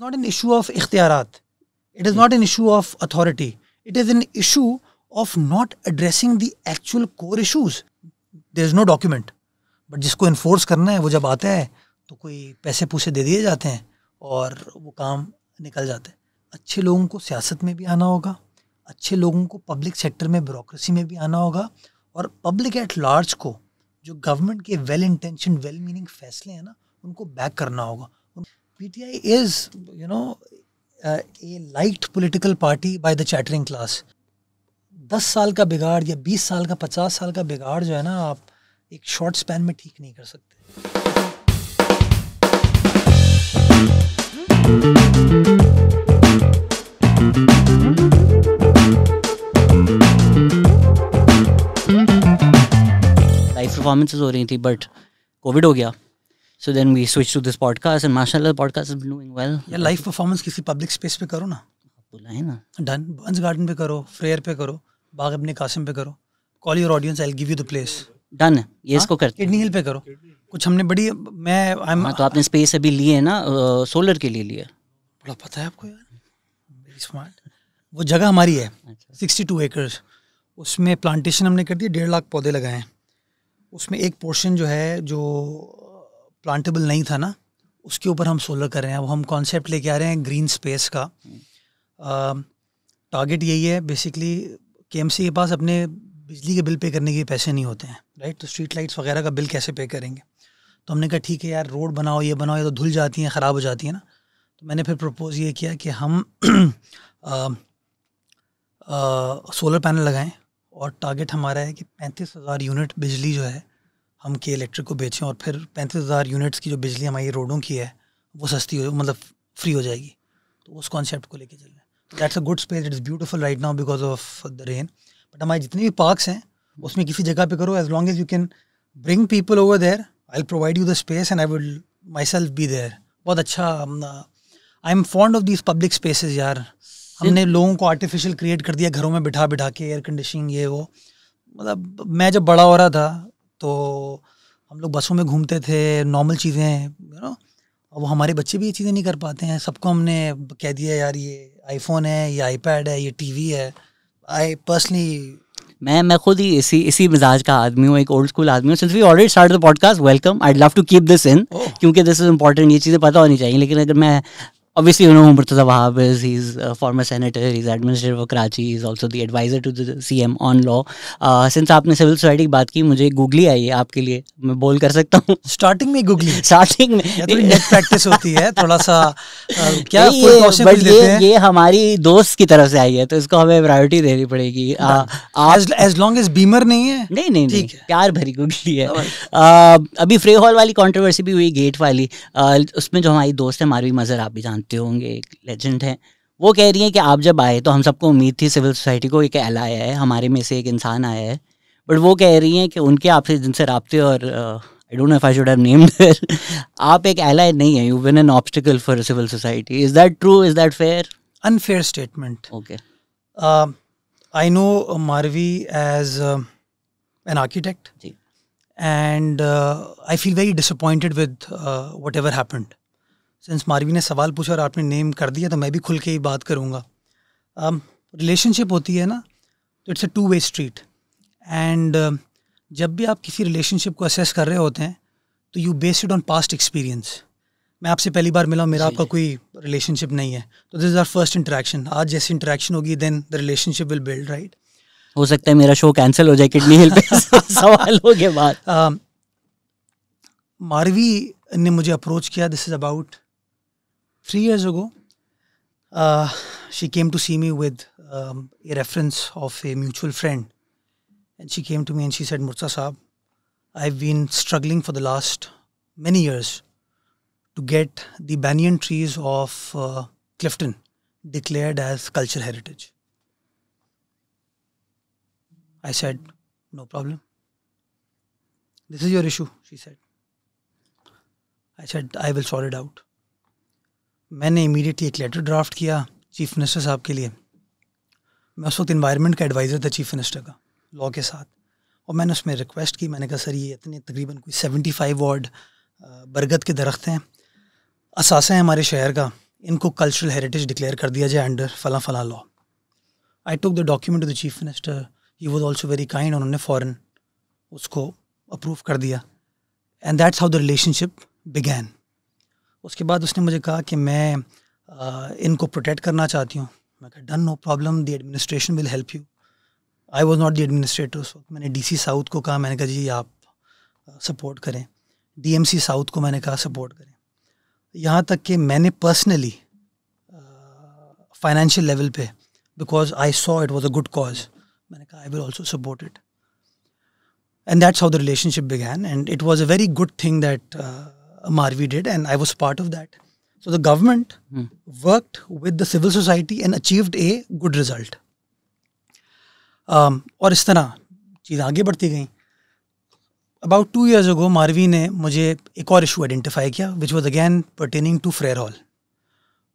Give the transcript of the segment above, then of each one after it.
not an issue of ikhtiyarat. It is not an issue of authority it is an issue of not addressing the actual core issues there is no document but जिसको enforce करना है, वो जब आता है तो कोई पैसे पूसे दे दिए जाते हैं और वो काम निकल जाता है। अच्छे लोगों को सियासत में भी आना होगा। अच्छे लोगों को पब्लिक सेक्टर में ब्यूरोक्रेसी में भी आना होगा। और पब्लिक एट लार्ज को जो गवर्नमेंट के वेल इंटेंशन वेल मीनिंग फैसले हैं ना, उनको बैक करना होगा। P T I is you know a light political party by the chattering class दस साल का बिगाड़ या बीस साल का, पचास साल का बिगाड़ जो है ना, आप एक शॉर्ट स्पैन में ठीक नहीं कर सकते। लाइव परफॉर्मेंसेज हो रही थी बट कोविड हो गया। So then we switch to this podcast and माशाल्लाह पॉडकास्ट इज़ डूइंग वेल या लाइव परफॉर्मेंस किसी पब्लिक स्पेस पे करो ना। बोला है ना। डन बंस गार्डन पे करो फ्रेयर पे करो बाग अपने कासिम पे करो। Call your audience I give you the place done है? ये इसको करते किडनी हिल पे करो। कुछ हमने बड़ी मैं I'm, हाँ तो आपने स्पेस अभी लिए है ना सोलर के लिए लिए बड़ा पता है आपको यार। वेरी स्मार्ट वो जगह हमारी है सिक्सटी टू एकर्स उसमें प्लांटेशन हमने कर दिया डेढ़ लाख पौधे लगाए हैं। उसमें एक पोर्शन जो है जो प्लांटेबल नहीं था ना, उसके ऊपर हम सोलर कर रहे हैं। वो हम कॉन्सेप्ट लेके आ रहे हैं ग्रीन स्पेस का। टारगेट यही है बेसिकली के के पास अपने बिजली के बिल पे करने के पैसे नहीं होते हैं राइट तो स्ट्रीट लाइट्स वगैरह का बिल कैसे पे करेंगे? तो हमने कहा, ठीक है यार रोड बनाओ, ये बनाओ, ये तो धुल जाती हैं, ख़राब हो जाती हैं ना। तो मैंने फिर प्रपोज ये किया कि हम सोलर पैनल लगाएँ और टारगेट हमारा है कि पैंतीस हज़ार यूनिट बिजली जो है हम के इलेक्ट्रिक को बेचें और फिर पैंतीस हज़ार यूनिट्स की जो बिजली हमारी रोडों की है, वो सस्ती हो मतलब फ्री हो जाएगी। तो उस कॉन्सेप्ट को लेके चल रहे हैं। That's a good space it is beautiful right now because of the rain but हमारे जितने भी पार्क्स हैं, उसमें किसी जगह पे करो as long as you can bring people over there I provide you the space and I will myself be there बहुत अच्छा I am fond of these public spaces यार। हमने लोगों को आर्टिफिशियल क्रिएट कर दिया, घरों में बिठा बिठा के एयर कंडीशनिंग ये, वो। मतलब मैं जब बड़ा हो रहा था तो हम लोग बसों में घूमते थे नॉर्मल चीज़ें यू नो अब हमारे बच्चे भी ये चीज़ें नहीं कर पाते हैं। सबको हमने कह दिया यार ये आईफोन है ये आईपैड है ये टीवी है। आई पर्सनली मैं मैं खुद ही इसी इसी मिजाज का आदमी हूँ एक ओल्ड स्कूल आदमी हूँ। Since we already start the podcast welcome I love to keep this in क्योंकि दिस इज़ इंपॉर्टेंट ये चीज़ें पता होनी चाहिए। लेकिन अगर मैं obviously you know Murtaza Wahab is. He's a former senator. He's administrator of Karachi. He's also the advisor to the CM on law. Uh, since आपने सिविल सोसाइटी की बात की मुझे गूगली आई है आपके लिए। मैं बोल कर सकता हूँ। स्टार्टिंग में गूगली स्टार्टिंग में। थोड़ी नेट प्रैक्टिस होती है थोड़ा सा आ, क्या ये, caution ये ये हमारी दोस्त की तरफ़ से आई है तो इसको हमें प्रायोरिटी देनी पड़ेगी। एज लॉन्ग एज बीमर नहीं है? नहीं नहीं नहीं। प्यार भरी गुगली है अभी फ्रे हॉल वाली कंट्रोवर्सी भी हुई गेट वाली। उसमें जो हमारी दोस्त है मारवी मजर आप भी जानते होंगे एक लेजेंड है। वो कह रही हैं कि आप जब आए तो हम सबको उम्मीद थी सिविल सोसाइटी को एक एल आया है हमारे में से एक इंसान आया है। बट वो कह रही हैं कि उनके आपसे जिनसे रबते और I don't know if I should have named आप एक एलाई नहीं है you been an obstacle for civil society is that true is that fair unfair statement okay I know Marvi as an architect ji. And uh, I feel very disappointed with uh, whatever happened. Since Marvi ने सवाल पूछा और आपने name कर दिया तो मैं भी खुल के ही बात करूँगा। रिलेशनशिप um, होती है ना तो it's a two way street and जब भी आप किसी रिलेशनशिप को असेस कर रहे होते हैं तो you based on past experience मैं आपसे पहली बार मिला हूँ मेरा आपका कोई रिलेशनशिप नहीं है। तो this is our first interaction आज जैसी इंटरेक्शन होगी then the relationship will build right हो सकता है मेरा शो कैंसिल हो जाए किडनी हिल पे सवालों के बाद Um, मारवी ने मुझे अप्रोच किया this is about three years ago, uh, she came to see me with um, a reference of a mutual friend. And she came to me and she said, Murtaza Saab, I've been struggling for the last many years to get the banyan trees of uh, Clifton declared as cultural heritage. I said, No problem. This is your issue, she said. I said, I will sort it out. मैंने immediately एक letter draft किया chief minister साहब के लिए। मैं उस वक्त environment का एडवाइज़र था चीफ मिनिस्टर का लॉ के साथ। और मैंने उसमें रिक्वेस्ट की, मैंने कहा, सर, ये इतने, तकरीबन कोई सेवेंटी फाइव वार्ड बरगद के दरख्त हैं। असासा है हमारे शहर का, इनको कल्चरल हेरिटेज डिक्लेयर कर दिया जाए अंडर फला फला law I took the document to the chief minister he was also very kind उन्होंने फ़ौरन उसको अप्रूव कर दिया। And that's how the relationship began उसके बाद उसने मुझे कहा कि मैं आ, इनको प्रोटेक्ट करना चाहती हूँ। मैं कहा done no problem the administration will help you I was not the administrator उस वक्त मैंने डी सी साउथ को कहा मैंने कहा जी आप सपोर्ट करें. डी एम सी साउथ को मैंने कहा सपोर्ट करें. यहाँ तक कि मैंने पर्सनली फाइनेंशियल लेवल पे because I saw it was a good cause मैंने कहा I will also support it that's how the relationship began and it was a very good thing that uh, marvi did and i was part of that. So the government hmm. worked with the civil society and achieved a good result. Um, और इस तरह चीज़ आगे बढ़ती गई। About two years ago Marvi ने मुझे एक और इशू आइडेंटिफाई किया which was again pertaining to Frere Hall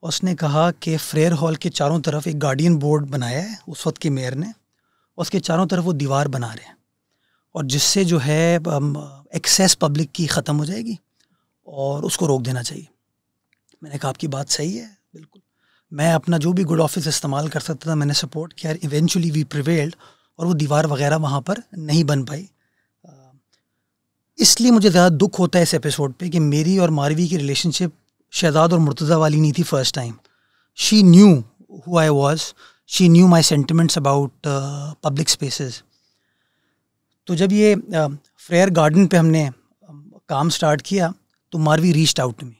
उसने कहा कि फ्रेयर हॉल के चारों तरफ़ एक गार्डियन बोर्ड बनाया है उस वक्त के मेयर ने उसके चारों तरफ़ वो दीवार बना रहे हैं। और जिससे जो है एक्सेस पब्लिक की ख़त्म हो जाएगी। और उसको रोक देना चाहिए। मैंने कहा, आपकी बात सही है। बिल्कुल। मैं अपना जो भी गुड ऑफ़िस इस्तेमाल कर सकता था, मैंने सपोर्ट किया इवेंचुअली वी प्रिवेल्ड और वो दीवार वगैरह वहाँ पर नहीं बन पाई। इसलिए मुझे ज़्यादा दुख होता है इस एपिसोड पे कि मेरी और मारवी की रिलेशनशिप शहजाद और मुर्तज़ा वाली नहीं थी first time she knew who I was she knew my sentiments about public spaces तो जब ये फ्रेयर गार्डन पे हमने काम स्टार्ट किया तो मारवी रीच्ड आउट मी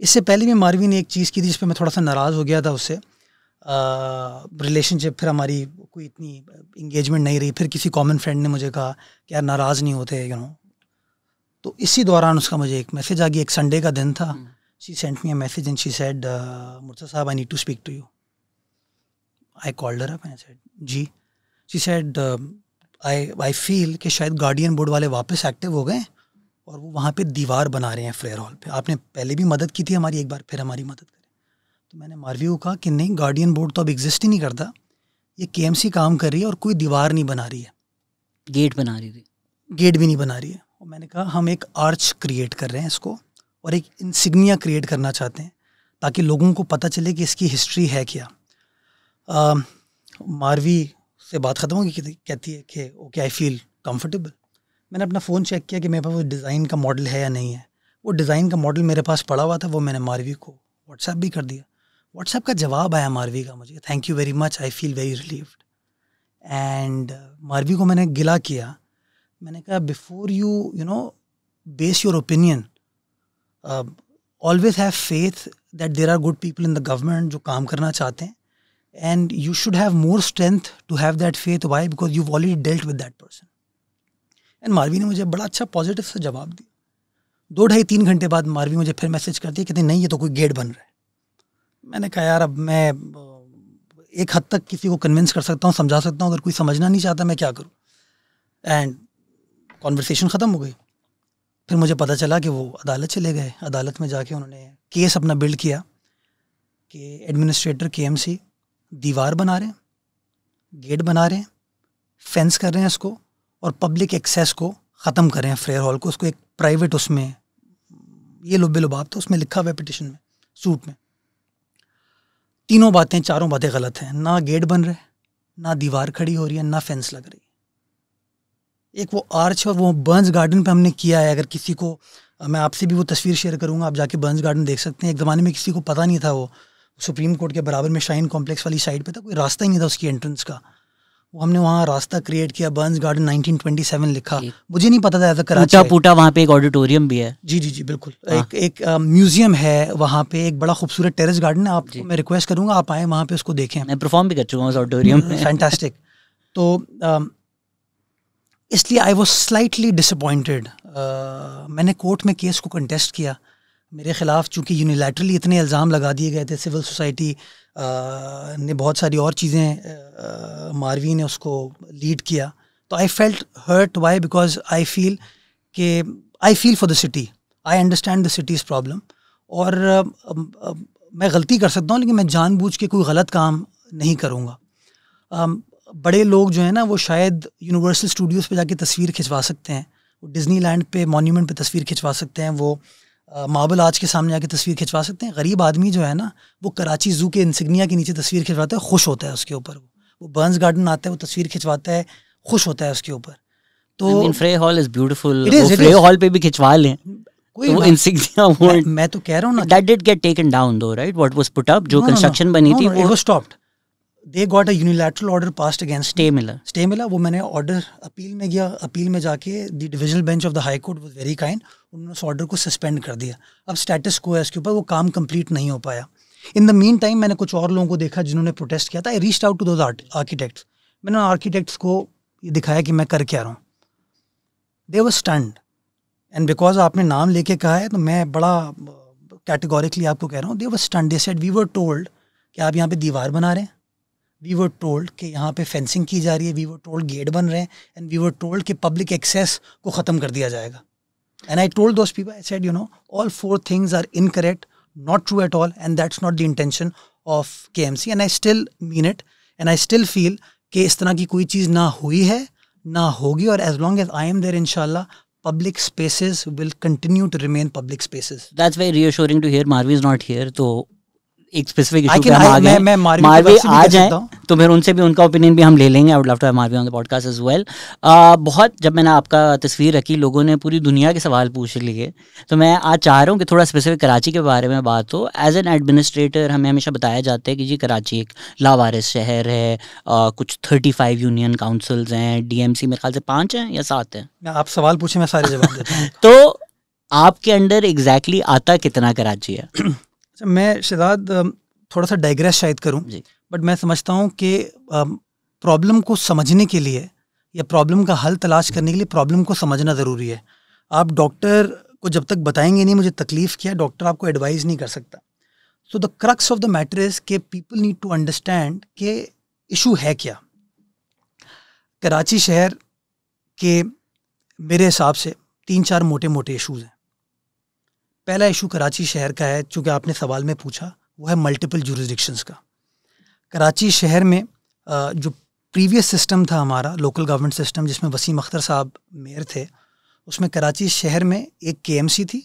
इससे पहले भी मारवी ने एक चीज़ की थी जिस पर मैं थोड़ा सा नाराज़ हो गया था उससे। रिलेशनशिप फिर हमारी कोई इतनी इंगेजमेंट नहीं रही। फिर किसी कॉमन फ्रेंड ने मुझे कहा कि यार नाराज़ नहीं होते यू नो तो इसी दौरान उसका मुझे एक मैसेज आ गया। एक संडे का दिन था। She sent me a message and she said मुर्सा साहब I need to speak to you I called up I said ji. She said I I feel कि शायद गार्डियन बोर्ड वाले वापस एक्टिव हो गए और वो वहाँ पे दीवार बना रहे हैं फ्लेयर हॉल पे। आपने पहले भी मदद की थी हमारी एक बार फिर हमारी मदद करें। तो मैंने मारवी को कहा कि नहीं गार्डियन बोर्ड तो अब एग्जिस्ट ही नहीं करता। ये के काम कर रही है और कोई दीवार नहीं बना रही है। गेट बना रही थी। गेट भी नहीं बना रही है। और मैंने कहा हम एक आर्च क्रिएट कर रहे हैं इसको और एक इंसिग्निया क्रिएट करना चाहते हैं ताकि लोगों को पता चले कि इसकी हिस्ट्री है क्या। आ, मारवी से बात ख़त्म होगी कहती है कि ओके आई फील कंफर्टेबल मैंने अपना फ़ोन चेक किया कि मेरे पास वो डिज़ाइन का मॉडल है या नहीं है। वो डिज़ाइन का मॉडल मेरे पास पड़ा हुआ था, वो मैंने मारवी को व्हाट्सएप भी कर दिया। व्हाट्सएप का जवाब आया मारवी का मुझे thank you very much I feel very relieved and Marvi को मैंने गिला किया। मैंने कहा before you you know base your opinion always have faith that there are good people in the government जो काम करना चाहते हैं and you should have more strength to have that faith why because you already dealt with that person and Marvi ने मुझे बड़ा अच्छा positive सा जवाब दिया। दो ढाई तीन घंटे बाद मारवी मुझे फिर मैसेज कर दिया कहते नहीं, ये तो कोई गेट बन रहा है। मैंने कहा, यार, अब मैं, एक हद तक किसी को कन्विंस कर सकता हूँ, समझा सकता हूँ, अगर कोई समझना नहीं चाहता, मैं क्या करूँ? एंड कॉन्वर्सेशन ख़त्म हो गई। फिर मुझे पता चला कि वो अदालत चले गए। अदालत में जाके उन्होंने केस अपना बिल्ड किया कि एडमिनिस्ट्रेटर के दीवार बना रहे हैं गेट बना रहे हैं फेंस कर रहे हैं इसको। और पब्लिक एक्सेस को ख़त्म करें फ्रेयर हॉल को। उसको एक प्राइवेट उसमें, ये लुबे लुबाब था उसमें लिखा हुआ पिटिशन में सूट में। तीनों बातें, चारों बातें गलत हैं। ना गेट बन रहे, ना दीवार खड़ी हो रही है, ना फेंस लग रही। है एक वो आर्च और वो बर्न्स गार्डन पे हमने किया है, अगर किसी को, मैं आपसे भी वो तस्वीर शेयर करूँगा, आप जाके बर्न्स गार्डन देख सकते हैं। एक ज़माने में किसी को पता नहीं था वो, सुप्रीम कोर्ट के बराबर में शाइन कॉम्प्लेक्स वाली साइड पे था, कोई रास्ता ही नहीं था उसकी एंट्रेंस का। वो हमने वहाँ रास्ता क्रिएट किया बर्न्स गार्डन 1927 लिखा। मुझे नहीं पता था एज कराची पूटा वहाँ पे एक ऑडिटोरियम भी है। जी जी जी बिल्कुल। हाँ। एक एक म्यूज़ियम है वहाँ पे एक बड़ा खूबसूरत टेरेस गार्डन है। आप मैं रिक्वेस्ट करूँगा आप आए वहाँ पे उसको देखें। मैं परफॉर्म भी कर चुका हूँ उस ऑडिटोरियम में फैंटास्टिक तो इसलिए आई वॉज़ स्लाइटली डिसअपॉइंटेड मैंने कोर्ट में केस को कंटेस्ट किया। मेरे ख़िलाफ़, चूँकि यूनिलैटरली इतने इल्ज़ाम लगा दिए गए थे सिविल सोसाइटी ने बहुत सारी और चीज़ें मारवी ने उसको लीड किया। तो I felt hurt why because I feel के I feel for the city I understand the city's problem और मैं गलती कर सकता हूँ, लेकिन मैं जानबूझ के कोई गलत काम नहीं करूँगा। बड़े लोग जो है ना, वो शायद यूनिवर्सल स्टूडियोज़ पे जाके तस्वीर खिंचवा सकते हैं। वो डिज़नी लैंड पे मोन्यूमेंट पे तस्वीर खिंचवा सकते हैं। वो मार्बल आज के सामने आके तस्वीर खिंचवा सकते हैं। गरीब आदमी जो है ना वो कराची जू के इंसिग्निया के नीचे तस्वीर खिंचवाता है खुश होता है उसके ऊपर। वो वो बर्न्स गार्डन आता है वो तस्वीर खिंचवाता है खुश होता है उसके ऊपर। तो Frere Hall is beautiful Frere Hall पे भी खिंचवा लें। कोई तो इंसिग्निया मैं, मैं तो कह रहा हूँ ना that did get taken down though right what was put up जो कंस्ट्रक्शन बनी थी वो stopped they got a unilateral order passed against stay मिला स्टे मिला वो मैंने ऑर्डर अपील में गया अपील में जाके the divisional bench of the high court was very kind उन्होंने उस ऑर्डर को सस्पेंड कर दिया। अब स्टेटस को है इसके ऊपर वो काम कंप्लीट नहीं हो पाया। इन द मीन टाइम मैंने कुछ और लोगों को देखा जिन्होंने प्रोटेस्ट किया था। I reach out to those architects मैंने आर्किटेक्ट्स को ये दिखाया कि मैं कर क्या रहा हूँ। They was stunned and because आपने नाम लेके कहा है तो मैं बड़ा कैटेगोरिकली आपको कह रहा हूँ they was stunned they said we were told कि आप यहाँ पे दीवार बना रहे हैं। वी वर टोल्ड कि यहाँ पे फेंसिंग की जा रही है वी वर टोल्ड गेट बन रहे हैं एंड वी वर टोल्ड कि पब्लिक एक्सेस को ख़त्म कर दिया जाएगा and I told those people I said you know all four things are incorrect not true at all and that's not the intention of K M C and I still mean it and I still feel कि इस तरह की कोई चीज़ ना हुई है ना होगी और as long as I am there इनशाला public spaces will continue to remain public spaces. That's very reassuring to hear. Marvi is not here, so एक स्पेसिफिक इशू पे हम आ गए मैं, मैं मारवी आ जाए। तो फिर उनसे भी उनका ओपिनियन भी हम ले लेंगे। I would love to have Marvi on the podcast as well बहुत जब मैंने आपका तस्वीर रखी लोगों ने पूरी दुनिया के सवाल पूछ लिए तो मैं आज चाह रहा हूँ कि थोड़ा स्पेसिफिक कराची के बारे में बात हो। एज एन एडमिनिस्ट्रेटर हमें हमेशा बताया जाता है कि जी कराची एक लावारिस शहर है आ, कुछ थर्टी फाइव यूनियन काउंसिल्स हैं डी एम सी मेरे ख्याल से पाँच हैं या सात हैं? आप सवाल पूछे मैं सारे जवाब देता हूँ। तो आपके अंडर एग्जैक्टली exactly आता कितना कराची है? अच्छा मैं शहजाद थोड़ा सा डाइग्रेस शायद करूँ बट मैं समझता हूँ कि प्रॉब्लम को समझने के लिए या प्रॉब्लम का हल तलाश करने के लिए प्रॉब्लम को समझना ज़रूरी है। आप डॉक्टर को जब तक बताएँगे नहीं मुझे तकलीफ़ किया डॉक्टर आपको एडवाइस नहीं कर सकता। So the crux of the matter is के पीपल नीड टू अंडरस्टैंड कि इशू है क्या। कराची शहर के मेरे हिसाब से तीन चार मोटे मोटे इशूज़ हैं। पहला इशू कराची शहर का है, चूँकि आपने सवाल में पूछा, वो है मल्टीपल जुरिस्डिक्शंस का। कराची शहर में जो प्रीवियस सिस्टम था हमारा लोकल गवर्नमेंट सिस्टम जिसमें वसीम अख्तर साहब मेयर थे, उसमें कराची शहर में एक के थी,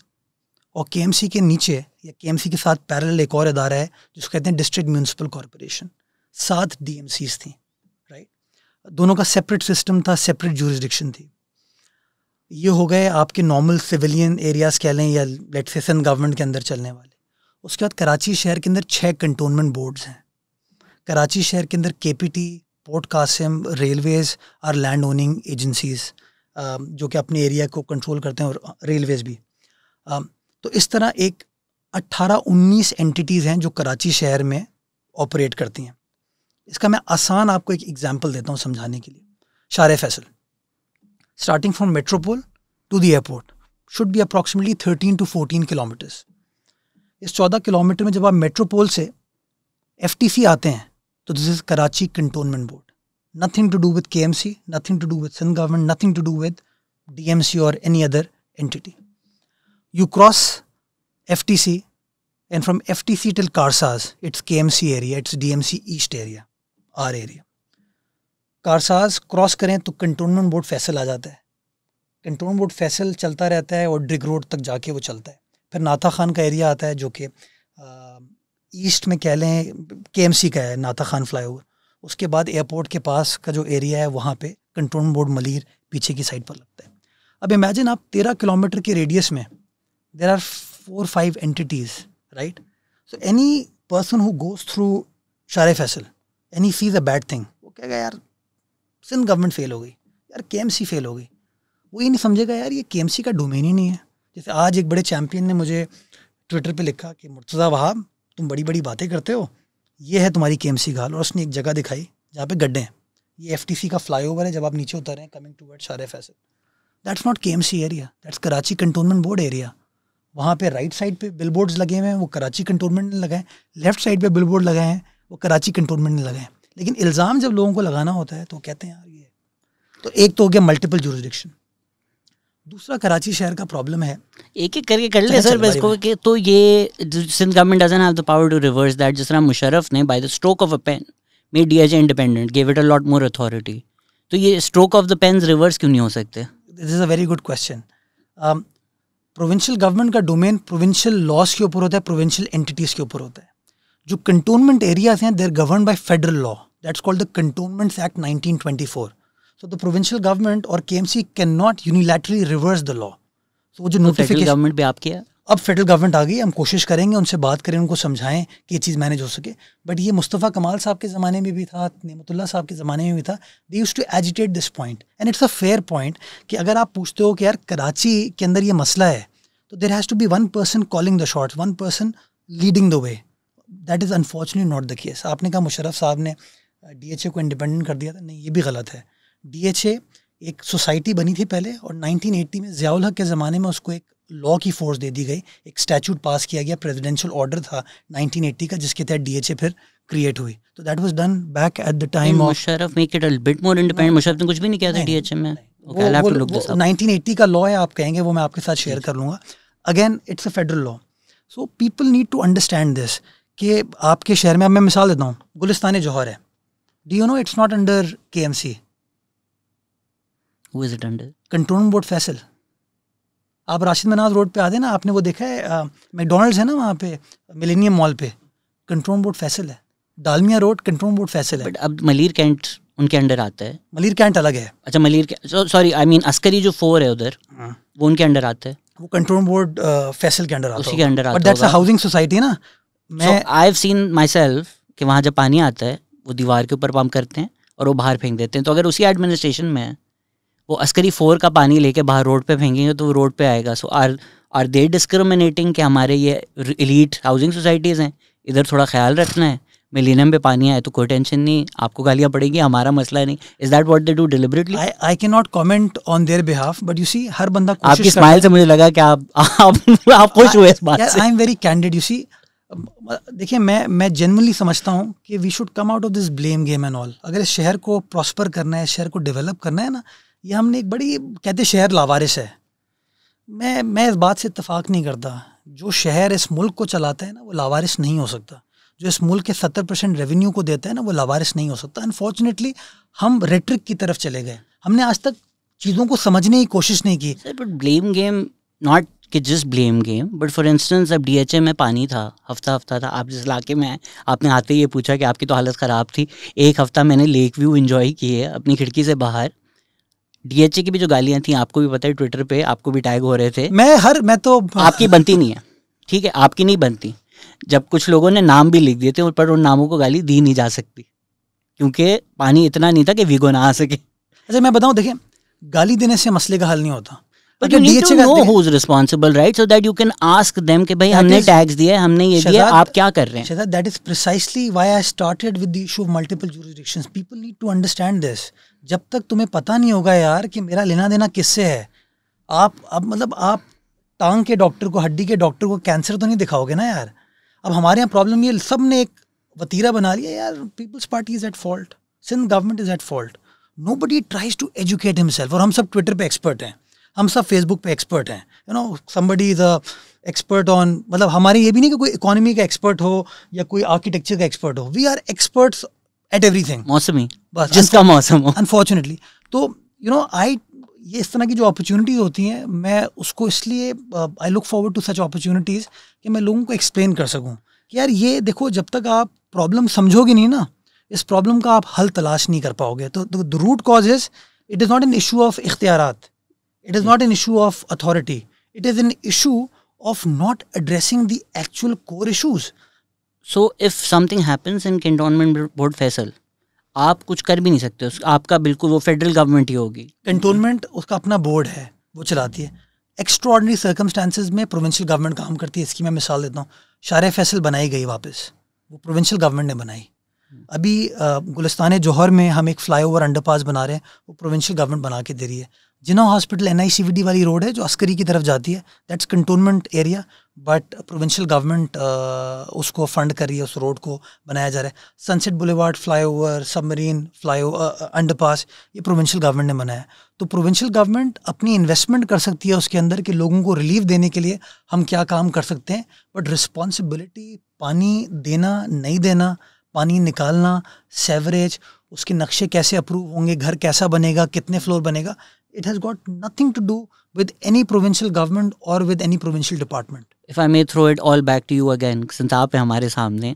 और के के नीचे, या के के साथ पैरल एक और अदारा है, जिसको कहते हैं डिस्ट्रिक्ट म्यूनसिपल कॉरपोरेशन सात डी थी राइट दोनों का सेपरेट सिस्टम था सेपरेट जूरिस्डिक्शन थी। ये हो गए आपके नॉर्मल सिविलियन एरियाज़ कह लें या लेट सेसन गवर्नमेंट के अंदर चलने वाले। उसके बाद कराची शहर के अंदर छः कंटोनमेंट बोर्ड्स हैं। कराची शहर के अंदर K P T port Qasim railways और लैंड ओनिंग एजेंसीज़ जो कि अपने एरिया को कंट्रोल करते हैं और रेलवेज़ भी। तो इस तरह एक 18-19 एंटिटीज़ हैं जो कराची शहर में ऑपरेट करती हैं। इसका मैं आसान आपको एक एग्ज़ाम्पल देता हूँ समझाने के लिए। शार Faisal. Starting from Metropole to the airport should be approximately thirteen to fourteen kilometres इस चौदह किलोमीटर में जब आप मेट्रोपोल से FTC आते हैं तो this is Karachi cantonment board nothing to do with K M C nothing to do with Sindh government nothing to do with D M C और any other entity you cross F T C and from F T C till Karsaz it's K M C area it's D M C east area are area Karsaz cross करें तो cantonment board Faisal आ जाता है। Cantonment board Faisal चलता रहता है और Drigh road तक जाके वो चलता है। फिर नाथा खान का एरिया आता है जो कि ईस्ट में कह लें के एम सी का है, नाथा खान फ्लाई ओवर उसके बाद एयरपोर्ट के पास का जो एरिया है वहाँ पे कंट्रोल बोर्ड मलिर पीछे की साइड पर लगता है। अब इमेजिन आप तेरह किलोमीटर के रेडियस में there are four five entities right so any person who goes through शार Faisal any sees a bad thing वो कहेगा, यार सिंध गवर्नमेंट फेल हो गई। यार के फेल हो गई। वो ये नहीं समझेगा यार, ये के का डोमेन ही नहीं है। जैसे आज एक बड़े चैम्पियन ने मुझे ट्विटर पे लिखा कि, मुर्तज़ा वहाब, तुम बड़ी बड़ी बातें करते हो। ये है तुम्हारी के घाल। और उसने एक जगह दिखाई जहाँ पे गड्ढे हैं। ये एफटीसी का फ्लाई है जब आप नीचे उतर रहे हैं कमिंग टू वर्ड शार Faisal that's not K area that's Karachi cantonment board area वहाँ पे राइट साइड पे बिल लगे हुए हैं, वो कराची कंटोनमेंट ने लगाए लेफ़्ट साइड पे बिल लगाए हैं, वो कराची कंटोनमेंट ने लगाए लेकिन इल्ज़ाम जब लोगों को लगाना होता है तो कहते हैं यार ये तो एक तो हो गया मल्टीपल जुरिस्डिक्शन दूसरा कराची शहर का प्रॉब्लम है। एक एक करके कर ले सर बस को तो ये Sindh government doesn't have the power to reverse that जिस तरह मुशर्रफ ने by the stroke of a pen made DHA independent give it a lot more authority तो ये stroke of the pens reverse क्यों नहीं हो सकते? This is a very good question provincial government का डोमेन प्रोविंशियल लॉस के ऊपर होता है प्रोविंशियल एंटिटीज़ के ऊपर होता है। जो कंटोनमेंट एरियाज़ हैं there govern by federal law that's called the cantonments act 1924 so the provincial government और KMC can not unilaterally reverse the law so वो जो नोटिफिकेशन गवर्नमेंट पे आप किया अब फेडरल गवर्नमेंट आ गई हम कोशिश करेंगे उनसे बात करें उनको समझाएँ कि ये चीज़ मैनेज हो सके। बट ये मुस्तफ़ा कमाल साहब के ज़माने में भी था नमतुल्ला साहब के ज़माने में भी था। They use to agitate this point and it's a fair point कि अगर आप पूछते हो कि यार कराची के अंदर ये मसला है तो there has to be one person calling the short one person leading the way that is unfortunate not the case आपने कहा मुशरफ साहब ने डी एच ए को इंडिपेंडेंट कर दिया था। नहीं ये भी गलत है। डी एच ए एक सोसाइटी बनी थी पहले और 1980 में ज़ियाउल हक के ज़माने में उसको एक लॉ की फोर्स दे दी गई। एक स्टैचूट पास किया गया प्रेसिडेंशियल ऑर्डर था 1980 का जिसके तहत डीएचए फिर क्रिएट हुई। तो that was done back at the time of Musharraf make it a bit more independent Musharraf ने कुछ भी नहीं किया था डीएचए में। वो, 1980 का लॉ है आप कहेंगे वो मैं आपके साथ शेयर कर लूँगा। Again it's a federal law so people need to understand this कि आपके शहर में अब मैं मिसाल देता हूँ गुलिस्तान जौहर है। D you know it's not under K M C control board Faisal आप राशिद मनाज रोड पे आते ना आपने वो देखा है मैकडोनल्ड्स है ना वहाँ पे मिलेनियम मॉल पे। कंट्रोल बोर्ड फैसल है। Dalmia road control board Faisal है। बट अब मलिर कैंट उनके अंडर आता है। मलिर कैंट अलग है। अच्छा Malir sorry I mean Askari जो फोर है उधर हाँ। वो उनके अंडर आता है। वो कंट्रोल बोर्ड फैसल के अंडर आता उसी के अंडर आता है हाउसिंग सोसाइटी ना। मैं I have seen myself कि वहाँ जब पानी आता है वो दीवार के ऊपर पंप करते हैं और वो बाहर फेंक देते हैं। तो अगर उसी एडमिनिस्ट्रेशन में है वो अस्करी फोर का पानी लेके बाहर रोड पे फेंकेंगे तो वो रोड पे आएगा। So are are they discriminating कि हमारे ये इलीट हाउसिंग सोसाइटीज़ हैं? इधर थोड़ा ख्याल रखना है। मिलीनियम पे पानी आए तो कोई टेंशन नहीं आपको गालियाँ पड़ेगी हमारा मसला नहीं। Is that what they do deliberately I can not comment on their behalf but you see हर बंदा आपकी स्माइल से मुझे लगा कि आप आप आप खुश हुए इस बात से। I am very candid you see देखिए, मैं मैं जनरली समझता हूँ कि we should come out of this blame game and all अगर इस शहर को प्रॉस्पर करना है शहर को डेवलप करना है ना, ये हमने एक बड़ी, कहते शहर लावारिस है। मैं मैं इस बात से इतफाक़ नहीं करता। जो शहर इस मुल्क को चलाता है ना, वो लावारिस नहीं हो सकता। जो इस मुल्क के सत्तर परसेंट रेवेन्यू को देता है ना, वो लावारिस नहीं हो सकता। अनफॉर्चुनेटली हम रेट्रिक की तरफ़ चले गए। हमने आज तक चीज़ों को समझने की कोशिश नहीं की। बट ब्लेम गेम नॉट कि just blame game but for instance अब डी में पानी था हफ़्ता हफ़्ता था आप जिस इलाके में आए आपने आते ही ये पूछा कि आपकी तो हालत ख़राब थी। एक हफ़्ता मैंने लेक व्यू इन्जॉय किए अपनी खिड़की से बाहर। डीएचए की भी जो गालियाँ थी आपको भी पता है ट्विटर पे आपको भी टैग हो रहे थे। मैं हर मैं तो आपकी बनती नहीं है ठीक है? आपकी नहीं बनती। जब कुछ लोगों ने नाम भी लिख दिए थे पर उन नामों को गाली दी नहीं जा सकती। क्योंकि पानी इतना नहीं था कि वीगो ना आ सके। अच्छा मैं बताऊँ देखिए गाली देने से मसले का हल नहीं होता। But you need to know who's responsible, right? So that you can ask them कि भाई हमने टैक्स दिए हमने ये दिया आप क्या कर रहे हैं? That is precisely why I started with the issue of multiple jurisdictions. People need to understand this. जब तक तुम्हें पता नहीं होगा यार कि मेरा लेना देना किससे है आप अब मतलब आप टांग के डॉक्टर को हड्डी के डॉक्टर को कैंसर तो नहीं दिखाओगे ना यार? अब हमारे यहाँ प्रॉब्लम ये सबने एक वतीरा बना लिया यार Peoples Party is at fault Sindh government is at fault nobody tries to educate himself और हम सब ट्विटर पे एक्सपर्ट हैं। हम सब फेसबुक पे एक्सपर्ट हैं। You know somebody is a expert on मतलब हमारी ये भी नहीं कि कोई इकोनॉमी का एक्सपर्ट हो या कोई आर्किटेक्चर का एक्सपर्ट हो। We are experts at everything मौसमी बस जिसका मौसम हो। अनफॉर्चुनेटली तो यू नो आई ये इस तरह की जो अपॉर्चुनिटीज़ होती हैं मैं उसको इसलिए I look forward to such opportunities कि मैं लोगों को एक्सप्लेन कर सकूँ कि यार ये देखो जब तक आप प्रॉब्लम समझोगे नहीं ना इस प्रॉब्लम का आप हल तलाश नहीं कर पाओगे। तो the root cause is it is not an issue of इख्तियारात। It is not an issue of authority. It is an issue of not addressing the actual core issues. So if something happens in Cantonment Board Faisal, आप कुछ कर भी नहीं सकते। आपका बिल्कुल वो federal government ही होगी। कंटोनमेंट उसका अपना बोर्ड है वो चलाती है। एक्स्ट्रॉर्डनरी सर्कमस्टांसिस में प्रोविंशियल गवर्नमेंट काम करती है। इसकी मैं मिसाल देता हूँ। शार फैसल बनाई गई वापस। वो प्रोविंशियल गवर्नमेंट ने बनाई। अभी गुलिस्तान जौहर में हम एक फ्लाई फ्लाईओवर अंडरपास बना रहे हैं। वो प्रोविंशियल गवर्नमेंट बना के दे रही है। जिना हॉस्पिटल एन वाली रोड है, जो अस्करी की तरफ़ जाती है that's cantonment area but provincial government उसको फंड कर रही है, उस रोड को बनाया जा रहा है। Sunset boulevard flyover submarine fly underpass ये प्रोविंशियल गवर्नमेंट ने बनाया है। तो प्रोविंशियल गवर्नमेंट अपनी इन्वेस्टमेंट कर सकती है उसके अंदर कि लोगों को रिलीफ देने के लिए हम क्या काम कर सकते हैं बट रिस्पॉन्सिबिलिटी पानी देना, नहीं देना, पानी निकालना सेवरेज उसके नक्शे कैसे अप्रूव होंगे, घर कैसा बनेगा, कितने फ्लोर बनेगा it has got nothing to do with any provincial government or with any provincial department. If I may throw it all back to you again, since आप हैं हमारे सामने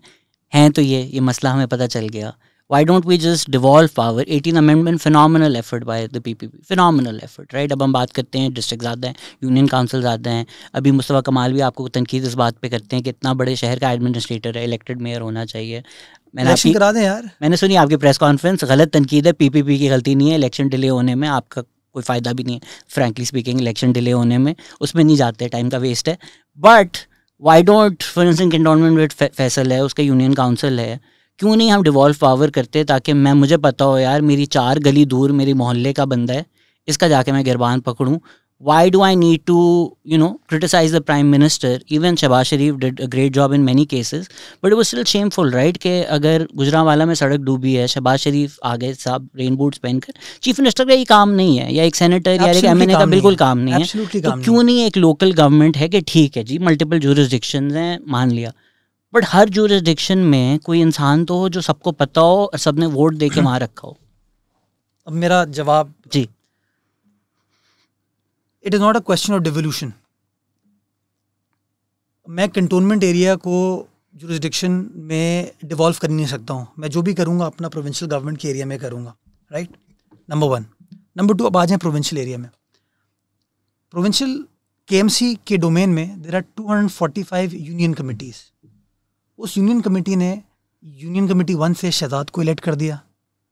हैं तो ये ये मसला हमें पता चल गया why don't we just devolve power 18 amendment phenomenal effort by the PPP phenomenal effort right अब हम बात करते हैं डिस्ट्रिक्ट ज़्यादा हैं यूनियन काउंसिल ज़्यादा हैं अभी मुस्तफ़ा कमाल भी आपको तनकीद इस बात पे करते हैं कि इतना बड़े शहर का एडमिनिस्ट्रेटर है इलेक्टेड मेयर होना चाहिए मैंने आपकी करा दें यार मैंने सुनी आपकी प्रेस कॉन्फ्रेंस गलत तनकीद है पीपीपी की गलती नहीं है इलेक्शन डिले होने में आपका कोई फ़ायदा भी नहीं है। फ्रेंकली स्पीकिंग इलेक्शन डिले होने में उसमें नहीं जाते टाइम का वेस्ट है। But why don't for cantonment cantonment Faisal है, उसका यूनियन काउंसिल है। क्यों नहीं हम डिवॉल्व पावर करते ताकि मैं, मुझे पता हो यार, मेरी चार गली दूर मेरी मोहल्ले का बंदा है, इसका जाके मैं गिरबान पकड़ूँ why do I need to, you know, criticize the prime minister? Even Shahbaz Sharif did a great job in many cases, but it was still shameful, right? कि अगर गुजरावाला में सड़क डूबी है शहबाज शरीफ आ गए साहब रेन बूट्स पहनकर चीफ मिनिस्टर का ये काम नहीं है या एक सेनेटर या एक एमएनए का बिल्कुल काम नहीं है तो क्यों नहीं एक लोकल गवर्नमेंट है कि ठीक है जी मल्टीपल जूरिस्डिक्शन हैं मान लिया। बट हर जूरिस्डिक्शन में कोई इंसान तो हो जो सबको पता हो और सबने वोट दे के वहाँ रखा हो। अब मेरा जवाब जी। It is not a question of devolution मैं कंटोनमेंट एरिया को जुरिस्डिक्शन में डिवॉल्व कर नहीं सकता हूँ। मैं जो भी करूँगा, अपना प्रोविंशियल गवर्नमेंट के एरिया में करूँगा right number one number two अब आ जाए प्रोविंशियल एरिया में। प्रोविंशियल के के डोमेन में there are two hundred forty five union committees उस यूनियन कमेटी ने यूनियन कमेटी वन से शहजाद को इलेक्ट कर दिया।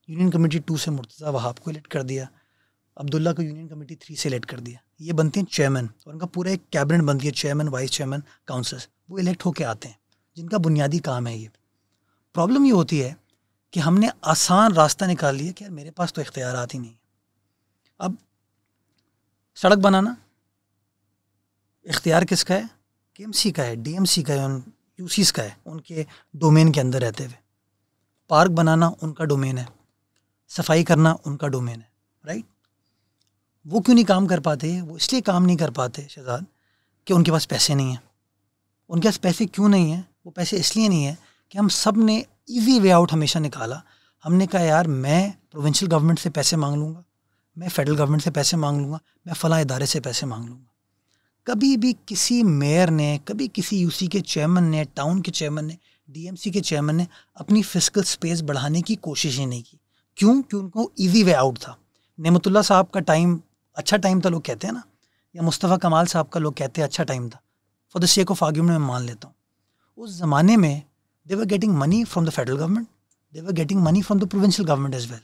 यूनियन कमेटी टू से मुर्तज़ा वहाब को इलेक्ट कर दिया। अब्दुल्ला को यूनियन कमेटी थ्री से इलेक्ट कर दिया। ये बनते हैं चेयरमैन और उनका पूरा एक कैबिनेट बनती है चेयरमैन वाइस चेयरमैन काउंसिल वो इलेक्ट होकर आते हैं, जिनका बुनियादी काम है ये। प्रॉब्लम ये होती है कि हमने आसान रास्ता निकाल लिया कि यार मेरे पास तो इख्तियार ही नहीं अब सड़क बनाना, इख्तियार किसका है? के का है डीएमसी का है, उन यूसीस का है, उनके डोमेन के अंदर रहते हुए। पार्क बनाना उनका डोमेन है, सफ़ाई करना उनका डोमेन है राइट वो क्यों नहीं काम कर पाते? वो इसलिए काम नहीं कर पाते, शहजाद, कि उनके पास पैसे नहीं हैं। उनके पास पैसे क्यों नहीं हैं? वो पैसे इसलिए नहीं है कि हम सबने ईजी वे आउट हमेशा निकाला। हमने कहा, यार, मैं प्रोविंशियल गवर्नमेंट से पैसे मांग लूँगा, मैं फेडरल गवर्नमेंट से पैसे मांग लूँगा, मैं फ़लाँ इदारे से पैसे मांग लूँगा। कभी भी किसी मेयर ने, कभी किसी यूसी के चेयरमैन ने टाउन के चेयरमैन ने डीएमसी के चेयरमैन ने अपनी फ़िज़िकल स्पेस बढ़ाने की कोशिश ही नहीं की। क्यों? कि उनको ईजी वे आउट था। नेमतुल्ला साहब का टाइम अच्छा टाइम था लोग कहते हैं ना। या मुस्तफ़ा कमाल साहब का लोग कहते हैं अच्छा टाइम था। For the sake of argument मैं मान लेता हूँ। उस ज़माने में they were getting money from the federal government they were getting money from the provincial government as well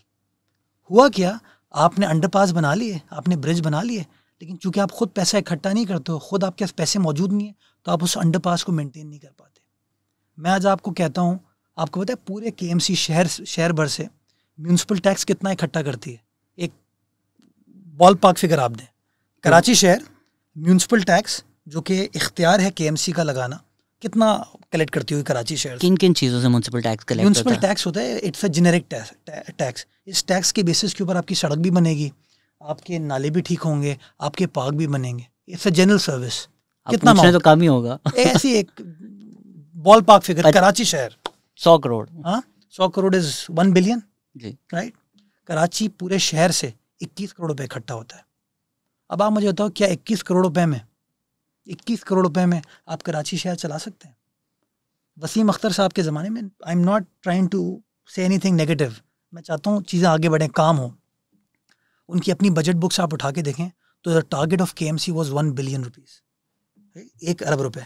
हुआ क्या? आपने अंडरपास बना लिए, आपने ब्रिज बना लिए, लेकिन चूँकि आप खुद पैसा इकट्ठा नहीं करते हो, खुद आपके पास पैसे मौजूद नहीं है तो आप उस अंडरपास को मेंटेन नहीं कर पाते। मैं आज आपको कहता हूँ, आपको पता है पूरे के शहर शहर भर से म्यूनसिपल टैक्स कितना इकट्ठा करती है? बॉल पार्क फिगर आप दें कराची शहर म्यूनसिपल टैक्स जो कि इख्तियार है के का लगाना कितना कलेक्ट करती हुई कराची शहर किन किन चीज़ों से municipal tax collect municipal tax होता है इट्स अ जेनेरिक टैक्स इस टैक्स के बेसिस के ऊपर आपकी सड़क भी बनेगी आपके नाले भी ठीक होंगे आपके पार्क भी बनेंगे। इट्स अ जनरल सर्विस कितना तो कम ही होगा। ऐसी एक बॉल पार्क फिगर कराची शहर। सौ करोड़। हाँ सौ करोड़ इज़ वन बिलियन जी। राइट कराची पूरे शहर से इक्कीस करोड़ रुपए इकट्ठा होता है। अब आप मुझे बताओ, क्या इक्कीस करोड़ रुपए में, इक्कीस करोड़ रुपए में आप कराची शहर चला सकते हैं? वसीम अख्तर साहब के ज़माने में I am not trying to say anything negative मैं चाहता हूँ चीज़ें आगे बढ़ें, काम हो। उनकी अपनी बजट बुक्स आप उठा के देखें तो the target of K M C was one billion rupees एक अरब रुपए।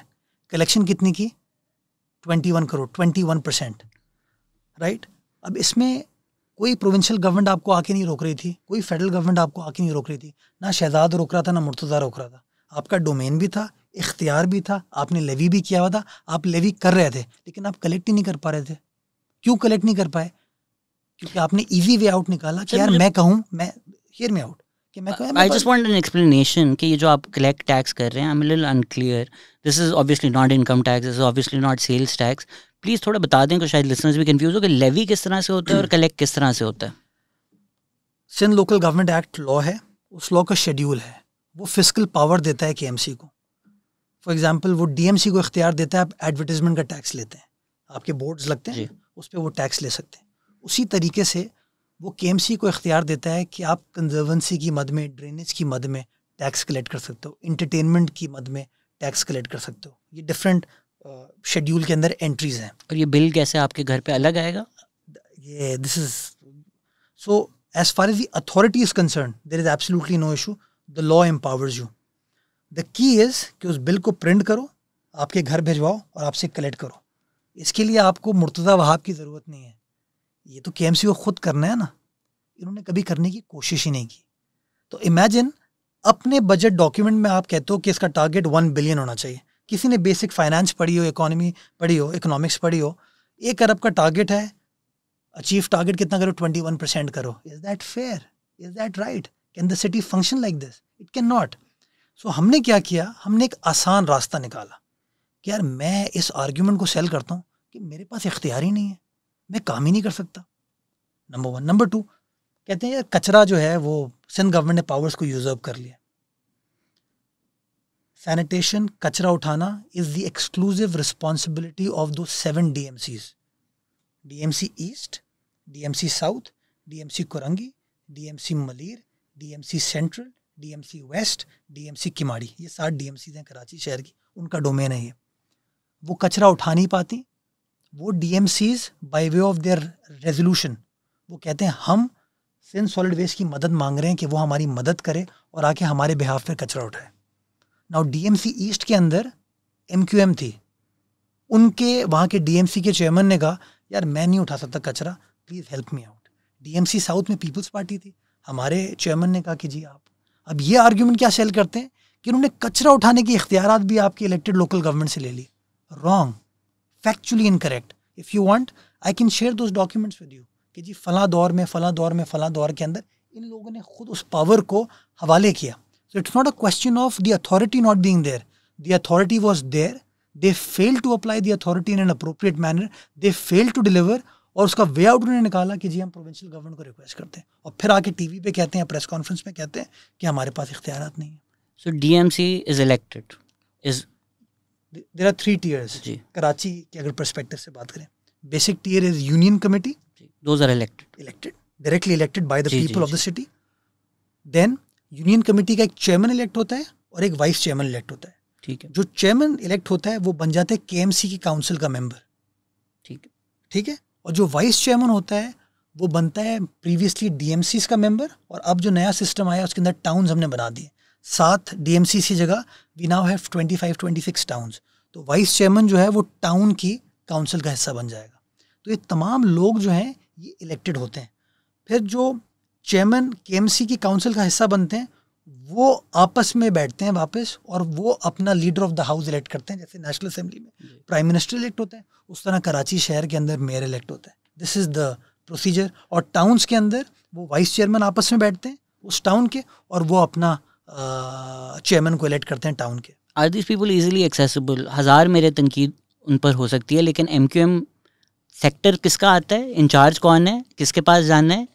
कलेक्शन कितनी की? Twenty one crore twenty one percent right अब इसमें कोई प्रोविंशियल गवर्नमेंट आपको आके नहीं रोक रही थी कोई फेडरल गवर्नमेंट आपको आके नहीं रोक रही थी ना शहजाद रोक रहा था ना मुर्तज़ा रोक रहा था। आपका डोमेन भी था इख्तियार भी था आपने लेवी भी किया हुआ था आप लेवी कर रहे थे लेकिन आप कलेक्ट ही नहीं कर पा रहे थे। क्यों कलेक्ट नहीं कर पाए? क्योंकि आपने इजी वे आउट निकाला कि यार मैं कहूँ मैं hear me out I just want an explanation कि ये जो आप कलेक्ट टैक्स कर रहे हैं I am little unclear this is obviously not income tax this is obviously not sales tax please थोड़ा बता दें कि शायद लिसनर्स भी कंफ्यूज हो कि लेवी किस तरह से होता है और कलेक्ट किस तरह से होता है। Sindh local government act law है उस लॉ का शेड्यूल है। वो फ़िज़िकल पावर देता है के को। फॉर एग्ज़ाम्पल वो डीएमसी को इख्तियार देता है आप एडवर्टीजमेंट का टैक्स लेते हैं। आपके बोर्ड्स लगते हैं उस पर वो टैक्स ले सकते हैं। उसी तरीके से वो के को इख्तियार देता है कि आप कंजर्वेंसी की मद में ड्रेनेज की मद में टैक्स कलेक्ट कर सकते हो इंटरटेनमेंट की मद में टैक्स कलेक्ट कर सकते हो। ये डिफरेंट शेड्यूल के अंदर एंट्रीज हैं। और ये बिल कैसे आपके घर पे अलग आएगा? ये this is so as far as the authority is concern there is absolutely no issue the law empowers you the key is कि उस बिल को प्रिंट करो आपके घर भिजवाओ और आपसे कलेक्ट करो। इसके लिए आपको मुर्तज़ा वहाब की ज़रूरत नहीं है। ये तो के एम सी को खुद करना है ना। इन्होंने कभी करने की कोशिश ही नहीं की। तो इमेजिन अपने बजट डॉक्यूमेंट में आप कहते हो कि इसका टारगेट वन बिलियन होना चाहिए। किसी ने बेसिक फाइनेंस पढ़ी हो इकोनॉमी पढ़ी हो इकोनॉमिक्स पढ़ी हो, एक अरब का टारगेट है अचीव टारगेट कितना करो ट्वेंटी वन परसेंट करो। Is that fair is that right can the city function like this it can not so हमने क्या किया? हमने एक आसान रास्ता निकाला कि यार मैं इस आर्ग्यूमेंट को सेल करता हूँ कि मेरे पास इख्तियार ही नहीं है। मैं काम ही नहीं कर सकता। नंबर वन नंबर टू कहते हैं यार कचरा जो है वो सिंध गवर्नमेंट ने पावर्स को यूजर्व कर लिया सैनिटेशन कचरा उठाना is the exclusive responsibility of दो seven D M Cs D M C east D M C south D M C Korangi D M C Malir D M C central D M C west D M C Kemari ये सात D M seize हैं कराची शहर की उनका domain है ये वो कचरा उठा नहीं पाती वो D M Cs by way of their resolution वो कहते हैं हम सिंध सॉलिड वेस्ट की मदद मांग रहे हैं कि वो हमारी मदद करे और आके हमारे बिहाफ पर कचरा उठाए नाउ डीएमसी ईस्ट के अंदर एमक्यूएम थी। उनके, वहाँ के डीएमसी के चेयरमैन ने कहा, यार, मैं नहीं उठा सकता कचरा please help me out DMC south में पीपल्स पार्टी थी। हमारे चेयरमैन ने कहा कि जी, आप, अब ये आर्ग्यूमेंट क्या सेल करते हैं? कि उन्होंने कचरा उठाने के इख्तियार भी आपके इलेक्टेड लोकल गवर्नमेंट से ले ली wrong factually incorrect if you want I can share those documents with you कि जी, फला दौर में, फला दौर में, फला दौर के अंदर इन लोगों ने खुद उस पावर को हवाले किया। So it's not a question of the authority not being there the authority was there they fail to apply the authority in an appropriate manner they fail to deliver और उसका वे आउट उन्होंने निकाला कि जी हम provincial government को request करते हैं। और फिर आके टीवी पे कहते हैं प्रेस कॉन्फ्रेंस में कहते हैं कि हमारे पास इख्तियार नहीं है। So D M C is elected is there are three tiers Karachi के अगर परस्पेक्टिव से बात करें basic tier is union committee those are elected. Elected. Directly elected by the जी, people जी, of the city. Then union committee का एक chairman elect होता है और एक वाइस चेयरमैन इलेक्ट होता है। ठीक है। जो चेयरमैन इलेक्ट होता है वो बन जाते हैं केएमसी की काउंसिल का मेंबर। ठीक है। ठीक है? और जो वाइस चेयरमैन होता है वो बनता है प्रीवियसली डीएमसी का मेंबर और अब जो नया सिस्टम आया उसके अंदर टाउन्स हमने बना दिए। सात डीएमसी की जगह we now have twenty five twenty six towns तो वाइस चेयरमैन जो है वो टाउन की काउंसिल का हिस्सा बन जाएगा। तो ये तमाम लोग जो हैं ये इलेक्टेड होते हैं। फिर जो चेयरमैन के की काउंसिल का हिस्सा बनते हैं वो आपस में बैठते हैं वापस और वो अपना leader of the house elect करते हैं जैसे नेशनल असेंबली में प्राइम मिनिस्टर इलेक्ट होते हैं उस तरह कराची शहर के अंदर मेयर इलेक्ट होता है। दिस इज़ द प्रोसीजर और टाउन्स के अंदर वो वाइस चेयरमैन आपस में बैठते हैं उस टाउन के और वो अपना चेयरमैन को इलेक्ट करते हैं टाउन के। Are this people easily accessible हज़ार मेरे तनकीद उन पर हो सकती है लेकिन एम क्यू एम सेक्टर किसका आता है? इंचार्ज कौन है? किसके पास जाना है?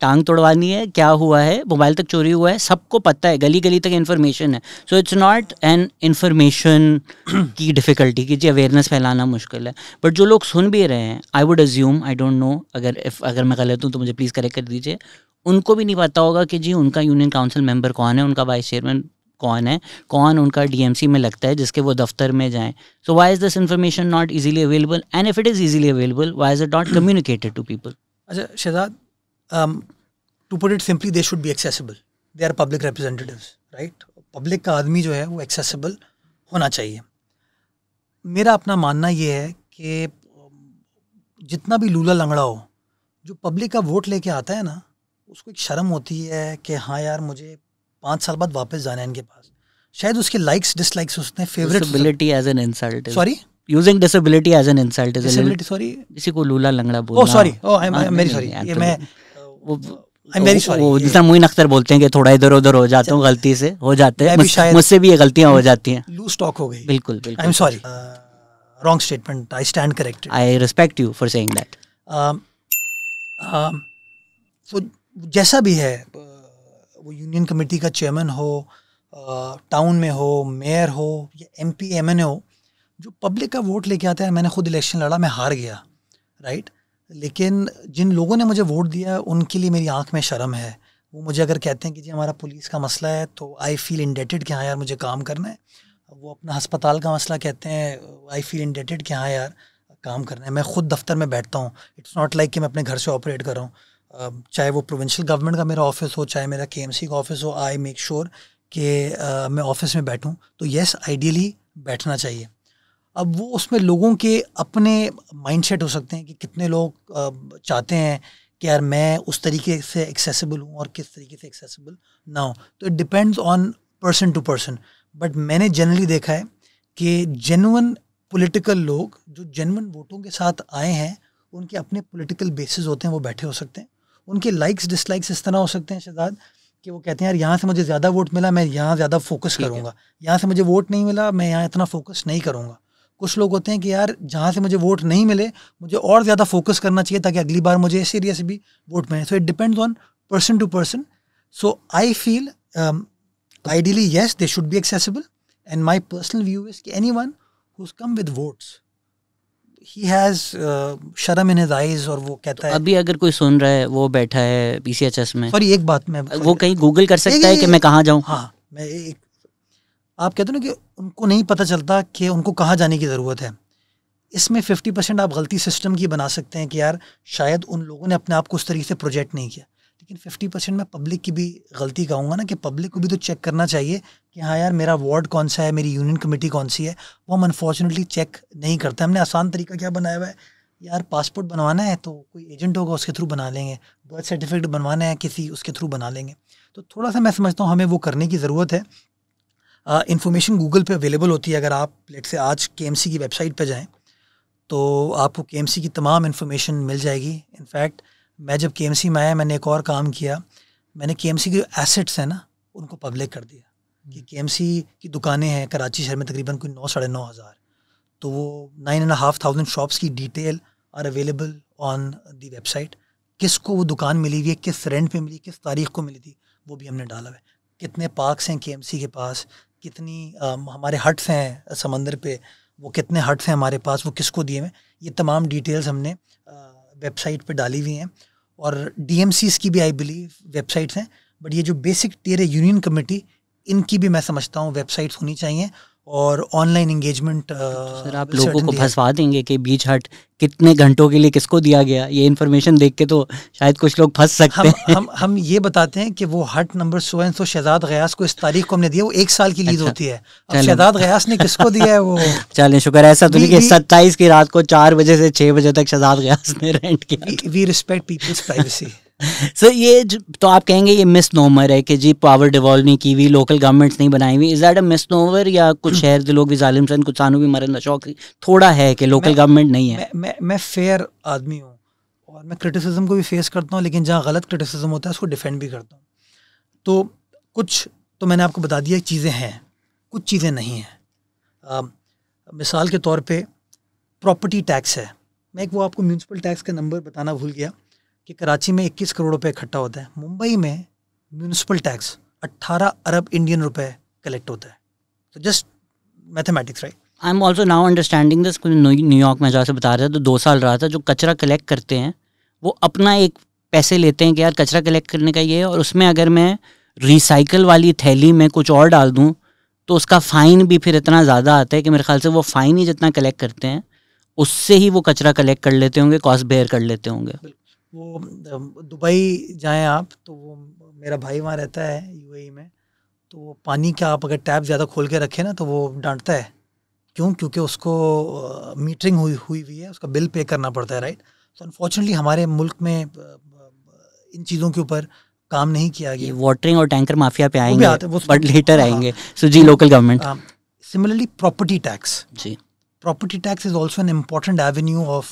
टांग तोड़वानी है क्या हुआ है? मोबाइल तक चोरी हुआ है सबको पता है गली गली तक इन्फॉर्मेशन है। So it's not an information की डिफ़िकल्टी की जी अवेयरनेस फैलाना मुश्किल है। बट जो लोग सुन भी रहे हैं I would assume I don't know अगर इफ़ अगर मैं गलत हूँ तो मुझे प्लीज़ करेक्ट कर दीजिए। उनको भी नहीं पता होगा कि जी उनका यूनियन काउंसिल मेंबर कौन है उनका वाइस चेयरमैन कौन है कौन उनका डीएमसी में लगता है जिसके वो दफ्तर में जाएँ। So why is this information not easily available and if it is easily available why is it not communicated to people अच्छा Shahzad to put it simply they should be accessible they are public representatives right public का आदमी जो है वो accessible होना चाहिए। मेरा अपना मानना ये है कि जितना भी लूला लंगड़ा हो जो पब्लिक का वोट लेके आता है ना उसको एक शर्म होती है कि हाँ यार मुझे पाँच साल बाद वापस जाना है इनके पास। शायद उसके लाइक्स डिसलाइक्स उसने favourite disability as an insult sorry using disability as an insult is disability sorry किसी को लूला लंगड़ा बोलना ओह sorry oh I am very sorry ये मैं वो आई वेरी सॉरी जितना मोइन अख्तर बोलते हैं कि थोड़ा इधर उधर हो जाता हूँ गलती से हो जाते हैं मुझसे भी ये गलतियाँ हो जाती हैं। लूज टॉक हो गई। बिल्कुल बिल्कुल। I am sorry wrong statement I stand corrected I respect you for saying that so जैसा भी है वो यूनियन कमेटी का चेयरमैन हो टाउन में हो मेयर हो या M P M N A हो जो पब्लिक का वोट लेके आता है मैंने खुद इलेक्शन लड़ा मैं हार गया राइट लेकिन जिन लोगों ने मुझे वोट दिया है उनके लिए मेरी आँख में शर्म है। वो मुझे अगर कहते हैं कि जी हमारा पुलिस का मसला है तो आई फील इंडेटेड कि हाँ यार मुझे काम करना है। वो अपना अस्पताल का मसला कहते हैं आई फील इंडेटेड कि हाँ यार काम करना है। मैं खुद दफ्तर में बैठता हूँ। इट्स नॉट लाइक कि मैं अपने घर से ऑपरेट कर रहा हूँ। चाहे वो प्रोविंशियल गवर्नमेंट का मेरा ऑफ़िस हो, चाहे मेरा के का ऑफ़िस हो आई मेक श्योर कि मैं ऑफ़िस में बैठूँ। तो येस आइडियली बैठना चाहिए। अब वो उसमें लोगों के अपने माइंडसेट हो सकते हैं कि कितने लोग चाहते हैं कि यार मैं उस तरीके से एक्सेसिबल हूँ और किस तरीके से एक्सेसिबल ना हो। तो it depends on person to person but मैंने जनरली देखा है कि जेनुअन पॉलिटिकल लोग जो जेनुअन वोटों के साथ आए हैं उनके अपने पॉलिटिकल बेसिस होते हैं वो बैठे हो सकते हैं। उनके लाइक्स डिसलाइक्स इस तरह हो सकते हैं शहजाद कि वो कहते हैं यार यहाँ से मुझे ज़्यादा वोट मिला मैं यहाँ ज़्यादा फोकस करूँगा। यहाँ से मुझे वोट नहीं मिला मैं यहाँ इतना फोकस नहीं करूँगा। कुछ लोग होते हैं कि यार जहाँ से मुझे वोट नहीं मिले मुझे और ज़्यादा फोकस करना चाहिए ताकि अगली बार मुझे इस एरिया से भी वोट मिले। So it depends on person to person so I feel ideally yes they should be accessible and my personal view is कि anyone whose come with votes he has share in his eyes और वो कहता है अभी अगर कोई सुन रहा है वो बैठा है पीसीएचएस में सॉरी एक बात मैं वो कहीं गूगल कर सकता है कि मैं कहाँ जाऊँ? हाँ मैं एक आप कहते हो ना कि उनको नहीं पता चलता कि उनको कहाँ जाने की ज़रूरत है। इसमें फिफ्टी परसेंट आप गलती सिस्टम की बना सकते हैं कि यार शायद उन लोगों ने अपने आप को उस तरीके से प्रोजेक्ट नहीं किया। लेकिन फिफ्टी परसेंट मैं पब्लिक की भी गलती कहूँगा ना कि पब्लिक को भी तो चेक करना चाहिए कि हाँ यार मेरा वार्ड कौन सा है, मेरी यूनियन कमेटी कौन सी है। वो हम अनफॉर्चुनेटली चेक नहीं करते। हमने आसान तरीका क्या बनाया हुआ है? यार पासपोर्ट बनवाना है तो कोई एजेंट होगा उसके थ्रू बना लेंगे। बर्थ सर्टिफिकेट बनवाना है, किसी उसके थ्रू बना लेंगे। तो थोड़ा सा मैं समझता हूँ हमें वो करने की ज़रूरत है। इन्फॉर्मेशन गूगल पे अवेलेबल होती है। अगर आप लेट से आज के की वेबसाइट पे जाएँ तो आपको के की तमाम इन्फॉर्मेशन मिल जाएगी। इनफैक्ट मैं जब के में आया मैंने एक और काम किया। मैंने के के जो एसेट्स हैं ना उनको पब्लिक कर दिया कि के की दुकानें हैं कराची शहर में तकरीबन कोई नौ साढ़े नौ हज़ार। तो वो nine and half thousand shops की detail are available on the website किसको वो दुकान मिली हुई है किस रेंट पे मिली किस तारीख को मिली थी वो भी हमने डाला हुआ है। कितने पार्क्स हैं के के पास कितनी हमारे हट्स हैं समंदर पे, वो कितने हट्स हैं हमारे पास, वो किसको दिए हुए ये तमाम डिटेल्स हमने वेबसाइट पे डाली हुई हैं। और डी की भी आई बिलीव वेबसाइट्स हैं, बट ये जो बेसिक टेयर यूनियन कमेटी, इनकी भी मैं समझता हूँ वेबसाइट्स होनी चाहिए। और ऑनलाइन इंगेजमेंट सर आप लोगों को फंसवा देंगे कि बीच हट कितने घंटों के लिए किसको दिया गया? ये इन्फॉर्मेशन देख के तो शायद कुछ लोग फंस सकते हम, हैं। हम हम ये बताते हैं कि वो hut number so and so Shahzad Ghayas को इस तारीख को हमने दिया वो एक साल की लीज अच्छा, होती है। शहजाद गयास ने किसको दिया है वो? चले शुक्र ऐसा तो नहीं कि सत्ताईस की रात को चार बजे से छह बजे तक शहजाद गयास ने रेंट किया we respect people's privacy sir ये तो आप कहेंगे ये मिस नोमर है कि जी पावर डिवॉल्व नहीं की हुई लोकल गवर्नमेंट्स नहीं बनाई हुई। Is that a misnomer या कुछ. शहर के लोग भी जालिम सन कुछ सानू भी मरन शौक थोड़ा है कि लोकल गवर्नमेंट नहीं है। मैं मैं, मैं फेयर आदमी हूँ और मैं क्रिटिसिज्म को भी फेस करता हूँ लेकिन जहाँ गलत क्रिटिसिज्म होता है उसको डिफेंड भी करता हूँ। तो कुछ तो मैंने आपको बता दिया चीज़ें हैं कुछ चीज़ें नहीं हैं। मिसाल के तौर पर प्रॉपर्टी टैक्स है। मैं एक वो आपको म्यूनसिपल टैक्स का नंबर बताना भूल गया। कि कराची में 21 करोड़ रुपए इकट्ठा होता है। मुंबई में म्यूनसिपल टैक्स 18 अरब इंडियन रुपए कलेक्ट होता है। तो just mathematics right I am also now understanding this New York में जहाँ से बता रहा था तो दो साल रहा था जो कचरा कलेक्ट करते हैं वो अपना एक पैसे लेते हैं कि यार कचरा कलेक्ट करने का ये है और उसमें अगर मैं रिसाइकल वाली थैली में कुछ और डाल दूँ तो उसका फ़ाइन भी फिर इतना ज़्यादा आता है कि मेरे ख्याल से वो फ़ाइन ही जितना कलेक्ट करते हैं उससे ही वो कचरा कलेक्ट कर लेते होंगे कॉस्ट बेयर कर लेते होंगे। वो दुबई जाएँ आप तो वो मेरा भाई वहाँ रहता है यूएई में तो वो पानी का आप अगर टैप ज़्यादा खोल के रखें ना तो वो डांटता है। क्यों? क्योंकि उसको मीटरिंग हुई हुई हुई है उसका बिल पे करना पड़ता है राइट? तो अनफॉर्चुनेटली हमारे मुल्क में इन चीज़ों के ऊपर काम नहीं किया गया। वाटरिंग और टैंकर माफिया पे आएँगे बट लेटर आएँगे। So ji local government similarly property tax ji. Property tax is also an important avenue of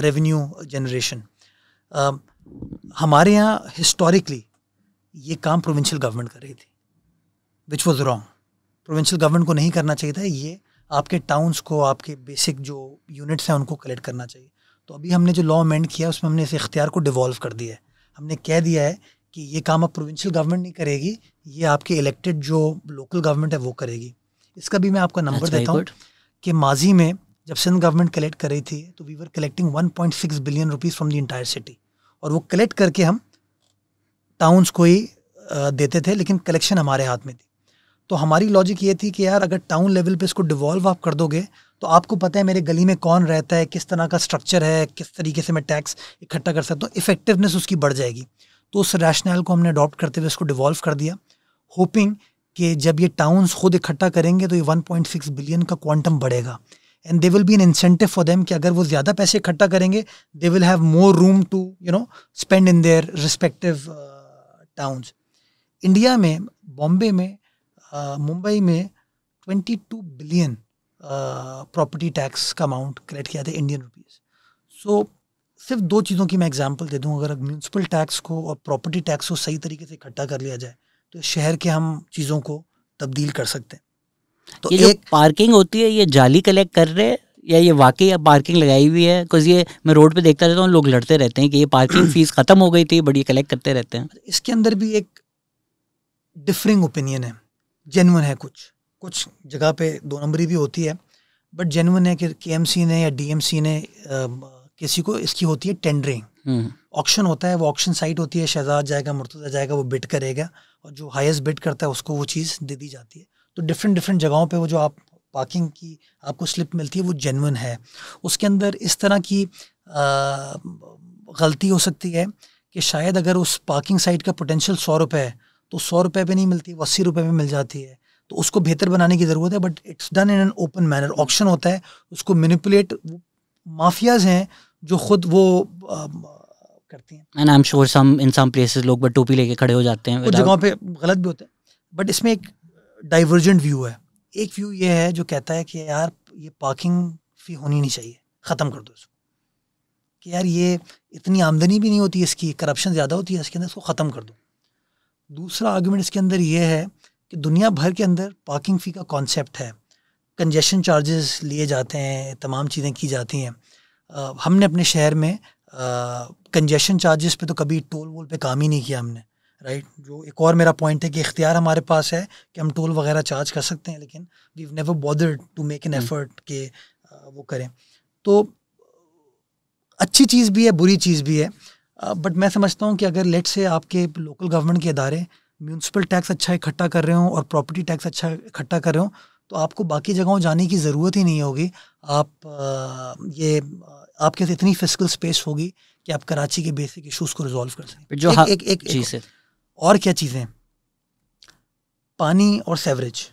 revenue generation हमारे यहाँ हिस्टोरिकली ये काम प्रोविंशियल गवर्नमेंट कर रही थी which was wrong provincial government को नहीं करना चाहिए था ये आपके टाउन्स को आपके बेसिक जो यूनिट्स हैं उनको कलेक्ट करना चाहिए। तो अभी हमने जो लॉ अमेंड किया उसमें हमने इस इख्तियार को डिवॉल्व कर दिया है। हमने कह दिया है कि ये काम अब प्रोविंशियल गवर्नमेंट नहीं करेगी ये आपके इलेक्टेड जो लोकल गवर्नमेंट है वो करेगी। इसका भी मैं आपको नंबर देता हूँ कि माजी में जब सिंध गवर्नमेंट कलेक्ट कर रही थी तो we were collecting 1.6 billion rupees from the entire city और वो कलेक्ट करके हम टाउन्स को ही देते थे, लेकिन कलेक्शन हमारे हाथ में थी। तो हमारी लॉजिक ये थी कि यार, अगर टाउन लेवल पे इसको डिवॉल्व आप कर दोगे तो आपको पता है मेरे गली में कौन रहता है, किस तरह का स्ट्रक्चर है, किस तरीके से मैं टैक्स इकट्ठा कर सकता हूँ इफेक्टिवनेस उसकी बढ़ जाएगी। तो उस रैशनल को हमने अडॉप्ट करते हुए इसको डिवॉल्व कर दिया होपिंग कि जब ये टाउन्स खुद इकट्ठा करेंगे तो ये 1.6 बिलियन का क्वांटम बढ़ेगा। And they will be an incentive for them कि अगर वो ज़्यादा पैसे इकट्ठा करेंगे they will have more room to you know spend in their respective towns India में बॉम्बे में मुंबई में 22 बिलियन प्रॉपर्टी टैक्स का अमाउंट कलेक्ट किया था इंडियन रुपीज़ सो सिर्फ़ दो चीज़ों की मैं एग्जांपल दे दूँ, अगर म्यूनसिपल टैक्स को और प्रॉपर्टी टैक्स को सही तरीके से इकट्ठा कर लिया जाए तो शहर के हम चीज़ों को तब्दील कर सकते हैं। तो ये एक पार्किंग होती है ये जाली कलेक्ट कर रहे हैं या ये वाकई पार्किंग लगाई हुई है? बिकॉज़ ये मैं रोड पे देखता रहता हूँ लोग लड़ते रहते हैं कि ये पार्किंग फ़ीस ख़त्म हो गई थी बड़ी कलेक्ट करते रहते हैं। इसके अंदर भी एक डिफरिंग ओपिनियन है। जेनवन है कुछ। कुछ जगह पे दो नंबरी भी होती है बट जेनवन है कि के ने या डीएमसी ने आ, किसी को इसकी होती है टेंडरिंग ऑक्शन होता है वो ऑक्शन साइट होती है शहजाद जाएगा मुर्तजा जाएगा वो बिट करेगा और जो हाईएस्ट बिट करता है उसको वो चीज़ दे दी जाती है। तो डिफरेंट डिफरेंट जगहों पे वो जो आप पार्किंग की आपको स्लिप मिलती है वो जेनवन है। उसके अंदर इस तरह की आ, गलती हो सकती है कि शायद अगर उस पार्किंग साइट का पोटेंशियल सौ रुपये है तो सौ रुपये पे नहीं मिलती वो अस्सी रुपये में मिल जाती है। तो उसको बेहतर बनाने की ज़रूरत है but it's done in an open manner option होता है उसको मैनिपुलेट माफियाज हैं जो खुद वो करती हैं। And I am sure some in some places लोग बट टोपी लेके खड़े हो जाते हैं कुछ जगहों पे गलत भी होता है बट इसमें एक डाइवर्जेंट व्यू है। एक व्यू ये है जो कहता है कि यार, ये पार्किंग फ़ी होनी नहीं चाहिए। ख़त्म कर दो इसको। कि यार ये इतनी आमदनी भी नहीं होती, इसकी करप्शन ज़्यादा होती है, इसके अंदर इसको ख़त्म कर दो। दूसरा आर्गूमेंट इसके अंदर ये है कि दुनिया भर के अंदर पार्किंग फ़ी का कॉन्सेप्ट है। कंजेशन चार्जेस लिए जाते हैं, तमाम चीज़ें की जाती हैं। हमने अपने शहर में कंजेशन चार्जेस पे तो कभी टोल वोल पे काम ही नहीं किया हमने। Right right? जो एक और मेरा पॉइंट है कि इख्तियार हमारे पास है कि हम टोल वगैरह चार्ज कर सकते हैं लेकिन we never bothered to make an effort के वो करें। तो अच्छी चीज़ भी है बुरी चीज़ भी है। बट मैं समझता हूँ कि अगर लेट से आपके लोकल गवर्नमेंट के इदारे म्यूनसिपल टैक्स अच्छा इकट्ठा कर रहे हों और प्रॉपर्टी टैक्स अच्छा इकट्ठा कर रहे हों तो आपको बाकी जगहों जाने की ज़रूरत ही नहीं होगी। आप ये आपके पास इतनी फ़िज़िकल स्पेस होगी कि आप कराची के बेसिक इश्यूज़ को रिजॉल्व कर सकें। जो एक, हाँ, एक, एक, एक, एक और क्या चीज़ें? पानी और सेवरेज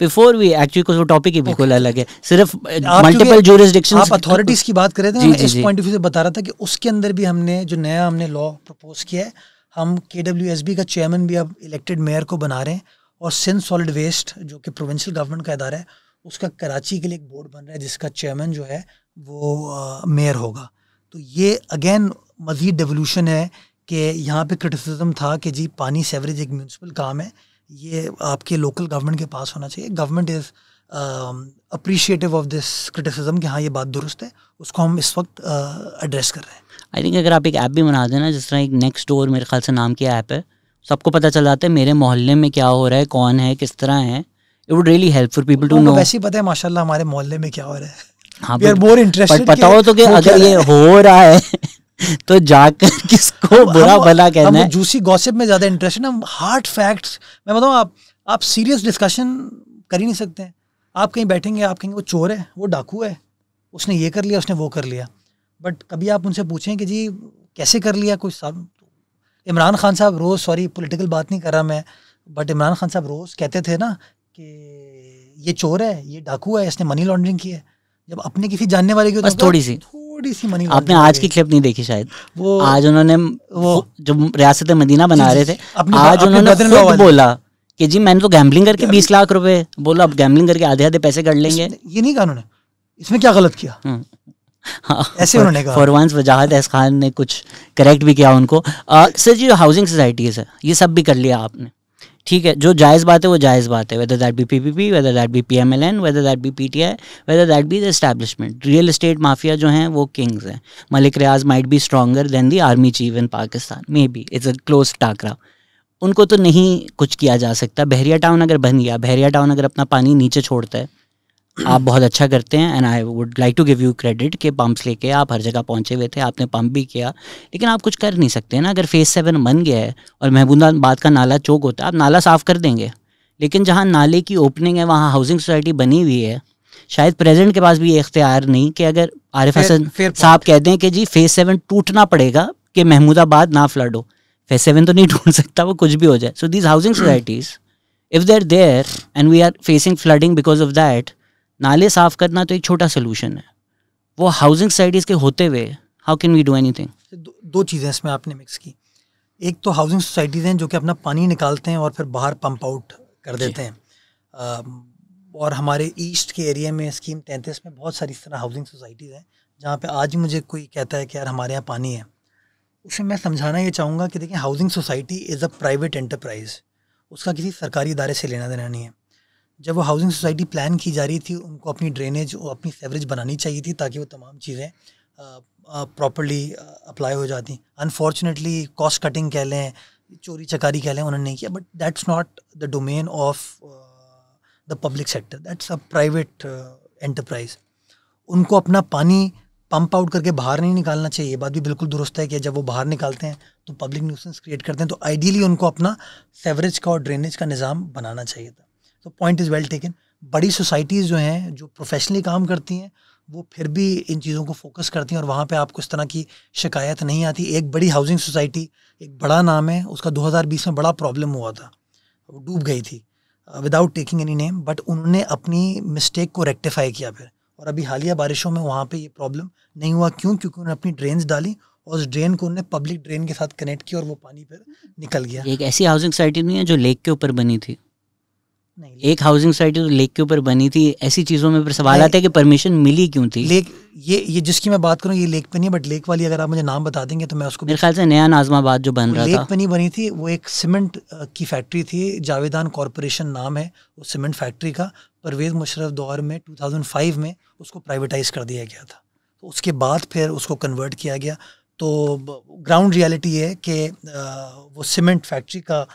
बिफोर वी एक्चुअली कुछ टॉपिक ही बिल्कुल अलग है। सिर्फ़ मल्टीपल ज्यूरिसडिक्शन आप अथॉरिटीज की बात कर रहे थे मैं इस पॉइंट ऑफ़ व्यू से बता रहा था कि उसके अंदर भी हमने जो नया हमने लॉ प्रपोज किया है हम के डब्ल्यू एस बी का चेयरमैन भी अब इलेक्टेड मेयर को बना रहे हैं और सिंध सॉलिड वेस्ट जो कि प्रोविंशियल गवर्नमेंट का इदारा है उसका कराची के लिए एक बोर्ड बन रहा है जिसका चेयरमैन जो है वो मेयर होगा। तो ये अगेन मज़ीद डेवोल्यूशन है कि यहाँ पे क्रिटिसिज्म था कि जी पानी सेवरेज एक म्यूनसिपल काम है ये आपके लोकल गवर्नमेंट के पास होना चाहिए। Government is appreciative of this criticism कि हाँ ये बात दुरुस्त है उसको हम इस वक्त एड्रेस uh, कर रहे हैं। आई थिंक अगर आप एक ऐप भी बना देना जिस तरह एक नेक्स्ट डोर मेरे ख्याल से नाम की ऐप है सबको पता चल जाता है मेरे मोहल्ले में क्या हो रहा है कौन है किस तरह है। It would really help for people to know वैसे ही पता है माशाल्लाह हमारे मोहल्ले में क्या हो रहा है। हाँ इंटरेस्टेड पता हो तो कि अगर ये हो रहा है। तो जाकर किसको बुरा भला कहना है? जूसी गॉसिप में ज़्यादा इंटरेस्ट है ना हार्ड फैक्ट्स मैं बताऊँ आप आप सीरियस डिस्कशन कर ही नहीं सकते। हैं आप कहीं बैठेंगे आप कहेंगे वो चोर है वो डाकू है उसने ये कर लिया उसने वो कर लिया। बट कभी आप उनसे पूछें कि जी कैसे कर लिया कोई सब इमरान खान साहब रोज़ सॉरी पॉलिटिकल बात नहीं कर रहा मैं बट इमरान खान साहब रोज़ कहते थे ना कि ये चोर है ये डाकू है इसने मनी लॉन्ड्रिंग की है। जब अपने किसी जानने वाले की बस थोड़ी सी। थोड़ी सी मनी आपने आज की क्लिप नहीं देखी शायद? वो आज उन्होंने वो जो रियासत मदीना बना रहे थे आज उन्होंने बोला कि जी मैंने तो गैम्बलिंग करके बीस लाख रुपए बोला अब गैम्बलिंग करके आधे आधे पैसे कर लेंगे। ये नहीं कहा उन्होंने। इसमें क्या गलत किया? हम्म। हाँ, ऐसे उन्होंने कहा। फॉरवान्स वजाहत एस खान ने कुछ करेक्ट भी किया उनको। सर जी जो हाउसिंग सोसाइटीज़ है ये सब भी कर लिया आपने। ठीक है, जो जायज़ बात है वो जायज़ बात है whether that be P P P whether that be P M L N whether that be P T I whether that be the establishment real estate mafia जो हैं वो किंग्स हैं। Malik Riaz might be stronger than the army chief in Pakistan maybe it's a close टाकरा। उनको तो नहीं कुछ किया जा सकता। बहरिया टाउन अगर बन गया, बहरिया टाउन अगर अपना पानी नीचे छोड़ता है आप बहुत अच्छा करते हैं and I would like to give you credit कि पम्प्स लेके आप हर जगह पहुँचे हुए थे आपने पम्प भी किया लेकिन आप कुछ कर नहीं सकते ना। अगर फ़ेज़ सेवन बन गया है और महबूबाबाद का नाला चौक होता है आप नाला साफ़ कर देंगे लेकिन जहाँ नाले की ओपनिंग है वहाँ हाउसिंग सोसाइटी बनी हुई है शायद प्रेसिडेंट के पास भी ये इख्तियार नहीं कि अगर आर आरिफ हसन साहब कहते हैं कि जी फ़ेज़ सेवन टूटना पड़ेगा कि महमूदाबाद ना फ्लड हो। फ़ेज़ सेवन तो नहीं टूट सकता वो कुछ भी हो जाए। So these housing societies if they're there and we are facing flooding because of that नाले साफ़ करना तो एक छोटा सोल्यूशन है। वो हाउसिंग सोसाइटीज़ के होते हुए how can we do anything दो चीज़ें इसमें आपने मिक्स की। एक तो हाउसिंग सोसाइटीज़ हैं जो कि अपना पानी निकालते हैं और फिर बाहर पंप आउट कर देते हैं। आ, और हमारे ईस्ट के एरिया में स्कीम तैंतीस में बहुत सारी इस तरह हाउसिंग सोसाइटीज़ हैं जहाँ पे आज मुझे कोई कहता है कि यार हमारे यहाँ पानी है। उसे मैं समझाना ये चाहूँगा कि देखिए housing society is a private enterprise उसका किसी सरकारी इदारे से लेना देना नहीं है। जब वो हाउसिंग सोसाइटी प्लान की जा रही थी, उनको अपनी ड्रेनेज और अपनी सेवरेज बनानी चाहिए थी ताकि वो तमाम चीज़ें प्रॉपरली अप्लाई हो जाती। अनफॉर्चुनेटली कॉस्ट कटिंग कह लें, चोरी चकारी कह लें, उन्होंने नहीं किया but that's not the domain of the public sector that's a private enterprise उनको अपना पानी पंप आउट करके बाहर नहीं निकालना चाहिए। ये बात भी बिल्कुल दुरुस्त है कि जब वो बाहर निकालते हैं तो पब्लिक न्यूसेंस क्रिएट करते हैं तो आइडियली उनको अपना सेवरेज का और ड्रेनेज का निज़ाम बनाना चाहिए था। तो पॉइंट इज़ वेल टेकन बड़ी सोसाइटीज़ जो हैं, जो प्रोफेशनली काम करती हैं, वो फिर भी इन चीज़ों को फोकस करती हैं और वहाँ पे आपको इस तरह की शिकायत नहीं आती। एक बड़ी हाउसिंग सोसाइटी एक बड़ा नाम है, उसका 2020 में बड़ा प्रॉब्लम हुआ था। वो डूब गई थी without taking any name but उन्होंने अपनी मिस्टेक को रेक्टिफाई किया फिर। और अभी हालिया बारिशों में वहाँ पर ये प्रॉब्लम नहीं हुआ। क्यों? क्योंकि उन्होंने अपनी ड्रेन्स डाली और उस ड्रेन को उन्होंने पब्लिक ड्रेन के साथ कनेक्ट किया और वो पानी फिर निकल गया। एक ऐसी हाउसिंग सोसाइटी नहीं है जो लेक के ऊपर बनी थी। एक हाउसिंग सोसाइटी तो लेक के ऊपर बनी थी ऐसी चीज़ों में सवाल आता है कि परमिशन मिली क्यों थी? लेक ये ये जिसकी मैं बात करूँ ये लेक पे नहीं बट लेक वाली अगर आप मुझे नाम बता देंगे तो मैं उसको मेरे ख्याल से नया नाजमाबाद जो बन रहा लेक पे नहीं बनी थी वो एक सीमेंट की फैक्ट्री थी जावेदान कॉरपोरेशन नाम है उस सीमेंट फैक्ट्री का परवेज़ मुशरफ दौर में 2005 में उसको प्राइवेटाइज कर दिया गया था। तो उसके बाद फिर उसको कन्वर्ट किया गया। तो ग्राउंड रियलिटी है कि वो सीमेंट फैक्ट्री का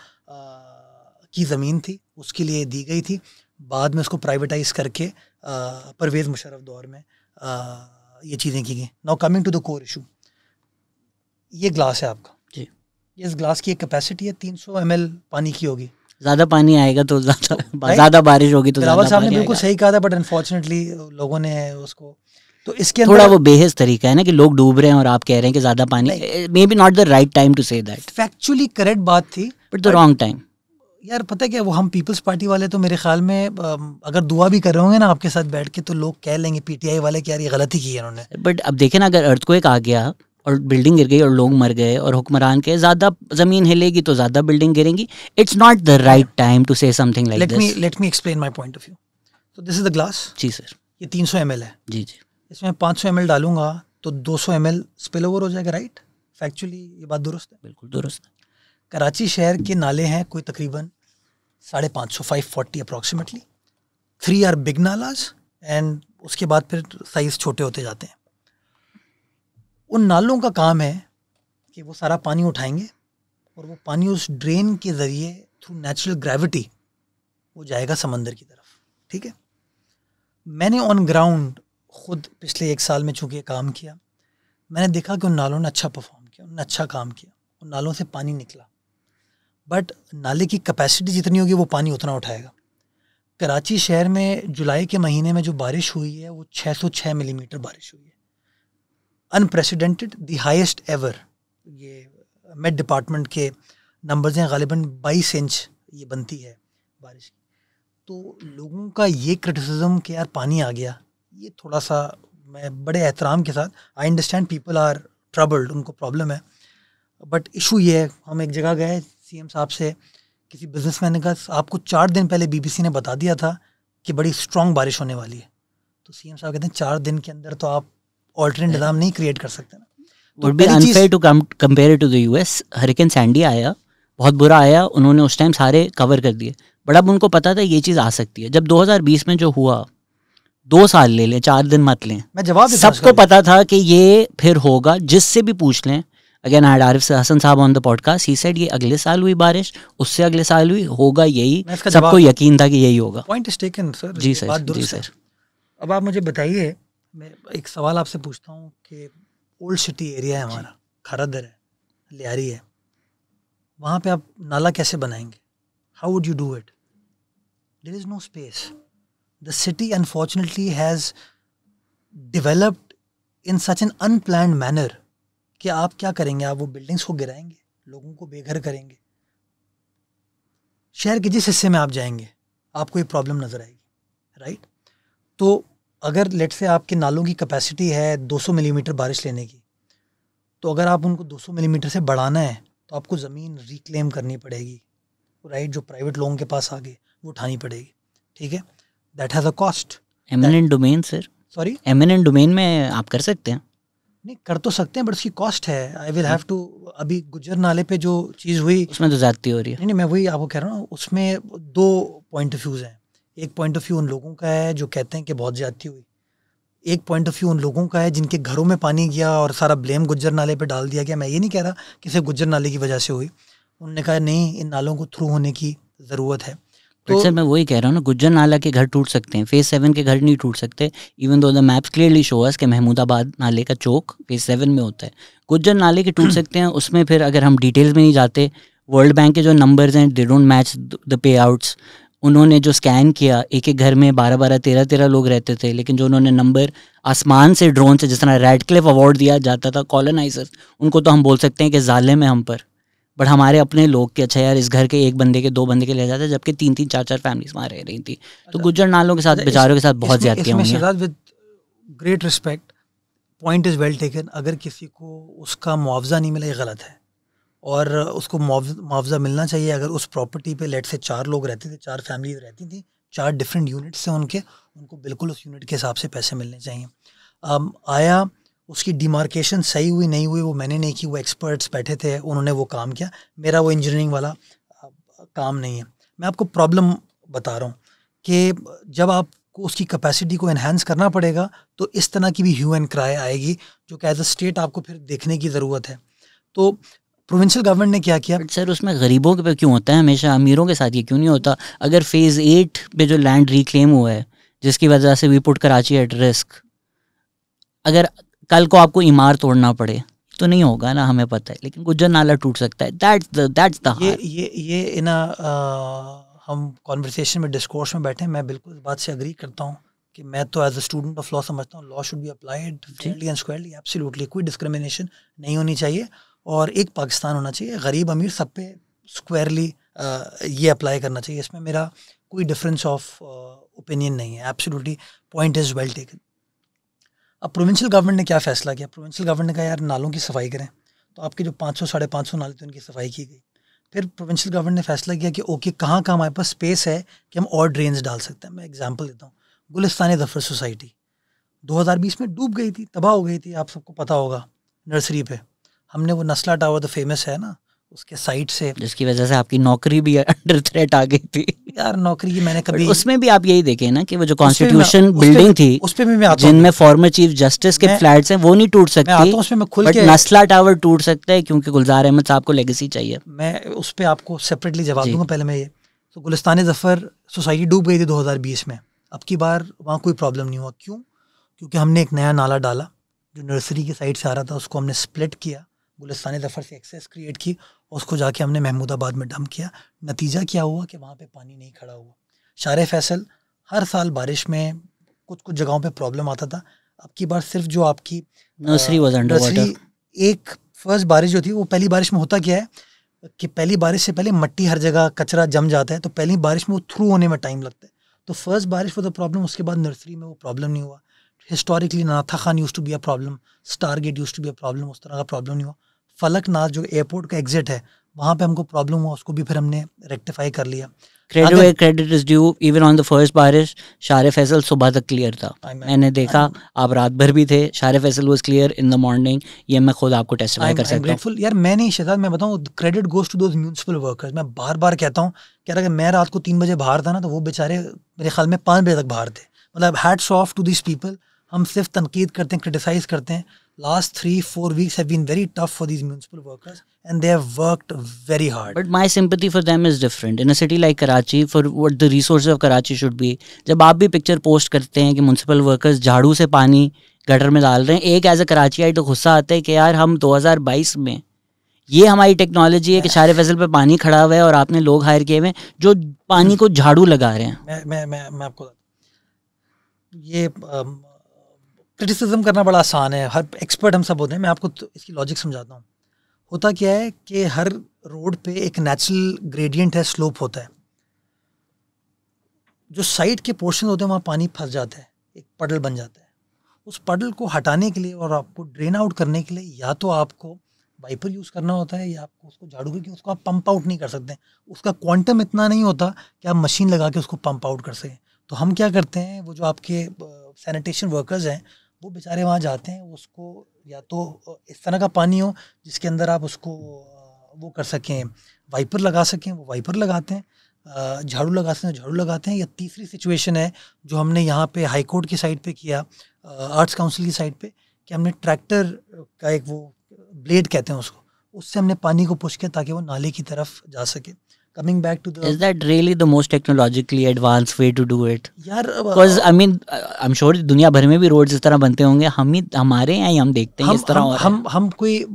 की ज़मीन थी उसके लिए दी गई थी। बाद में उसको प्राइवेटाइज करके परवेज़ मुशरफ दौर में आ, ये चीज़ें की गई। Now coming to the core issue ये ग्लास है आपका। जी। इस ग्लास की एक कैपेसिटी है तीन सौ एम पानी की होगी। ज़्यादा पानी आएगा तो ज़्यादा ज़्यादा बारिश होगी तो साहब ने बिल्कुल सही कहा था बट अनफॉर्चुनेटली लोगों ने उसको तो इसके थोड़ा वो बेहस तरीका है ना कि लोग डूब रहे हैं और आप कह रहे हैं कि ज़्यादा पानी may be not the right time to say that factually correct बात थी बट द रॉन्ग टाइम यार पता है क्या वो हम पीपल्स पार्टी वाले तो मेरे ख्याल में अगर दुआ भी कर रहे होंगे ना आपके साथ बैठ के तो लोग कह लेंगे पीटीआई वाले कि यार ये गलती की है उन्होंने बट अब देखे ना अगर अर्थ को एक आ गया और बिल्डिंग गिर गई और लोग मर गए और हुक्मरान के ज़्यादा ज़मीन हिलेगी तो ज़्यादा building गिरेंगी। It's not the right time to say something like let me let me explain my point of view तो दिस इज़ द ग्लास जी सर ये 300 ml है। जी जी. इसमें 500 ml डालूँगा तो 200 ml स्पिल ओवर हो जाएगा राइट फैक्चुअली ये बात दुरुस्त है। बिल्कुल दुरुस्त कराची शहर के नाले हैं कोई तकरीबन साढ़े पाँच सौ five forty approximately three are big nullahs and उसके बाद फिर साइज़ छोटे होते जाते हैं। उन नालों का काम है कि वो सारा पानी उठाएँगे और वो पानी उस ड्रेन के ज़रिए थ्रू नेचुरल ग्रेविटी वो जाएगा समंदर की तरफ़, ठीक है? मैंने ऑन ग्राउंड खुद पिछले एक साल में चूँकि काम किया, मैंने देखा कि उन नालों ने अच्छा परफॉर्म किया उन्होंने अच्छा काम किया, उन नालों से पानी निकला। बट नाले की कैपेसिटी जितनी होगी वो पानी उतना उठाएगा। कराची शहर में जुलाई के महीने में जो बारिश हुई है, वो 606 मिलीमीटर बारिश हुई है। अनप्रेसिडेंटेड द हाईएस्ट एवर ये मेड डिपार्टमेंट के नंबर्स हैं, गालिबा बाईस इंच ये बनती है बारिश की। तो लोगों का ये क्रिटिसिज्म कि यार पानी आ गया, ये थोड़ा सा मैं बड़े एहतराम के साथ I understand people are troubled उनको प्रॉब्लम है। बट इशू ये है, हम एक जगह गए सीएम साहब से किसी बिजनेसमैन ने कहा आपको चार दिन पहले बीबीसी ने बता दिया था कि बड़ी स्ट्रांग बारिश होने वाली है। तो सीएम साहब कहते हैं चार दिन के अंदर तो आप ऑल्टरनेट निज़ाम नहीं क्रिएट कर सकते ना। Be unfair to compare to the US hurricane Sandy आया बहुत बुरा आया उन्होंने उस टाइम सारे कवर कर दिए। बट अब उनको पता था ये चीज़ आ सकती है। जब 2020 में जो हुआ दो साल ले लें चार दिन मत लें मैं जवाब सबको पता था कि ये फिर होगा जिससे भी पूछ लें again I Arif Hasan Sahab on the podcast he said ये अगले साल हुई बारिश उससे अगले साल हुई होगा यही। सबको यकीन था कि यही होगा। पॉइंट इज़ टेकन सर जी सर जी सर। अब आप मुझे बताइए मैं एक सवाल आपसे पूछता हूँ कि ओल्ड सिटी एरिया है हमारा खरादर है लियारी है। वहाँ पे आप नाला कैसे बनाएँगे? How would you do it there is no space the city unfortunately has developed in such an unplanned manner कि आप क्या करेंगे? आप वो बिल्डिंग्स को गिराएँगे लोगों को बेघर करेंगे। शहर के जिस हिस्से में आप जाएँगे आपको ये प्रॉब्लम नज़र आएगी राइट तो अगर लेट से आपके नालों की कैपेसिटी है 200 मिलीमीटर बारिश लेने की तो अगर आप उनको 200 मिलीमीटर से बढ़ाना है तो आपको ज़मीन रिक्लेम करनी पड़ेगी राइट जो प्राइवेट लोगों के पास आ गए वो उठानी पड़ेगी ठीक है? That has a cost eminent domain sir sorry eminent domain में आप कर सकते हैं। नहीं कर तो सकते हैं बट उसकी कॉस्ट है। आई विल हैव टू अभी गुजर नाले पे जो चीज़ हुई उसमें तो ज़्यादती हो रही है। नहीं नहीं मैं वही आपको कह रहा हूँ उसमें दो पॉइंट ऑफ़ व्यूज़ हैं। एक पॉइंट ऑफ़ व्यू उन लोगों का है जो कहते हैं कि बहुत ज़्यादती हुई। एक पॉइंट ऑफ़ व्यू उन लोगों का है जिनके घरों में पानी गया और सारा ब्लेम गुज्जर नाले पे डाल दिया गया। मैं ये नहीं कह रहा कि सिर्फ़ गुज्जर नाले की वजह से हुई। उन्होंने कहा नहीं इन नालों को थ्रू होने की ज़रूरत है। तो सर मैं वही कह रहा हूँ ना, गुज्जर नाला के घर टूट सकते हैं फ़ेज़ सेवन के घर नहीं टूट सकते even though the maps clearly show us कि महमूदाबाद नाले का चौक फ़ेज़ सेवन में होता है। गुज्जर नाले के टूट सकते हैं, उसमें फिर अगर हम डिटेल्स में नहीं जाते वर्ल्ड बैंक के जो नंबर्स हैं दे डोंट मैच द पे आउट्स उन्होंने जो स्कैन किया एक एक घर में बारह बारह तेरह तेरह लोग रहते थे, लेकिन जो उन्होंने नंबर आसमान से ड्रोन से, जिस तरह रेड क्लिफ अवार्ड दिया जाता था कॉलोनाइजर उनको तो हम बोल सकते हैं कि जाले में हम पर। बट हमारे अपने लोग के अच्छा यार इस घर के एक बंदे के दो बंदे के ले जाते जबकि तीन तीन चार चार फैमिलीज़ वहाँ रह रही थी। तो अच्छा। गुज्जर नालों के साथ बेचारों के साथ बहुत ज़्यादा हुई great respect point is well taken अगर किसी को उसका मुआवजा नहीं मिला ये गलत है। और उसको मुआवजा मिलना चाहिए अगर उस प्रॉपर्टी पे लेट से चार लोग रहते थे चार फैमिली रहती थी चार डिफरेंट यूनिट्स हैं उनके उनको बिल्कुल उस यूनिट के हिसाब से पैसे मिलने चाहिए। um, आया उसकी डिमार्केशन सही हुई, नहीं हुई, वो मैंने नहीं की, वो एक्सपर्ट्स बैठे थे, उन्होंने वो काम किया। मेरा वो इंजीनियरिंग वाला काम नहीं है। मैं आपको प्रॉब्लम बता रहा हूँ कि जब आपको उसकी कैपेसिटी को इन्हेंस करना पड़ेगा तो इस तरह की भी ह्यू एंड क्राई आएगी, जो कि एज अ स्टेट आपको फिर देखने की ज़रूरत है। तो प्रोविंशियल गवर्नमेंट ने क्या किया? सर उसमें गरीबों के पे क्यों होता है हमेशा? अमीरों के साथ ये क्यों नहीं होता? अगर फ़ेज़ एट पे जो लैंड रिक्लेम हुआ है, जिसकी वजह से we put Karachi at risk अगर कल को आपको इमार तोड़ना पड़े तो नहीं होगा ना हमें पता है लेकिन गुजर नाला टूट सकता है। दैट्स द दैट्स द ये ये ये इन हम कॉन्वर्सेशन में डिस्कोर्स में बैठे मैं बिल्कुल इस बात से अग्री करता हूँ कि मैं तो as a student of law समझता हूँ law should be applied fairly and squarely absolutely कोई डिस्क्रिमिनेशन नहीं होनी चाहिए और एक पाकिस्तान होना चाहिए गरीब अमीर सब पे स्क्वायरली ये अप्लाई करना चाहिए इसमें मेरा कोई डिफरेंस ऑफ़ ओपिनियन नहीं है absolutely point is well taken अब प्रोविंशियल गवर्नमेंट ने क्या फ़ैसला किया? प्रोविंशियल गवर्नमेंट ने कहा, यार, नालों की सफ़ाई करें। तो आपके जो पाँच सौ, साढ़े पाँच सौ नाले थे, उनकी सफ़ाई की गई। फिर प्रोविंशियल गवर्नमेंट ने फैसला किया कि, ओके, कहाँ कहाँ हमारे पास स्पेस है कि हम और ड्रेन्स डाल सकते हैं? मैं एग्ज़ाम्पल देता हूँ। गुलिस्तान ज़फ़र सोसाइटी 2020 में डूब गई थी, तबाह हो गई थी, आप सबको पता होगा, नर्सरी पे। हमने वो नस्ला टावर तो फ़ेमस है ना, उसके साइड से जिसकी वजह से आपकी नौकरी भी अंडर थ्रेट आ गई थी। यार नौकरी की मैंने कभी उसमें भी आप यही देखे ना कि वो जो कॉन्स्टिट्यूशन बिल्डिंग थी उस पे भी मैं आता जिनमें फॉर्मर चीफ जस्टिस के फ्लैट्स हैं वो नहीं टूट सकते। उसमें मैं खुल के नस्ला टावर टूट सकता है क्योंकि गुलजार अहमद साहब को लेगेसी चाहिए। मैं उस पर आपको सेपरेटली जवाब दूँगा पहले मैं ये। तो गुलिस्तान ज़फ़र सोसाइटी डूब गई थी 2020 में। अब की बार वहाँ कोई प्रॉब्लम नहीं हुआ। क्यों? क्योंकि हमने एक नया नाला डाला जो नर्सरी की साइड से आ रहा था उसको हमने स्प्लिट किया। गुलिस्तान जफ़र से एक्सेस क्रिएट की उसको जाके हमने महमूदाबाद में डंप किया। नतीजा क्या हुआ कि वहाँ पे पानी नहीं खड़ा हुआ। शार फैसल हर साल बारिश में कुछ कुछ जगहों पे प्रॉब्लम आता था। अब की बार सिर्फ़ जो आपकी नर्सरी नर्सरी एक फ़र्स्ट बारिश जो थी वो पहली बारिश में होता क्या है कि पहली बारिश से पहले मट्टी हर जगह कचरा जम जाता है तो पहली बारिश में वो थ्रू होने में टाइम लगता है। तो फ़र्स्ट बारिश वो तो प्रॉब्लम उसके बाद नर्सरी में वो प्रॉब्लम नहीं हुआ। Historically Natha Khan used to be a problem Star Gate used to be a problem उस तरह का प्रॉब्लम नहीं हुआ। फलक नाथ जो एयरपोर्ट का एग्जिट है वहाँ पे हमको प्रॉब्लम हुआ उसको भी फिर हमने रेक्टिफाई कर लिया। Credit credit is due even on the first बारिश शार फैसल सुबह तक क्लियर था। मैंने देखा आप रात भर भी थे Shahrah Faisal was clear in the morning ये मैं खुद आपको टेस्टिफाई कर सकता हूँ। यार मैं नहीं शहजाद मैं बताऊँ credit goes to those municipal workers मैं बार बार कहता हूँ कि अगर मैं रात को तीन बजे बाहर था ना तो वो बेचारे मेरे ख्याल में पाँच बजे तक बाहर थे। मतलब hats off to this people हम सिर्फ़ तनकीद करते हैं क्रिटिसाइज़ करते हैं। Last three four weeks have been very tough for these municipal workers and they have worked very hard but my sympathy for them is different in a city like karachi for what the resources of karachi should be जब आप भी picture post करते हैं कि municipal workers झाड़ू से पानी gutter में डाल रहे हैं एक एज अ कराची आई तो गुस्सा आता है कि यार हम 2022 में ये हमारी टेक्नोलॉजी है कि शारे फैसल पे पानी खड़ा हुआ है और आपने लोग हायर किए हुए हैं जो पानी को झाड़ू लगा रहे हैं मैं मैं मैं, मैं आपको ये क्रिटिसिज्म करना बड़ा आसान है। हर एक्सपर्ट हम सब होते हैं। मैं आपको तो इसकी लॉजिक समझाता हूँ। होता क्या है कि हर रोड पे एक नेचुरल ग्रेडियंट है स्लोप होता है। जो साइड के पोर्शन होते हैं, वहाँ पानी फंस जाता है। एक पडल बन जाता है। उस पडल को हटाने के लिए और आपको ड्रेन आउट करने के लिए या तो आपको वाइपर यूज़ करना होता है या आपको उसको झाड़ू करके उसको आप पंप आउट नहीं कर सकते। उसका क्वांटम इतना नहीं होता कि आप मशीन लगा के उसको पंप आउट कर सकें। तो हम क्या करते हैं, वो जो आपके सैनिटेशन वर्कर्स हैं वो बेचारे वहाँ जाते हैं, उसको या तो इस तरह का पानी हो जिसके अंदर आप उसको वो कर सकें, वाइपर लगा सकें, वो वाइपर लगाते हैं झाड़ू लगा सकते हैं झाड़ू लगाते हैं। या तीसरी सिचुएशन है जो हमने यहाँ पे हाई कोर्ट की साइड पे किया आर्ट्स काउंसिल की साइड पे, कि हमने ट्रैक्टर का एक वो ब्लेड कहते हैं उसको, उससे हमने पानी को पुश किया ताकि वो नाले की तरफ़ जा सके। Coming back to the is that really the most technologically advanced way to do it? यार because i mean i'm sure दुनिया भर में भी रोड्स इस तरह बनते होंगे। हम ही हमारे यहाँ हम देखते हैं हम इस तरह हम और हम, हम कोई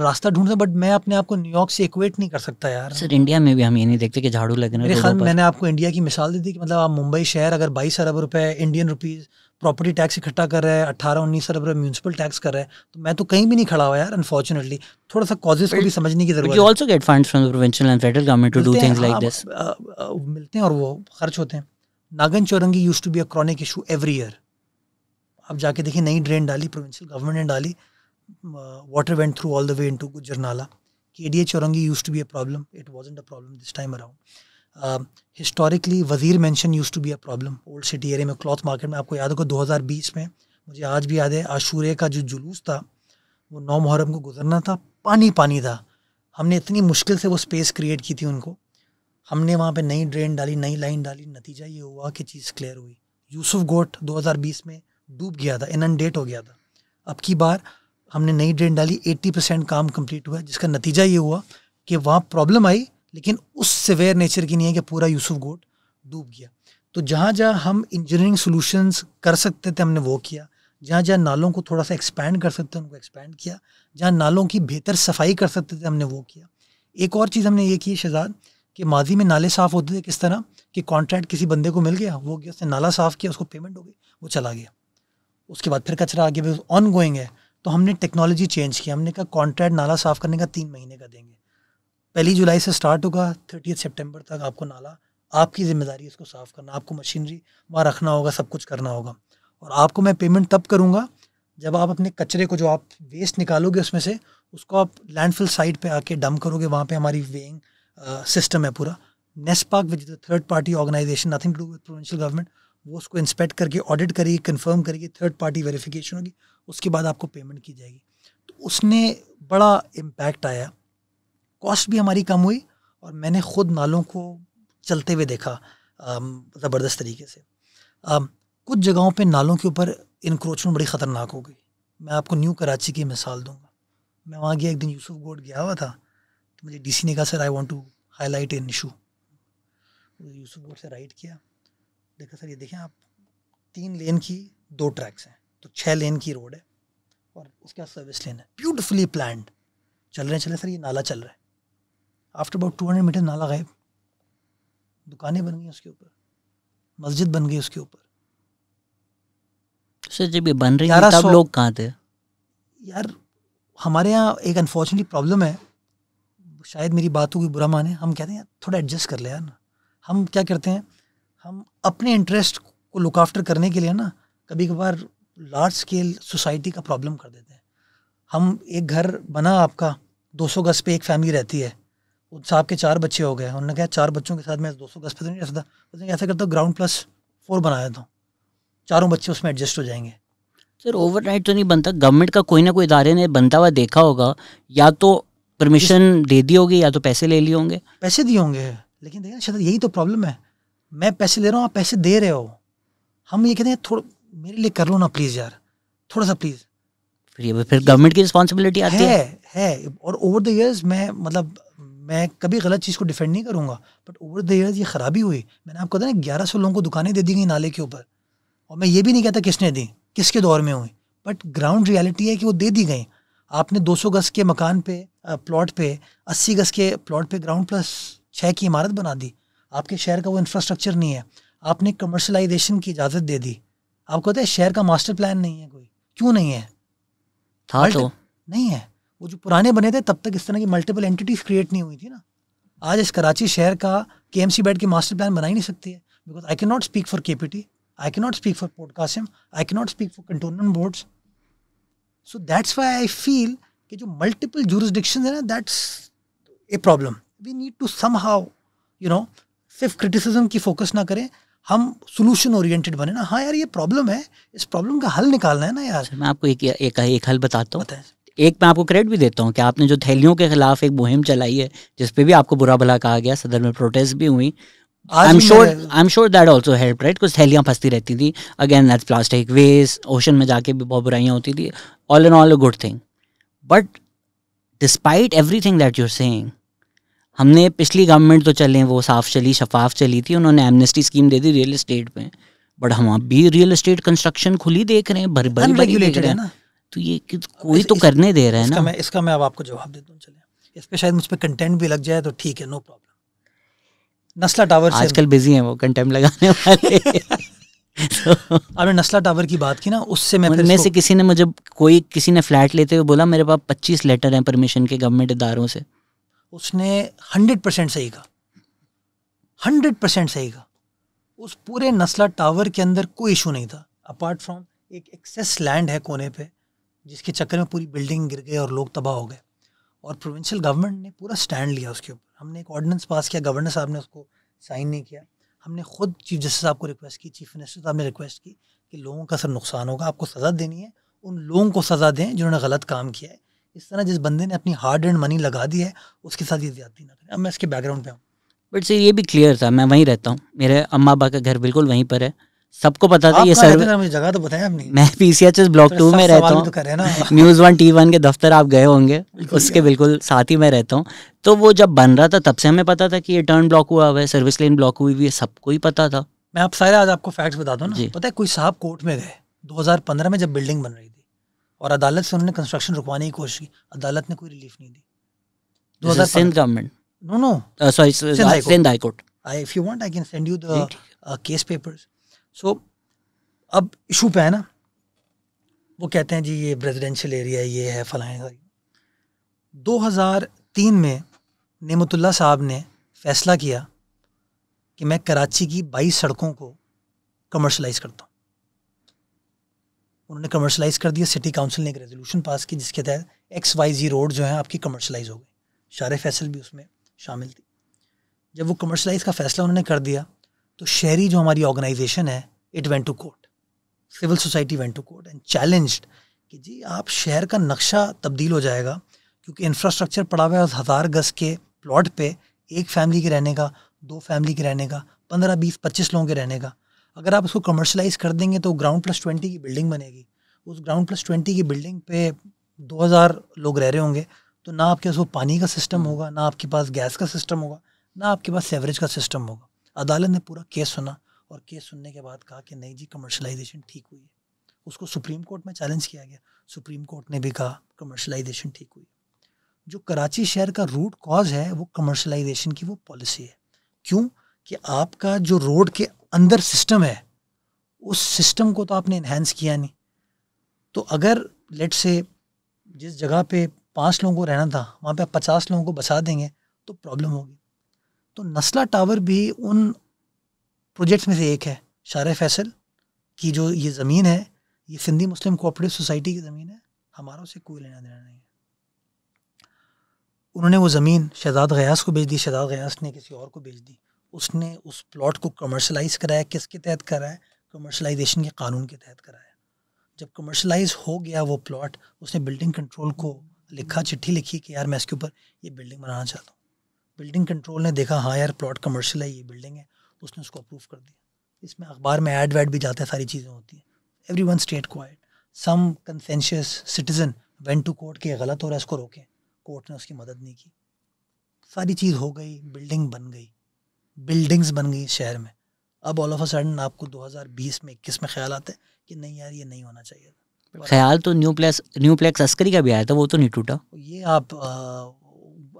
रास्ता ढूंढते बट मैं अपने आप को न्यूयॉर्क से इक्वेट नहीं कर सकता यार। सर इंडिया में भी हम ये नहीं देखते कि झाड़ू लगने मेरे ख्याल मैंने आपको इंडिया की मिसाल दी थी कि मतलब आप मुंबई शहर अगर बाईस अरब रुपए इंडियन रुपीज़ प्रॉपर्टी टैक्स इकट्ठा कर रहा है अट्ठारह उन्नीस अरब म्यूनसिपल टैक्स कर रहा है तो मैं तो कहीं भी नहीं खड़ा हुआ यार अनफॉर्चुनेटली थोड़ा सा कॉजेज को भी समझने की ज़रूरत है। from the provincial and federal government to do things like this. मिलते हैं और वो खर्च होते हैं। Nagan Chowrangi used to be a chronic issue every year आप जाके देखिए नई ड्रेन डाली प्रोविंशियल गवर्नमेंट ने डाली water went through all the way into Gujjar Nala K D A Chowrangi used to be a problem it wasn't a problem this time around historically Wazir mansion used to be a problem old city area में cloth market में, आपको याद होगा 2020 में, मुझे आज भी याद है, आशूरे का जो जुलूस था, वो नौ मुहर्रम को गुजरना था, पानी पानी था। हमने इतनी मुश्किल से वो स्पेस क्रिएट की थी उनको। हमने वहाँ पे नई ड्रेन डाली, नई लाइन डाली, नतीजा ये हुआ कि चीज़ क्लियर हुई। यूसुफ गोट 2020 में डूब गया था इनडेट हो गया था। अब की बार हमने नई ड्रेन डाली 80 परसेंट काम कंप्लीट हुआ, जिसका नतीजा ये हुआ कि वहाँ प्रॉब्लम आई लेकिन उस सिवेयर नेचर की नहीं है कि पूरा यूसुफ गोट डूब गया। तो जहाँ जहाँ हम इंजीनियरिंग सोल्यूशंस कर सकते थे, हमने वो किया। जहाँ जहाँ नालों को थोड़ा सा एक्सपैंड कर सकते थे उनको एक्सपैंड किया। जहाँ नालों की बेहतर सफ़ाई कर सकते थे, हमने वो किया। एक और चीज़ हमने ये की शहजाद कि माजी में नाले साफ़ होते थे किस तरह कि कॉन्ट्रैक्ट किसी बंदे को मिल गया, वो गया, उसने नाला साफ़ किया, उसको पेमेंट हो गई, वो चला गया। उसके बाद फिर कचरा आगे ऑन गोइंग है। तो हमने टेक्नोलॉजी चेंज किया। हमने कहा कॉन्ट्रैक्ट नाला साफ़ करने का तीन महीने का देंगे। पहली जुलाई से स्टार्ट होगा थर्टी सितंबर तक आपको नाला, आपकी ज़िम्मेदारी इसको साफ़ करना, आपको मशीनरी वहाँ रखना होगा, सब कुछ करना होगा। और आपको मैं पेमेंट तब करूँगा जब आप अपने कचरे को जो आप वेस्ट निकालोगे उसमें से, उसको आप लैंडफिल साइट पे आके डम करोगे, वहाँ पे हमारी वेइंग सिस्टम है पूरा। NESPAK which third party organisation nothing to with provincial government वो उसको इंस्पेक्ट करके ऑडिट करेगी कंफर्म करेगी थर्ड पार्टी वेरिफिकेशन होगी, उसके बाद आपको पेमेंट की जाएगी। तो उसने बड़ा इम्पैक्ट आया। कॉस्ट भी हमारी कम हुई और मैंने ख़ुद नालों को चलते हुए देखा ज़बरदस्त तरीके से। कुछ जगहों पे नालों के ऊपर इनक्रोचमेंट बड़ी ख़तरनाक हो गई। मैं आपको न्यू कराची की मिसाल दूँगा। मैं वहाँ गया, एक दिन यूसुफ गोड गया हुआ था तो मुझे डीसी ने कहा, sir I want to highlight in issue Yousuf Goth से राइट किया। देखा, सर, ये देखें आप, तीन लेन की दो ट्रैक्स हैं तो छः लेन की रोड है और उसके बाद सर्विस लेन है। ब्यूटिफुली प्लान्ड चल रहे हैं, चले सर, ये नाला चल रहा है। After about two hundred metre नाला गायब दुकानें बन गई उसके ऊपर मस्जिद बन गई उसके ऊपर सर जब ये बन रही है तब लोग कहाँ थे यार हमारे यहाँ एक अनफॉर्चुनेटली प्रॉब्लम है शायद मेरी बातों की बुरा माने हम कहते हैं यार थोड़ा एडजस्ट कर ले यार ना हम क्या करते हैं हम अपने इंटरेस्ट को लुक आफ्टर करने के लिए ना कभी कभार लार्ज स्केल सोसाइटी का प्रॉब्लम कर देते हैं हम एक घर बना आपका 200 गज पे एक फैमिली रहती है साहब के चार बच्चे हो गए उन्होंने कहा चार बच्चों के साथ मैं दो सौ गज पे तो नहीं रह सकता उसने ऐसा करता हूँ ग्राउंड प्लस फोर बना देता हूँ। चारों बच्चे उसमें एडजस्ट हो जाएँगे। सर ओवरनाइट तो नहीं बनता? गवर्नमेंट का कोई ना कोई इदारे ने बनता हुआ देखा होगा या तो परमिशन दे दी होगी या तो पैसे ले लिए होंगे? पैसे दिए होंगे लेकिन देखिए शायद यही तो प्रॉब्लम है। मैं पैसे ले रहा हूँ आप पैसे दे रहे हो। हम ये कहते हैं थोड़ा मेरे लिए कर लो ना प्लीज़ यार थोड़ा सा प्लीज़ फिर ये फिर गवर्नमेंट की रिस्पॉन्सिबिलिटी आती है। है है और ओवर द इयर्स मैं मतलब मैं कभी गलत चीज़ को डिफेंड नहीं करूँगा बट ओवर द इयर्स ये खराबी हुई। मैंने आपको बताया ना ग्यारह सौ लोगों को दुकानें दे दी गई नाले के ऊपर। और मैं ये भी नहीं कहता किसने दी किसके दौर में हुई बट ग्राउंड रियलिटी है कि वो दे दी गई। आपने 200 गज के मकान पे प्लॉट पे 80 गज के प्लॉट पे ग्राउंड प्लस छः की इमारत बना दी। आपके शहर का वो इंफ्रास्ट्रक्चर नहीं है। आपने कमर्शलाइजेशन की इजाज़त दे दी। आपको पता है शहर का मास्टर प्लान नहीं है कोई। क्यों नहीं है? था तो। नहीं है। वो जो पुराने बने थे तब तक इस तरह की मल्टीपल एंटिटीज क्रिएट नहीं हुई थी ना। आज इस कराची शहर का के एम सी बैठ के मास्टर प्लान बना ही नहीं सकती है because I can not speak for K P T I can not speak for port Qasim I can not speak for cantonment boards so that's why I feel कि जो multiple jurisdiction है ना that's a problem we need to somehow you know सिर्फ़ criticism की focus ना करें हम solution oriented बने ना। हाँ यार ये प्रॉब्लम है इस प्रॉब्लम का हल निकालना है ना यार। मैं आपको एक एक, एक हल बताता हूँ। एक मैं आपको क्रेडिट भी देता हूँ कि आपने जो थैलियों के खिलाफ एक मुहिम चलाई है जिसपे भी आपको बुरा भला कहा गया सदर में प्रोटेस्ट भी हुई। I am sure I am sure that also help right कुछ थैलियाँ फंसती रहती थी। Again that's plastic waste ocean में जाके भी बहुत बुराइयाँ होती थी। All in all a good thing but despite everything that you're saying हमने पिछली गवर्नमेंट तो चले वो साफ़ चली शफाफ चली थी उन्होंने एमनेस्टी स्कीम दे दी रियल इस्टेट पे। बट हम अब भी रियल इस्टेट कंस्ट्रक्शन खुली देख रहे हैं भर भरी रहे हैं तो ये कोई तो करने दे रहा है ना। मैं इसका मैं अब आपको जवाब देता हूँ चले इस पे शायद मुझ पर कंटेंट भी लग जाए तो ठीक है नो प्रॉब्लम नस्ला टावर आजकल बिज़ी हैं वो कंटेंट लगाने वाले। आपने नस्ला टावर की बात की ना उससे मैं में से किसी ने मुझे कोई किसी ने फ्लैट लेते हुए बोला मेरे पास पच्चीस लेटर हैं परमिशन के गवर्नमेंट इदारों से। उसने हंड्रेड परसेंट सही कहा। हंड्रेड परसेंट सही कहा। उस पूरे नस्ला टावर के अंदर कोई इशू नहीं था। अपार्ट फ्रॉम एक एक्सेस लैंड है कोने पे जिसके चक्कर में पूरी बिल्डिंग गिर गई और लोग तबाह हो गए। और प्रोविंशियल गवर्नमेंट ने पूरा स्टैंड लिया उसके ऊपर। हमने एक ऑर्डिनेंस पास किया गवर्नर साहब ने उसको साइन नहीं किया। हमने खुद चीफ जस्टिस साहब को रिक्वेस्ट की चीफ मिनिस्टर साहब ने रिक्वेस्ट की कि लोगों का सर नुकसान होगा, आपको सज़ा देनी है, उन लोगों को सज़ा दें जिन्होंने गलत काम किया है। इस तरह जिस बंदे ने अपनी हार्ड एंड मनी लगा दी है, उसके साथ ये ज़्यादा ना करें। अब मैं इसके बैकग्राउंड पे हूँ। बट सर ये भी क्लियर था, मैं वहीं रहता हूँ। मेरे अम्मा अब्बा का घर बिल्कुल वहीं पर है। सबको पता था ये सर जगह तो बताया अपनी मैं P C H S block two में रहता हूँ। तो न्यूज़ वन टी वन के दफ्तर आप गए होंगे उसके बिल्कुल साथ ही मैं रहता हूँ। तो वो जब बन रहा था तब से हमें पता था कि ये टर्न ब्लॉक हुआ हुआ है सर्विस लेन ब्लॉक हुई हुई है सबको ही पता था। मैं आप सारे आज आपको फैक्ट्स बताता हूँ ना। पता है कोई साहब कोर्ट में गए 2015 में जब बिल्डिंग बन रही थी और अदालत से उन्होंने कंस्ट्रक्शन रुकवाने की कोशिश की अदालत ने कोई रिलीफ नहीं दी। Sindh government no no sorry Sindh high court I if you want I can send you the case papers so so, अब इशू पे है ना? वो कहते हैं जी ये रेजिडेंशियल एरिया ये है फलाएँ 2003 में नेमतुल्ला साहब ने फैसला किया कि मैं कराची की 22 सड़कों को कमर्शलाइज करता हूँ। उन्होंने कमर्शलाइज कर दिया। सिटी काउंसिल ने एक रेजोल्यूशन पास की जिसके तहत एक्स वाई जी रोड जो है आपकी कमर्शलाइज हो गई शार फैसल भी उसमें शामिल थी। जब वो कमर्शलाइज का फैसला उन्होंने कर दिया तो शहरी जो हमारी ऑर्गेनाइजेशन है it went to court civil society went to court and challenge कि जी आप शहर का नक्शा तब्दील हो जाएगा क्योंकि इंफ्रास्ट्रक्चर पड़ा हुआ है उस हज़ार गज के प्लॉट पे एक फैमिली के रहने का दो फैमिली के रहने का पंद्रह बीस पच्चीस लोगों के रहने का। अगर आप उसको कमर्शलाइज कर देंगे तो ग्राउंड प्लस ट्वेंटी की बिल्डिंग बनेगी। उस ग्राउंड प्लस ट्वेंटी की बिल्डिंग पे दो हज़ार लोग रह रहे होंगे तो ना आपके पास वो पानी का सिस्टम होगा ना आपके पास गैस का सिस्टम होगा ना आपके पास सेवरेज का सिस्टम होगा। अदालत ने पूरा केस सुना और केस सुनने के बाद कहा कि नहीं जी कमर्शलाइजेशन ठीक हुई है। उसको सुप्रीम कोर्ट में चैलेंज किया गया। सुप्रीम कोर्ट ने भी कहा कमर्शलाइजेशन ठीक हुई जो कराची शहर का रूट कॉज है, वो कमर्शलाइजेशन की वो पॉलिसी है। क्यों? कि आपका जो रोड के अंदर सिस्टम है, उस सिस्टम को तो आपने इन्हेंस किया नहीं। तो अगर लेट से जिस जगह पे पाँच लोगों को रहना था, वहाँ पे आप पचास लोगों को बसा देंगे तो प्रॉब्लम होगी। तो नस्ला टावर भी उन प्रोजेक्ट्स में से एक है शार फैसल, की जो ये ज़मीन है, ये सिंधी मुस्लिम कोऑपरेटिव सोसाइटी की ज़मीन है, हमारा उसे कोई लेना देना नहीं है। उन्होंने वो ज़मीन शहजाद गयास को बेच दी, शहजाद गयास ने किसी और को बेच दी। उसने उस प्लॉट को कमर्शलाइज कराया, किसके तहत कराया? कमर्शलाइजेशन के कानून के तहत कराया। जब कमर्शलाइज हो गया वो प्लॉट, उसने बिल्डिंग कंट्रोल को लिखा, चिट्ठी लिखी कि यार मैं इसके ऊपर ये बिल्डिंग बनाना चाहता हूँ। बिल्डिंग कंट्रोल ने देखा हाँ यार प्लॉट कमर्शियल है ये बिल्डिंग है उसने उसको अप्रूव कर दिया। इसमें अखबार में एड वैड भी जाता है सारी चीज़ें होती हैं। Every one state quite some conscientious citizen went to court के गलत हो रहा है इसको रोके। कोर्ट ने उसकी मदद नहीं की। सारी चीज़ हो गई बिल्डिंग बन गई। बिल्डिंग्स बन गई शहर में। अब ऑल ऑफ़ अ सडन आपको 2020 में इक्कीस में ख्याल आता है कि नहीं यार ये नहीं होना चाहिए ख्याल तो new place Nueplex Askari का भी आया था वो तो नहीं टूटा। ये आप आ,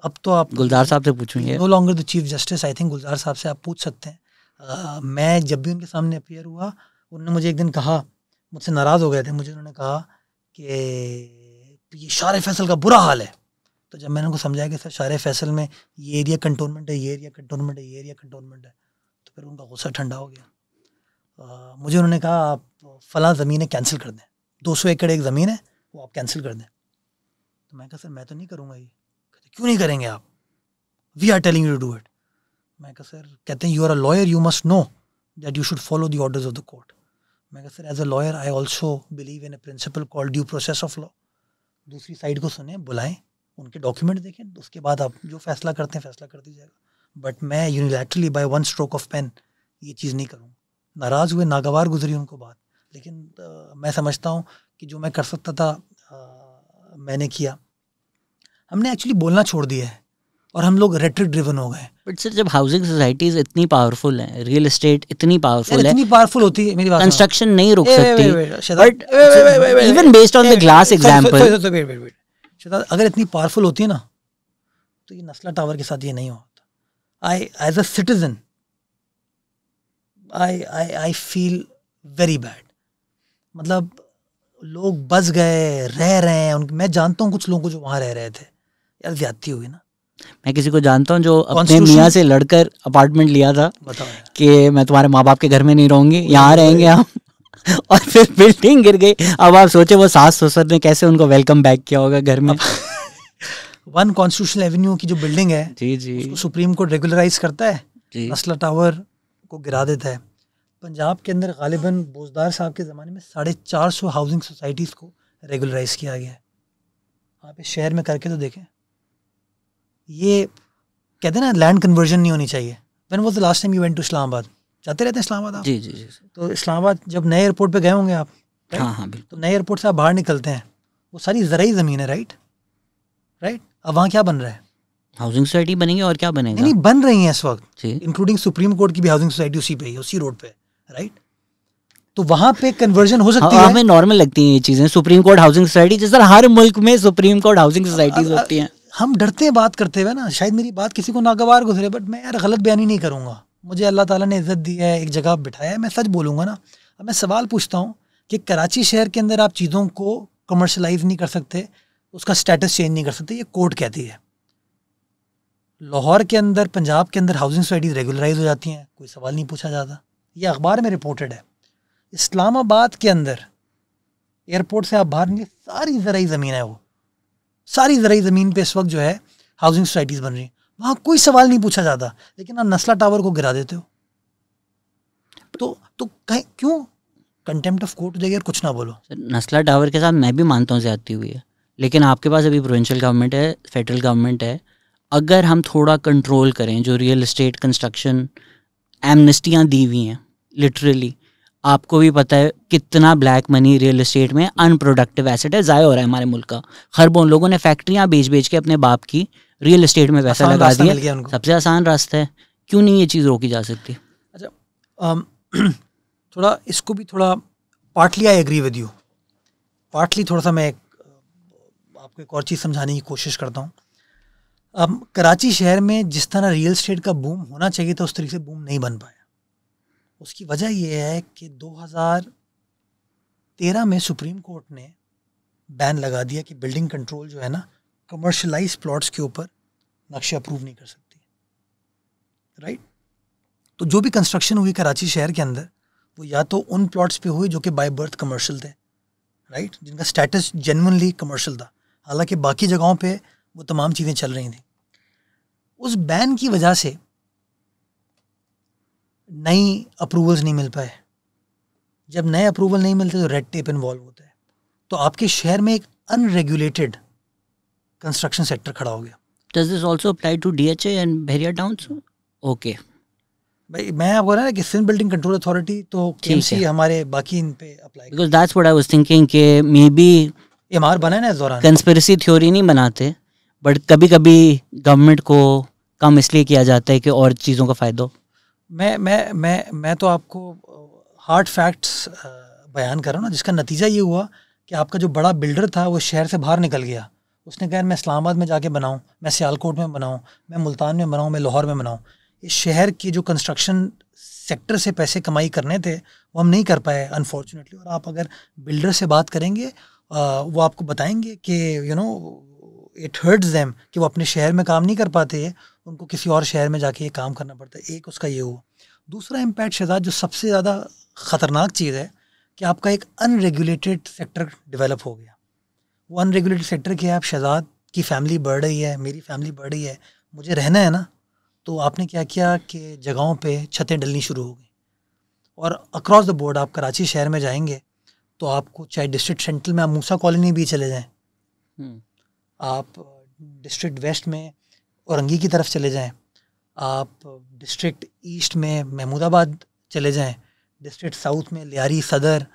अब तो आप गुलजार साहब से पूछूँगे। No longer the chief justice I think Gulzar sahab से आप पूछ सकते हैं। आ, मैं जब भी उनके सामने अपियर हुआ उन्होंने मुझे एक दिन कहा मुझसे नाराज़ हो गए थे मुझे उन्होंने कहा कि ये शार फैसल का बुरा हाल है। तो जब मैंने उनको समझाया कि सर शार फैसल में ये एरिया कंटोनमेंट है ये एरिया कंटोनमेंट है ये एरिया कंटोनमेंट है तो फिर उनका गुस्सा ठंडा हो गया। आ, मुझे उन्होंने कहा आप फ़लाँ ज़मीनें कैंसिल कर दें। दो सौ एकड़ एक ज़मीन है वो आप कैंसिल कर दें। तो मैं कहा सर मैं तो नहीं करूँगा ये। क्यों नहीं करेंगे आप? We are telling you do it मैं कहा सर कहते हैं you are a lawyer you must know that you should follow the orders of the court मैं कहा sir as a lawyer I also believe in a principle called due process of law दूसरी side को सुने बुलाएँ उनके document देखें उसके बाद आप जो फैसला करते हैं फैसला कर दीजिएगा। बट मैं unilaterally by one stroke of pen ये चीज़ नहीं करूँगा। नाराज़ हुए नागवार गुजरी उनको बात। लेकिन आ, मैं समझता हूँ कि जो मैं कर सकता था आ, मैंने किया। हमने एक्चुअली बोलना छोड़ दिया है और हम लोग रेट्रिक ड्रिवन हो गए बट सर जब हाउसिंग सोसाइटीज इतनी पावरफुल है रियल एस्टेट इतनी पावरफुल है इतनी पावरफुल होती है मेरी बात कंस्ट्रक्शन नहीं रुक सकती। But even based on the glass example अगर इतनी पावरफुल होती है ना तो ये नस्ला टावर के साथ ये नहीं होता। I as a citizen I I I feel very bad मतलब लोग बस गए रह रहे हैं उन मैं जानता हूँ कुछ लोगों को जो वहाँ रह रहे थे। यार ज्यादती हुई ना। मैं किसी को जानता हूँ जो अपने मियाँ से लड़कर अपार्टमेंट लिया था कि मैं तुम्हारे माँ बाप के घर में नहीं रहूँगी यहाँ रहेंगे हम। और फिर बिल्डिंग गिर गई। अब आप सोचे वो सास ससुर ने कैसे उनको वेलकम बैक किया होगा घर में। वन कॉन्स्टिट्यूशन एवेन्यू की जो बिल्डिंग है जी जी। सुप्रीम कोर्ट रेगुलराइज करता है। नस्ला टावर को गिरा देता है। पंजाब के अंदर गालिबन बोजदार साहब के ज़माने में साढ़े चार सौ हाउसिंग सोसाइटीज़ को रेगुलराइज किया गया है। आप इस शहर में करके तो देखें। ये कहते हैं ना लैंड कन्वर्जन नहीं होनी चाहिए। When was the last time you went to Islamabad जाते रहते हैं इस्लामाबाद आप? जी जी जी तो इस्लामाबाद जब नए एयरपोर्ट पे गए होंगे आप हाँ हाँ बिल्कुल। तो नए एयरपोर्ट से आप बाहर निकलते हैं। वो सारी ज़रूरी ज़मीन है राइट राइट अब वहाँ क्या बन रहा है? हाउसिंग सोसाइटी बनेगी और क्या बनेगा? नहीं बन रही है इस वक्त। इंक्लूडिंग सुप्रीम कोर्ट की भी हाउसिंग सोसाइटी उसी पे है उसी रोड पे राइट तो वहाँ पे कन्वर्जन हो सकती हाँ, है? हमें नॉर्मल लगती हैं ये चीज़ें। सुप्रीम कोर्ट हाउसिंग सोसाइटी जैसे हर मुल्क में सुप्रीम कोर्ट हाउसिंग सोसाइटीज होती हैं। हम डरते हैं बात करते हुए ना, शायद मेरी बात किसी को नागवार गुजरे बट मैं यार गलत बयानी नहीं करूँगा। मुझे अल्लाह ताला ने इज़्ज़त दी है, एक जगह बिठाया है, मैं सच बोलूँगा ना। अब मैं सवाल पूछता हूँ कि कराची शहर के अंदर आप चीज़ों को कमर्शलाइज नहीं कर सकते, उसका स्टेटस चेंज नहीं कर सकते, ये कोर्ट कहती है। लाहौर के अंदर, पंजाब के अंदर हाउसिंग सोसाइटीज़ रेगुलराइज हो जाती हैं, कोई सवाल नहीं पूछा जाता। ये अखबार में रिपोर्टेड है। इस्लामाबाद के अंदर एयरपोर्ट से आप बाहर नहीं सारी ज़राई ज़मीन है वो। सारी ज़रूरी ज़मीन पे इस वक्त जो है हाउसिंग सोसाइटीज़ बन रही हैं। वहाँ कोई सवाल नहीं पूछा जाता, लेकिन आप नस्ला टावर को गिरा देते हो। तो तो कहीं, क्यों? कंटेम्प्ट ऑफ़ कोर्ट जगह कुछ ना बोलो। सर, नस्ला टावर के साथ मैं भी मानता हूँ ज़्यादती हुई है, लेकिन आपके पास अभी प्रोविंशियल गवर्नमेंट है फेडरल गवर्नमेंट है। अगर हम थोड़ा कंट्रोल करें, जो रियल इस्टेट कंस्ट्रक्शन एमनेस्टियाँ दी हुई हैं लिटरली आपको भी पता है कितना ब्लैक मनी रियल इस्टेट में अनप्रोडक्टिव एसेट है ज़ाय हो रहा है हमारे मुल्क का। खरबों लोगों ने फैक्ट्रियाँ बेच बेच के अपने बाप की रियल इस्टेट में पैसा लगा दिया। सबसे आसान रास्ता है। क्यों नहीं ये चीज़ रोकी जा सकती? अच्छा थोड़ा इसको भी थोड़ा partly I agree with you partly थोड़ा सा मैं एक आपको एक और चीज़ समझाने की कोशिश करता हूँ। अब कराची शहर में जिस तरह रियल इस्टेट का बूम होना चाहिए था उस तरीके से बूम नहीं बन पाया। उसकी वजह यह है कि 2013 में सुप्रीम कोर्ट ने बैन लगा दिया कि बिल्डिंग कंट्रोल जो है ना कमर्शलाइज प्लॉट्स के ऊपर नक्शे अप्रूव नहीं कर सकती। राइट तो जो भी कंस्ट्रक्शन हुई कराची शहर के अंदर, वो या तो उन प्लॉट्स पे हुई जो कि बाय बर्थ कमर्शियल थे। राइट जिनका स्टेटस जेनवनली कमर्शियल था। हालाँकि बाकी जगहों पे वो तमाम चीज़ें चल रही थी। उस बैन की वजह से नई अप्रूवल्स नहीं मिल पाए। जब नए अप्रूवल नहीं मिलते तो रेड टेप इन्वॉल्व होता है। तो आपके शहर में एक अनरेगुलेटेड कंस्ट्रक्शन सेक्टर खड़ा हो गया। Does this also apply to DHA and Bahria towns okay भाई मैं आपको ना कि सिंध बिल्डिंग कंट्रोल अथॉरिटी तो केएमसी हमारे बाकी इन पे apply because that's what I was thinking कि मे बी एमआर बना ना इस दौरान? कंस्पिरेसी थ्योरी नहीं बनाते बट कभी कभी गवर्नमेंट को कम इसलिए किया जाता है कि और चीज़ों का फ़ायदा मैं मैं मैं मैं तो आपको हार्ड फैक्ट्स बयान कर रहा हूँ ना, जिसका नतीजा ये हुआ कि आपका जो बड़ा बिल्डर था, वो शहर से बाहर निकल गया। उसने कहा मैं इस्लामाबाद में जाके बनाऊँ, मैं सियालकोट में बनाऊँ, मैं मुल्तान में बनाऊँ, मैं लाहौर में बनाऊँ। इस शहर की जो कंस्ट्रक्शन सेक्टर से पैसे कमाई करने थे, वो हम नहीं कर पाए अनफॉर्चुनेटली और आप अगर बिल्डर से बात करेंगे वो आपको बताएँगे कि you know it hurts them कि वो अपने शहर में काम नहीं कर पाते उनको किसी और शहर में जाके ये काम करना पड़ता है। एक उसका ये हुआ। दूसरा इम्पैक्ट शहजाद जो सबसे ज़्यादा ख़तरनाक चीज़ है कि आपका एक अनरेगुलेटेड सेक्टर डेवलप हो गया। वो अनरेगुलेटेड सेक्टर क्या है? आप शहजाद की फैमिली बढ़ रही है मेरी फैमिली बढ़ रही है मुझे रहना है ना? तो आपने क्या किया कि जगहों पे छतें डलनी शुरू हो गई। और अक्रॉस द बोर्ड आप कराची शहर में जाएँगे तो आपको चाहे डिस्ट्रिक्ट सेंट्रल में आप मूसा कॉलोनी भी चले जाएँ। हम्म। आप डिस्ट्रिक्ट वेस्ट में औरंगी की तरफ़ चले जाएँ। आप डिस्ट्रिक्ट ईस्ट में महमूदाबाद चले जाएँ डिस्ट्रिक्ट साउथ में लियारी सदर,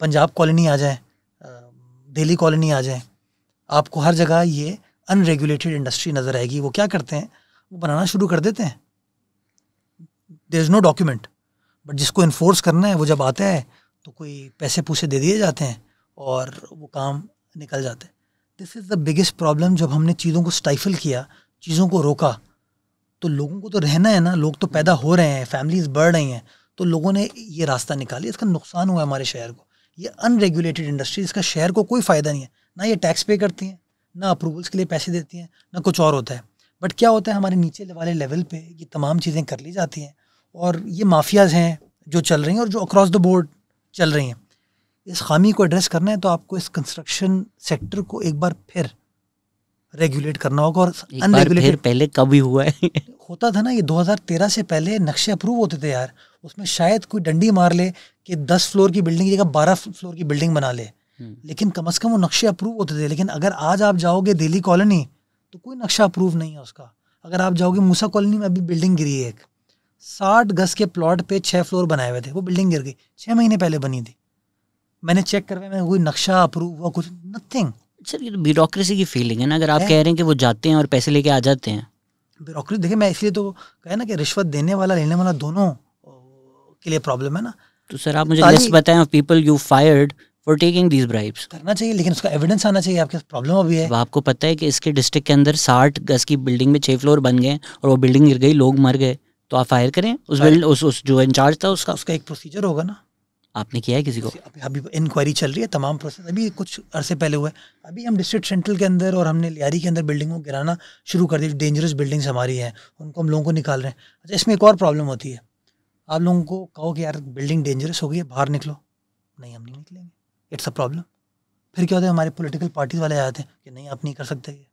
पंजाब कॉलोनी आ जाएँ दिल्ली कॉलोनी आ जाएँ। आपको हर जगह ये अनरेगुलेटेड इंडस्ट्री नज़र आएगी। वो क्या करते हैं? वो बनाना शुरू कर देते हैं। There is no document but जिसको इन्फोर्स करना है, वो जब आता है तो कोई पैसे पूसे दे दिए जाते हैं और वो काम निकल जाते हैं। This is the biggest problem जब हमने चीज़ों को स्टाइफल किया चीज़ों को रोका। तो लोगों को तो रहना है ना, लोग तो पैदा हो रहे हैं फैमिलीज़ बढ़ रही हैं तो लोगों ने ये रास्ता निकाली इसका नुकसान हुआ हमारे शहर को। ये अनरेगुलेटेड इंडस्ट्री इसका शहर को कोई फ़ायदा नहीं है। ना ये टैक्स पे करती हैं, ना अप्रूवल्स के लिए पैसे देती हैं, ना कुछ और होता है। बट क्या होता है, हमारे नीचे वाले लेवल पे ये तमाम चीज़ें कर ली जाती हैं, और ये माफियाज़ हैं जो चल रही हैं और जो अक्रॉस द बोर्ड चल रही हैं। इस खामी को एड्रेस करना है तो आपको इस कंस्ट्रक्शन सेक्टर को एक बार फिर रेगुलेट करना होगा और अनरेगुलेटेड पहले कभी हुआ है? होता था ना ये 2013 से पहले नक्शे अप्रूव होते थे यार। उसमें शायद कोई डंडी मार ले कि 10 फ्लोर की बिल्डिंग की जगह 12 फ्लोर की बिल्डिंग बना ले। हम्म। लेकिन कम अज़ कम वो नक्शे अप्रूव होते थे। लेकिन अगर आज आप जाओगे दिल्ली कॉलोनी तो कोई नक्शा अप्रूव नहीं है उसका। अगर आप जाओगे मूसा कॉलोनी में अभी बिल्डिंग गिरी है एक। साठ गज के प्लॉट पे छः फ्लोर बनाए हुए थे। वो बिल्डिंग गिर गई। छः महीने पहले बनी थी। मैंने चेक करवाया मैंने कोई नक्शा अप्रूव हुआ कुछ नथिंग सर ये तो ब्यूरोक्रेसी की फीलिंग है ना अगर आप कह रहे हैं कि वो जाते हैं और पैसे लेके आ जाते हैं। ब्यूरोक्रेसी देखिए मैं इसलिए तो कहा ना कि रिश्वत देने वाला लेने वाला दोनों के लिए प्रॉब्लम है ना। तो सर आप मुझे लिस्ट बताएँ of people you fired for taking these bribes करना चाहिए लेकिन उसका एविडेंस आना चाहिए आपके प्रॉब्लम अभी है। आपको पता है कि इसके डिस्ट्रिक्ट के अंदर साठ गज की बिल्डिंग में छः फ्लोर बन गए और वो बिल्डिंग गिर गई लोग मर गए। तो आप फायर करें उस बिल्ड उस, उस जो इंचार्ज था उसका। उसका एक प्रोसीजर होगा ना। आपने किया है किसी को? अभी अभी इंक्वायरी चल रही है तमाम प्रोसेस अभी कुछ अरसे पहले हुआ है। अभी हम डिस्ट्रिक्ट सेंट्रल के अंदर और हमने लियारी के अंदर बिल्डिंग को गिराना शुरू कर दी डेंजरस बिल्डिंग्स हमारी हैं उनको हम लोगों को निकाल रहे हैं। अच्छा इसमें एक और प्रॉब्लम होती है। आप लोगों को कहो कि यार बिल्डिंग डेंजरस हो गई है बाहर निकलो। नहीं हम नहीं निकलेंगे। इट्स अ प्रॉब्लम फिर क्या होता है हमारे पोलिटिकल पार्टीज़ वाले आते हैं कि नहीं आप नहीं कर सकते ये।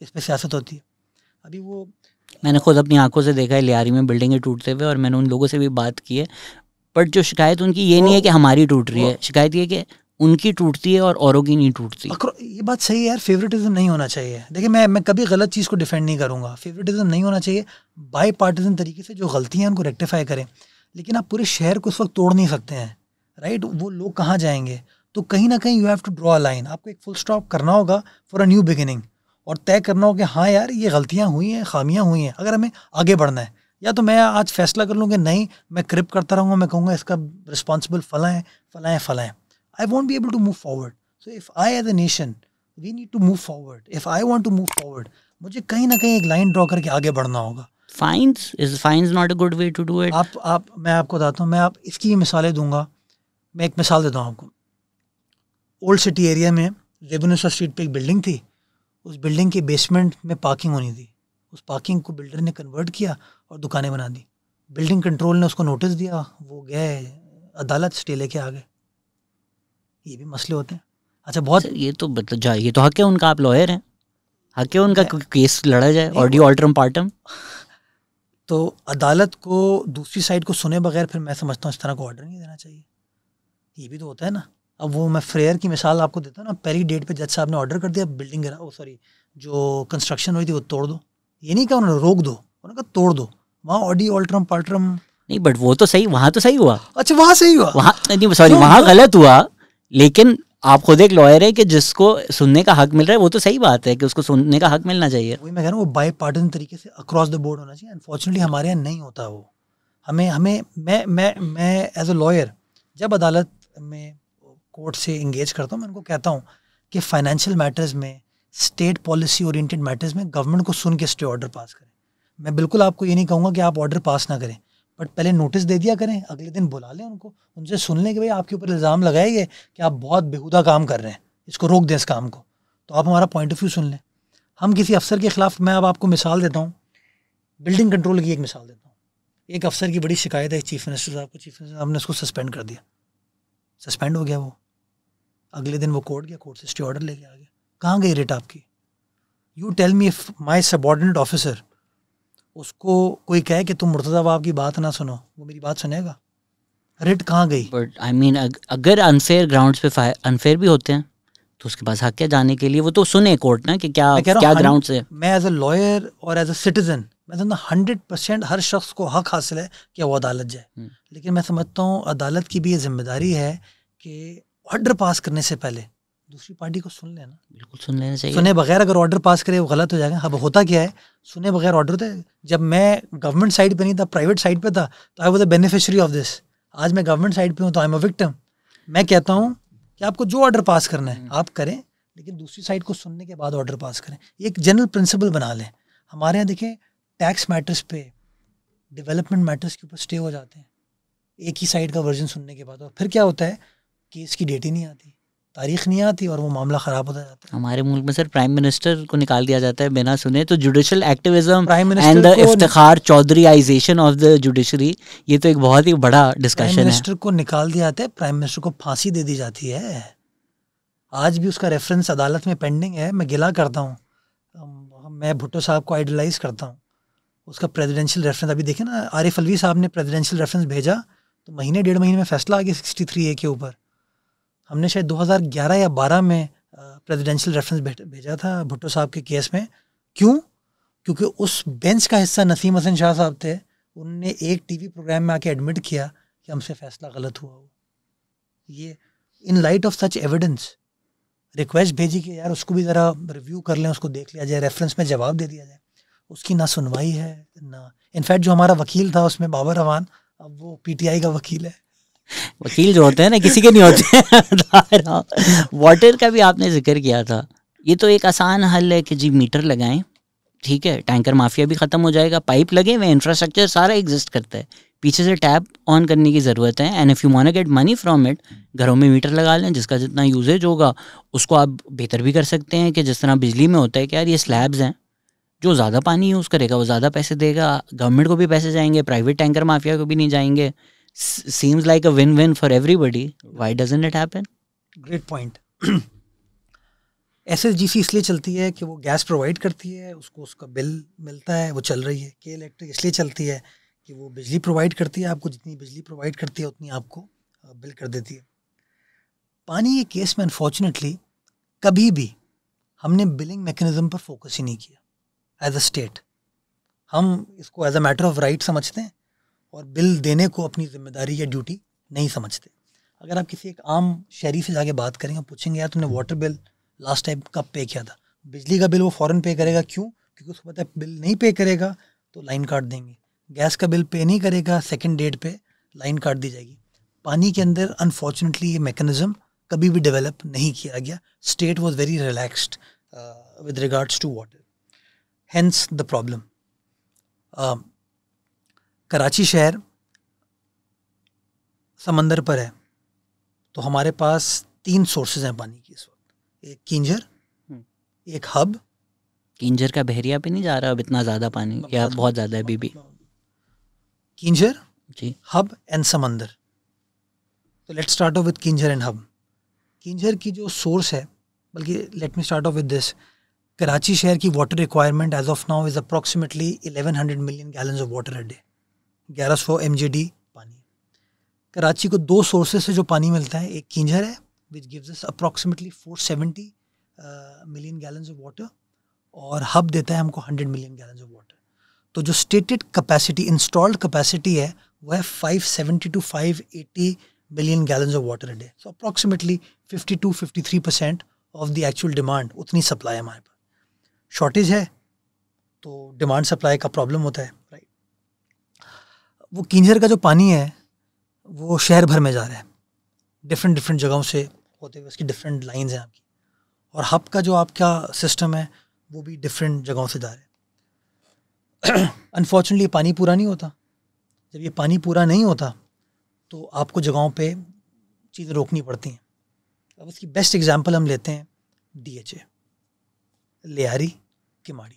इस पर सियासत होती है। अभी वो मैंने खुद अपनी आँखों से देखा है लियारी में बिल्डिंगें टूटते हुए और मैंने उन लोगों से भी बात की है। बट जो शिकायत उनकी ये नहीं है कि हमारी टूट रही है। शिकायत ये कि उनकी टूटती है और औरों की नहीं टूटती। ये बात सही है यार फेवरेटिज्म नहीं होना चाहिए। देखिए मैं मैं कभी गलत चीज़ को डिफेंड नहीं करूँगा। फेवरेटिज्म नहीं होना चाहिए। बाई पार्टीजन तरीके से जो गलतियाँ हैं उनको रेक्टिफाई करें। लेकिन आप पूरे शहर को उस वक्त तोड़ नहीं सकते हैं। राइट वो लोग कहाँ जाएँगे? तो कहीं ना कहीं you have to draw a line आपको एक फुल स्टॉप करना होगा फॉर अ न्यू बिगिनिंग और तय करना होगा कि हाँ यार ये गलतियाँ हुई हैं खामियाँ हुई हैं। अगर हमें आगे बढ़ना है या तो मैं आज फैसला कर लूँ कि नहीं मैं क्रिप करता रहूँगा मैं कहूँगा इसका रिस्पॉन्सिबल फला है फला है फला है I want be able to move forward so if I as a nation we need to move forward if I want to move forward मुझे कहीं ना कहीं एक लाइन ड्रॉ करके आगे बढ़ना होगा। Fines is fines not a good way to do it आप आप मैं आपको बताता हूँ मैं आप इसकी मिसालें दूँगा। मैं एक मिसाल देता हूँ आपको। ओल्ड सिटी एरिया में रेबनेसा स्ट्रीट पे एक बिल्डिंग थी। उस बिल्डिंग के बेसमेंट में पार्किंग होनी थी। उस पार्किंग को बिल्डर ने कन्वर्ट किया और दुकानें बना दी। बिल्डिंग कंट्रोल ने उसको नोटिस दिया वो गए अदालत स्टे लेके आ गए। ये भी मसले होते हैं। अच्छा बहुत ये तो मतलब जा ये तो हक है उनका आप लॉयर हैं। हक है उनका केस लड़ा जाए ऑडियो ऑल्ट्रम पार्टम तो अदालत को दूसरी साइड को सुने बगैर फिर मैं समझता हूँ इस तरह को ऑर्डर नहीं देना चाहिए। ये भी तो होता है ना। अब वो मैं फ्रेयर की मिसाल आपको देता हूँ ना पहली डेट पे जज साहब ने ऑर्डर कर दिया बिल्डिंग ओ सॉरी जो कंस्ट्रक्शन हुई थी वो तोड़ दो। ये नहीं कहा उन्होंने रोक दो उन्होंने कहा तोड़ दो। वहाँ ऑडी ऑल्ट्रम पाल्ट्रम। नहीं बट वो तो सही वहाँ तो सही हुआ। अच्छा वहाँ सही हुआ? वहाँ नहीं सॉरी वहाँ गलत हुआ लेकिन आप खुद एक लॉयर है कि जिसको सुनने का हक मिल रहा है वो तो सही बात है कि उसको सुनने का हक मिलना चाहिए। वही मैं कह रहा हूँ वो बाई पार्टन तरीके से अक्रॉस द बोर्ड होना चाहिए। अनफॉर्चुनेटली हमारे यहाँ नहीं होता वो। हमें हमें मैं मैं मैं एज अ लॉयर जब अदालत में कोर्ट से इंगेज करता हूँ मैं उनको कहता हूँ कि फाइनेंशियल मैटर्स में स्टेट पॉलिसी ओरिएंटेड मैटर्स में गवर्नमेंट को सुन के स्टे ऑर्डर पास करें। मैं बिल्कुल आपको ये नहीं कहूँगा कि आप ऑर्डर पास ना करें बट पहले नोटिस दे दिया करें, अगले दिन बुला लें उनको, उनसे सुन लें कि भाई आपके ऊपर इल्ज़ाम लगाएँगे कि आप बहुत बेहुदा काम कर रहे हैं, इसको रोक दें इस काम को। तो आप हमारा पॉइंट ऑफ़ व्यू सुन लें। हम किसी अफसर के ख़िलाफ़, मैं अब आपको मिसाल देता हूँ बिल्डिंग कंट्रोल की एक मिसाल देता हूँ। एक अफसर की बड़ी शिकायत है चीफ मिनिस्टर साहब को चीफ मिनिस्टर साहब ने उसको सस्पेंड कर दिया। सस्पेंड हो गया वो। अगले दिन वो कोर्ट गया कोर्ट से स्टे ऑर्डर लेके आ गया। कहाँ गई रेट आपकी? You tell me if my subordinate officer उसको कोई कहे कि तुम मुर्तज़ा बाब की बात ना सुनो वो मेरी बात सुनेगा? रिट कहाँ गई? बट आई मीन अगर अनफेयर ग्राउंड्स पे अनफेयर भी होते हैं तो उसके पास हक है जाने के लिए। वो तो सुने कोर्ट ना कि क्या क्या ग्राउंड से मैं एज अ लॉयर और एज अ सिटीजन मैं समझता हूँ हंड्रेड परसेंट हर शख्स को हक हासिल है कि वो अदालत जाए। हम्म। लेकिन मैं समझता हूँ अदालत की भी ये ज़िम्मेदारी है कि ऑर्डर पास करने से पहले दूसरी पार्टी को सुन लेना। बिल्कुल सुन लेना चाहिए। सुने बगैर अगर ऑर्डर पास करे वो गलत हो जाएगा। अब होता क्या है? सुने बगैर ऑर्डर होता है जब मैं गवर्नमेंट साइड पे नहीं था प्राइवेट साइड पे था तो I was the beneficiary of this आज मैं गवर्नमेंट साइड पे हूँ तो आई एम अ विक्टिम मैं कहता हूँ कि आपको जो ऑर्डर पास करना है हम्म। आप करें लेकिन दूसरी साइड को सुनने के बाद ऑर्डर पास करें। एक जनरल प्रिंसिपल बना लें। हमारे यहाँ देखें टैक्स मैटर्स पे डेवलपमेंट मैटर्स के ऊपर स्टे हो जाते हैं। एक ही साइड का वर्जन सुनने के बाद। और फिर क्या होता है? केस की डेट ही नहीं आती। तारीख नहीं आती और वो मामला ख़राब होता जाता है। हमारे मुल्क में सर प्राइम मिनिस्टर को निकाल दिया जाता है बिना सुने। तो judicial activism and the Iftikhar चौधरीआइजेशन of the judiciary ये तो एक बहुत ही बड़ा डिस्कशन है। मिनिस्टर को निकाल दिया जाता है प्राइम मिनिस्टर को फांसी दे दी जाती है। आज भी उसका रेफरेंस अदालत में पेंडिंग है। मैं गिला करता हूँ। मैं भुट्टो साहब को आइडलाइज करता हूँ। उसका प्रेसिडेंशियल रेफरेंस अभी देखे ना आरिफ अलवी साहब ने प्रेसिडेंशियल रेफरेंस भेजा तो महीने डेढ़ महीने में फैसला आ गया सिक्सटी थ्री ए के ऊपर। हमने शायद 2011 या 12 में प्रेसिडेंशियल रेफरेंस भेजा था भुट्टो साहब के केस में। क्यों? क्योंकि उस बेंच का हिस्सा नसीम हसन शाह साहब थे। उनने एक टीवी प्रोग्राम में आके एडमिट किया कि हमसे फैसला गलत हुआ हो। ये in light of such evidence request भेजी कि यार उसको भी ज़रा रिव्यू कर लें, उसको देख लिया जाए रेफरेंस में जवाब दे दिया जाए। उसकी ना सुनवाई है, ना। इनफैक्ट जो हमारा वकील था, उसमें बाबर रवान, अब वो पीटीआई का वकील है। वकील जो होते हैं ना, किसी के नहीं होते वाटर का भी आपने ज़िक्र किया था। ये तो एक आसान हल है कि जी मीटर लगाएँ, ठीक है? टैंकर माफिया भी ख़त्म हो जाएगा। पाइप लगे हुए इंफ्रास्ट्रक्चर सारा एग्जिस्ट करता है। पीछे से टैप ऑन करने की ज़रूरत है and if you want get money from it घरों में मीटर लगा लें, जिसका जितना यूजेज होगा, उसको आप बेहतर भी कर सकते हैं कि जिस तरह बिजली में होता है कि यार ये स्लैब्स हैं। जो ज़्यादा पानी यूज़ करेगा, वो ज़्यादा पैसे देगा। गवर्नमेंट को भी पैसे जाएँगे प्राइवेट टैंकर माफिया को भी नहीं जाएँगे। Seems like a win-win for everybody. Why doesn't it happen? Great point S S G C इसलिए चलती है कि वो गैस प्रोवाइड करती है उसको उसका बिल मिलता है वो चल रही है। के इलेक्ट्रिक इसलिए चलती है कि वो बिजली प्रोवाइड करती है आपको जितनी बिजली प्रोवाइड करती है उतनी आपको बिल कर देती है। पानी के केस में अनफॉर्चुनेटली कभी भी हमने बिलिंग मैकेनिज्म पर फोकस ही नहीं किया। एज अ स्टेट हम इसको as a matter of right समझते हैं और बिल देने को अपनी ज़िम्मेदारी या ड्यूटी नहीं समझते। अगर आप किसी एक आम शहरी से जाके बात करेंगे, पूछेंगे, यार, तुमने वाटर बिल लास्ट टाइम कब पे किया था? बिजली का बिल वो फ़ौरन पे करेगा। क्यों? क्योंकि उसको पता है बिल नहीं पे करेगा तो लाइन काट देंगे। गैस का बिल पे नहीं करेगा सेकेंड डेट पे लाइन काट दी जाएगी। पानी के अंदर अनफॉर्चुनेटली ये मैकेनिज्म कभी भी डेवलप नहीं किया गया। State was very relaxed with regards to water hence the problem Karachi शहर समंदर पर है तो हमारे पास तीन सोर्सेज हैं पानी की इस वक्त। एक किंजर एक हब। किंजर का बहरिया पे नहीं जा रहा अब इतना ज़्यादा पानी या बहुत ज़्यादा है अभी भी। किंजर जी। हब एंड समंदर। तो let's start off with Keenjhar and Hub. Keenjhar की जो सोर्स है बल्कि let me start off with this Karachi शहर की water requirement as of now is approximately 1100 million gallons of water a day ग्यारह सौ पानी। कराची को दो सोर्सेज से जो पानी मिलता है, एक किंजर है which gives us approximately 470 million gallons of water और हब देता है हमको 100 मिलियन गैलन्स ऑफ़ वाटर तो जो स्टेटेड कैपेसिटी इंस्टॉल्ड कैपेसिटी है वो है 570 to 580 million gallon of water day so approximately 52 53 percent of the actual demand उतनी सप्लाई हमारे पास। शॉर्टेज है तो डिमांड सप्लाई का प्रॉब्लम होता है। वो किंजर का जो पानी है, वो शहर भर में जा रहा है। डिफरेंट डिफरेंट जगहों से होते हुए उसकी डिफरेंट लाइंस हैं आपकी। और हब का जो आपका सिस्टम है, वो भी डिफरेंट जगहों से जा रहा है। अनफॉर्चुनेटली पानी पूरा नहीं होता। जब ये पानी पूरा नहीं होता तो आपको जगहों पे चीज़ें रोकनी पड़ती हैं। अब इसकी बेस्ट एग्जांपल हम लेते हैं डी एच लियारी किमाड़ी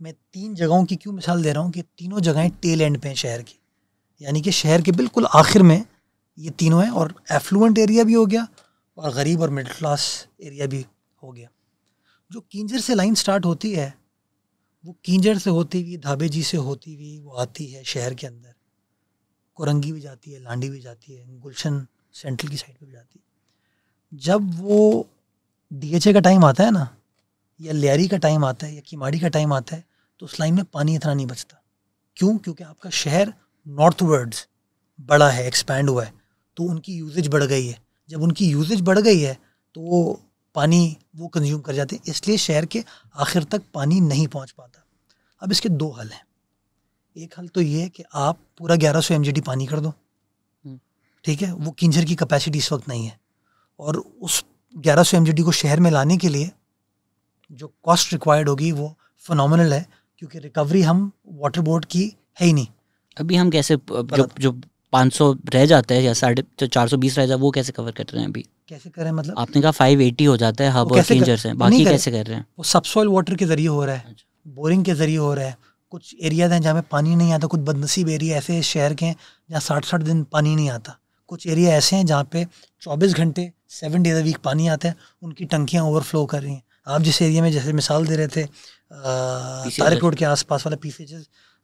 मैं तीन जगहों की क्यों मिसाल दे रहा हूँ कि तीनों जगहें टेल एंड पे हैं शहर की। यानी कि शहर के बिल्कुल आखिर में ये तीनों हैं और एफ्लुएंट एरिया भी हो गया और गरीब और मिडिल क्लास एरिया भी हो गया। जो किंजर से लाइन स्टार्ट होती है, वो किंजर से होती हुई, धाबे जी से होती हुई वो आती है शहर के अंदर। कुरंगी भी जाती है, लांडी भी जाती है, गुलशन सेंट्रल की साइड पर भी जाती है। जब वो डीएचए का टाइम आता है ना, या लियारी का टाइम आता है, या किमाड़ी का टाइम आता है तो उस लाइन में पानी इतना नहीं बचता। क्यों? क्योंकि आपका शहर नॉर्थ वर्ड्स बड़ा है एक्सपैंड हुआ है तो उनकी यूजेज बढ़ गई है। जब उनकी यूजेज बढ़ गई है तो वो पानी वो कंज्यूम कर जाते हैं इसलिए शहर के आखिर तक पानी नहीं पहुँच पाता। अब इसके दो हल हैं। एक हल तो ये है कि आप पूरा ग्यारह सौ पानी कर दो। हम्म। ठीक है? वो किंजर की कैपेसिटी इस वक्त नहीं है। और उस ग्यारह सौ को शहर में लाने के लिए जो कॉस्ट रिक्वायर्ड होगी वो फिनल है क्योंकि रिकवरी हम वाटर बोर्ड की है ही नहीं। अभी हम कैसे जो जो पाँच सौ रह जाता है या साढ़े तो चार सौ बीस रह जाए वो कैसे कवर कर रहे हैं अभी? कैसे करें मतलब? आपने कहा फाइव एटी हो जाता है हब और किंजर से। बाकी कैसे कर रहे हैं? वो सबसॉइल वाटर के ज़रिए हो रहा है बोरिंग अच्छा। के ज़रिए हो रहा है। कुछ एरियाज़ हैं जहाँ पे पानी नहीं आता कुछ बदनसीब एरिया ऐसे शहर के हैं जहाँ साठ साठ दिन पानी नहीं आता। कुछ एरिया ऐसे हैं जहाँ पे चौबीस घंटे सेवन डेज़ अ वीक पानी आता है उनकी टंकियाँ ओवरफ्लो कर रही हैं। आप जिस एरिया में जैसे मिसाल दे रहे थे तारिक रोड के आसपास वाला पीसेज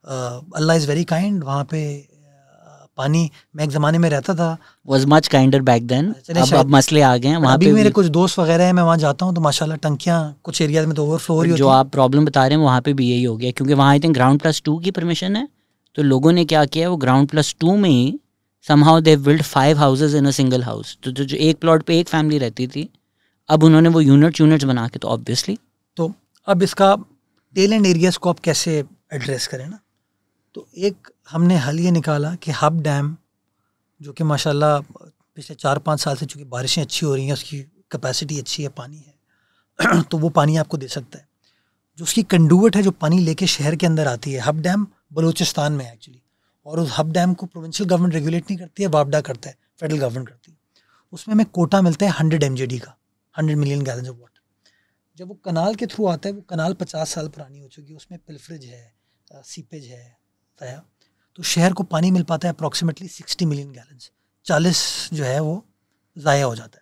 अल्लाह इज़ वेरी काइंड वहाँ पे पानी मैं एक ज़माने में रहता था। Was much kinder back then अब अब मसले आ गए हैं वहाँ पे मेरे कुछ दोस्त वगैरह हैं मैं वहाँ जाता हूँ तो माशाल्लाह टंकियाँ कुछ एरिया में तो ओवरफ्लो हो रही जो आप प्रॉब्लम बता रहे हैं वहाँ पे भी यही हो गया क्योंकि वहाँ I think ground plus two की परमिशन है। तो लोगों ने क्या किया वो ग्राउंड प्लस टू में ही somehow they build five houses in a single house तो जो एक प्लॉट पे एक फैमिली रहती थी अब उन्होंने वो यूनिट यूनिट्स बना के तो ऑब्वियसली तो अब इसका टेल एंड एरियाज़ को आप कैसे एड्रेस करें ना? तो एक हमने हल ये निकाला कि हब डैम, जो कि माशाल्लाह पिछले चार पाँच साल से चूँकि बारिशें अच्छी हो रही हैं, उसकी कैपेसिटी अच्छी है, पानी है तो वो पानी आपको दे सकता है। जो उसकी कंडूवट है, जो पानी लेके शहर के अंदर आती है, हब डैम बलूचिस्तान में एक्चुअली और उस हब डैम को प्रोविंशियल गवर्नमेंट रेगुलेट नहीं करती है, वापडा करता है फेडरल गवर्नमेंट करती है। उसमें हमें कोटा मिलता है हंड्रेड एम का hundred million gallon of water जब वो कनाल के थ्रू आता है, वो कनाल पचास साल पुरानी हो चुकी है, उसमें पिलफ्रिज है सीपेज है तया तो शहर को पानी मिल पाता है अप्रॉक्सीमेटली सिक्सटी मिलियन गैलन्स चालीस जो है वो ज़ाया हो जाता है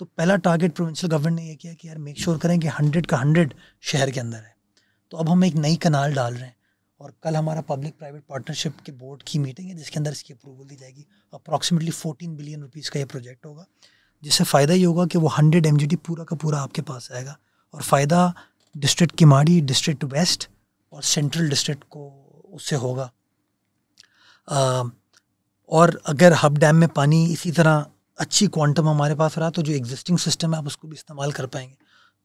तो पहला टारगेट प्रोविंशियल गवर्नमेंट ने यह किया कि यार मेक श्योर करें कि हंड्रेड का हंड्रेड शहर के अंदर है। तो अब हम एक नई कनाल डाल रहे हैं और कल हमारा पब्लिक प्राइवेट पार्टनरशिप के बोर्ड की मीटिंग है, जिसके अंदर इसकी अप्रूवल दी जाएगी। अप्रॉक्सीमेटली फोर्टीन बिलियन रुपीज़ का ये प्रोजेक्ट होगा, जिससे फ़ायदा ये होगा कि वो हंड्रेड एम पूरा का पूरा आपके पास आएगा। और फ़ायदा डिस्ट्रिक्ट किमाड़ी डिस्ट्रिक्ट वेस्ट और सेंट्रल डिस्ट्रिक्ट को उससे होगा। आ, और अगर हब डैम में पानी इसी तरह अच्छी क्वांटम हमारे पास रहा तो जो एग्जिस्टिंग सिस्टम है आप उसको भी इस्तेमाल कर पाएँगे।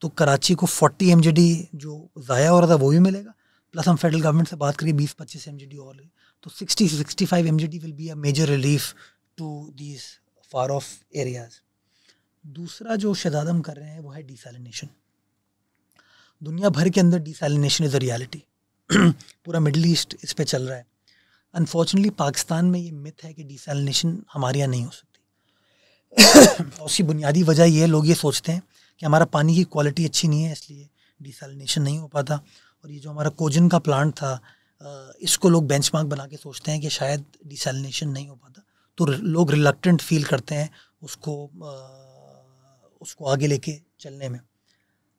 तो कराची को 40 एम जो ज़ाया हो रहा था वो भी मिलेगा। प्लस हम फेडरल गवर्नमेंट से बात करिए 20-25 एम और तो 60-65 M will be a major relief to these far off areas दूसरा जो शदादम कर रहे हैं वो है डिसैलिनेशन दुनिया भर के अंदर डिसैलिनेशन इज़ अ रियलिटी पूरा मिडल ईस्ट इस पर चल रहा है। अनफॉर्चुनेटली पाकिस्तान में ये मिथ है कि डिसैलिनेशन हमारे यहाँ नहीं हो सकती। उसकी बुनियादी वजह ये है, लोग ये सोचते हैं कि हमारा पानी की क्वालिटी अच्छी नहीं है, इसलिए डिसैलिनेशन नहीं हो पाता। और ये जो हमारा कोजन का प्लांट था इसको लोग बेंचमार्क बना के सोचते हैं कि शायद डिसैलिनेशन नहीं हो पाता। तो लोग रिलक्टेंट फील करते हैं उसको उसको आगे लेके चलने में।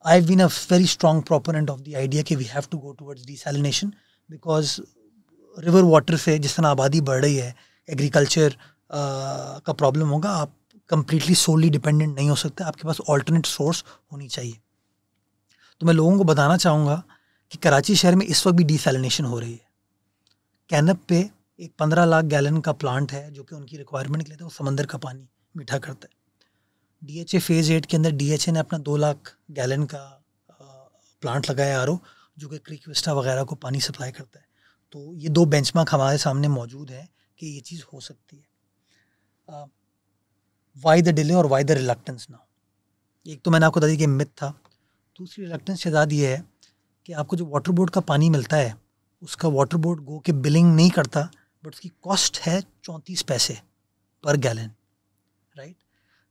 I been a very strong proponent of the idea कि we have to go towards desalination because river water से जिस तरह आबादी बढ़ रही है एग्रीकल्चर का प्रॉब्लम होगा, आप कम्प्लीटली सोली डिपेंडेंट नहीं हो सकते, आपके पास ऑल्टरनेट सोर्स होनी चाहिए। तो मैं लोगों को बताना चाहूँगा कि कराची शहर में इस वक्त भी डिसैलिनेशन हो रही है। कैनप पे एक पंद्रह लाख गैलन का प्लांट है जो कि उनकी रिक्वायरमेंट के लिए था वो समंदर का पानी मीठा करता है। D H A phase eight के अंदर डी एच ए ने अपना दो लाख गैलन का प्लांट लगाया आर जो कि क्रिक विस्टा वगैरह को पानी सप्लाई करता है। तो ये दो बेंचमार्क हमारे सामने मौजूद है कि ये चीज़ हो सकती है। वाई द डिले और वाई द रिलक्टेंस ना एक तो मैंने आपको बता दी कि मिथ था। दूसरी रिलक्टेंस शहजाद ये है कि आपको जो वाटर बोर्ड का पानी मिलता है, उसका वाटर बोर्ड गो के बिलिंग नहीं करता बट उसकी कॉस्ट है चौंतीस पैसे पर गैलन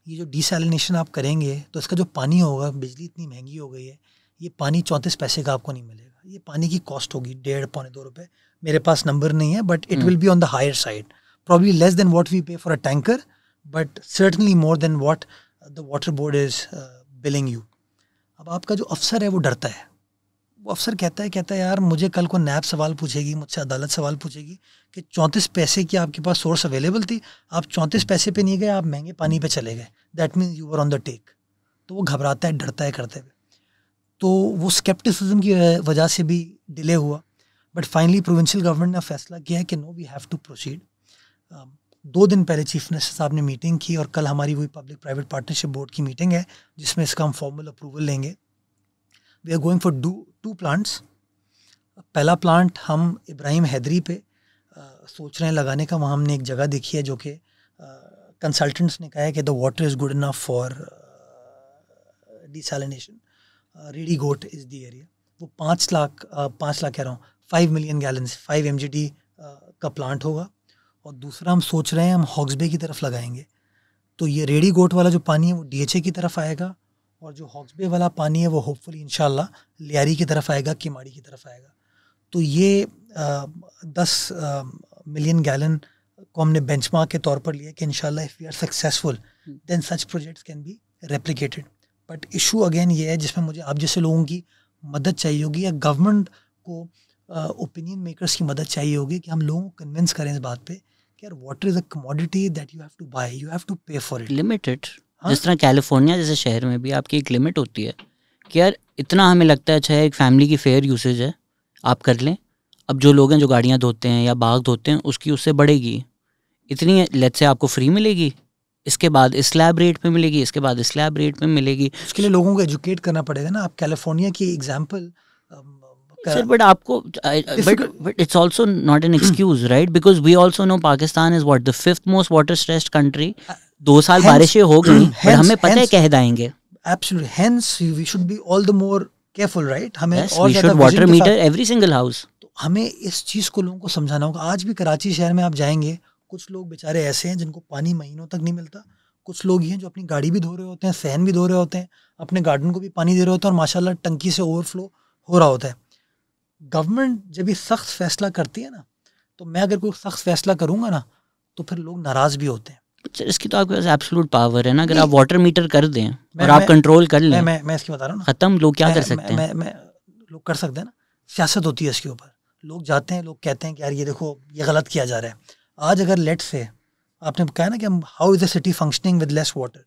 ये जो डिसलिनेशन आप करेंगे तो इसका जो पानी होगा बिजली इतनी महँगी हो गई है ये पानी चौंतीस पैसे का आपको नहीं मिलेगा। ये पानी की कॉस्ट होगी डेढ़ पौने दो रुपये मेरे पास नंबर नहीं है but it will be on the higher side probably less than what we pay for a tanker but certainly more than what the water board is billing you अब आपका जो अफसर है वो डरता है। वो अफसर कहता है कहता है, यार, मुझे कल को नैब सवाल पूछेगी, मुझसे अदालत सवाल पूछेगी कि चौंतीस पैसे की आपके पास सोर्स अवेलेबल थी, आप चौंतीस पैसे पे नहीं गए, आप महँगे पानी पे चले गए। That means you are on the take तो वो घबराता है, डरता है करते हुए। तो वो स्केप्टिसिज्म की वजह से भी डिले हुआ। बट फाइनली प्रोविंशियल गवर्नमेंट ने फैसला किया है कि no we have to proceed दो दिन पहले चीफ मिनिस्टर साहब ने मीटिंग की और कल हमारी वही पब्लिक प्राइवेट पार्टनरशिप बोर्ड की मीटिंग है, जिसमें इसका हम फॉर्मल अप्रूवल लेंगे। We are going for do two plants पहला प्लांट हम इब्राहिम हैदरी पे आ, सोच रहे हैं लगाने का। वहाँ हमने एक जगह देखी है जो कि कंसल्टेंट्स ने कहा है कि the water is good enough for desalination Rehri Goth is the area वो पाँच लाख पाँच लाख कह रहा हूँ five million gallons five M का प्लांट होगा। और दूसरा हम सोच रहे हैं हम हॉक्सबे की तरफ़ लगाएँगे। तो ये रेडी गोट वाला जो पानी है वो डीएचए की तरफ़ आएगा। और जो हॉक्स हॉक्सबे वाला पानी है वो होपफुली इन लियारी की तरफ़ आएगा किमाड़ी की तरफ़ आएगा। तो ये आ, दस आ, मिलियन गैलन को हमने बेंचमार्क के तौर पर लिया कि इनशाला if we are successful then such projects can be replicated but issue again ये है जिसमें मुझे आप जैसे लोगों की मदद चाहिए होगी या गवर्नमेंट को ओपिनियन uh, मेकर्स की मदद चाहिए होगी कि हम लोगों को कन्विंस करें इस बात पे कि यार water is a commodity that you have to buy you have to pay for it limited जिस तरह कैलिफ़ोर्निया जैसे शहर में भी आपकी एक लिमिट होती है कि यार इतना हमें लगता है अच्छा है एक फैमिली की फेयर यूसेज है आप कर लें। अब जो लोग हैं जो गाड़ियाँ धोते हैं या बाग धोते हैं उसकी उससे बढ़ेगी। इतनी लेट से आपको फ्री मिलेगी इसके बाद स्लैब रेट पे मिलेगी इसके बाद स्लैब रेट पे मिलेगी। उसके लिए लोगों को एजुकेट करना पड़ेगा ना। आप कैलिफ़ोर्निया की एग्जांपल सर बट आपको but but it's also not an excuse right because we also know Pakistan is what the fifth most water stressed country दो साल बारिशें हो गई बट हमें पता है कह दाएँगे। Absolutely hence we should be all the more careful right हमें yes, और ज़्यादा water meter every single house तो हमें इस चीज़ को लोगों को समझाना होगा। आज भी कराची शहर में आप जाएँगे कुछ लोग बेचारे ऐसे हैं जिनको पानी महीनों तक नहीं मिलता। कुछ लोग हैं जो अपनी गाड़ी भी धो रहे होते हैं फ़ैन भी धो रहे होते हैं अपने गार्डन को भी पानी दे रहे होते हैं और माशाल्लाह टंकी से ओवरफ्लो हो रहा होता है। गवर्नमेंट जब ये सख्त फैसला करती है ना तो मैं अगर कोई सख्त फैसला करूँगा ना तो फिर लोग नाराज़ भी होते हैं। अच्छा, इसकी तो आपके पास एब्सोल्यूट पावर है ना अगर आप वाटर मीटर कर दें और आप कंट्रोल कर लें मैं मैं इसकी बता रहा हूँ ख़त्म लोग क्या कर सकते हैं? मैं लोग कर सकते हैं ना। सियासत होती है इसके ऊपर। लोग जाते हैं लोग कहते हैं कि यार ये देखो ये गलत किया जा रहा है। आज अगर लेट से आपने कहा ना कि how is the city functioning with less water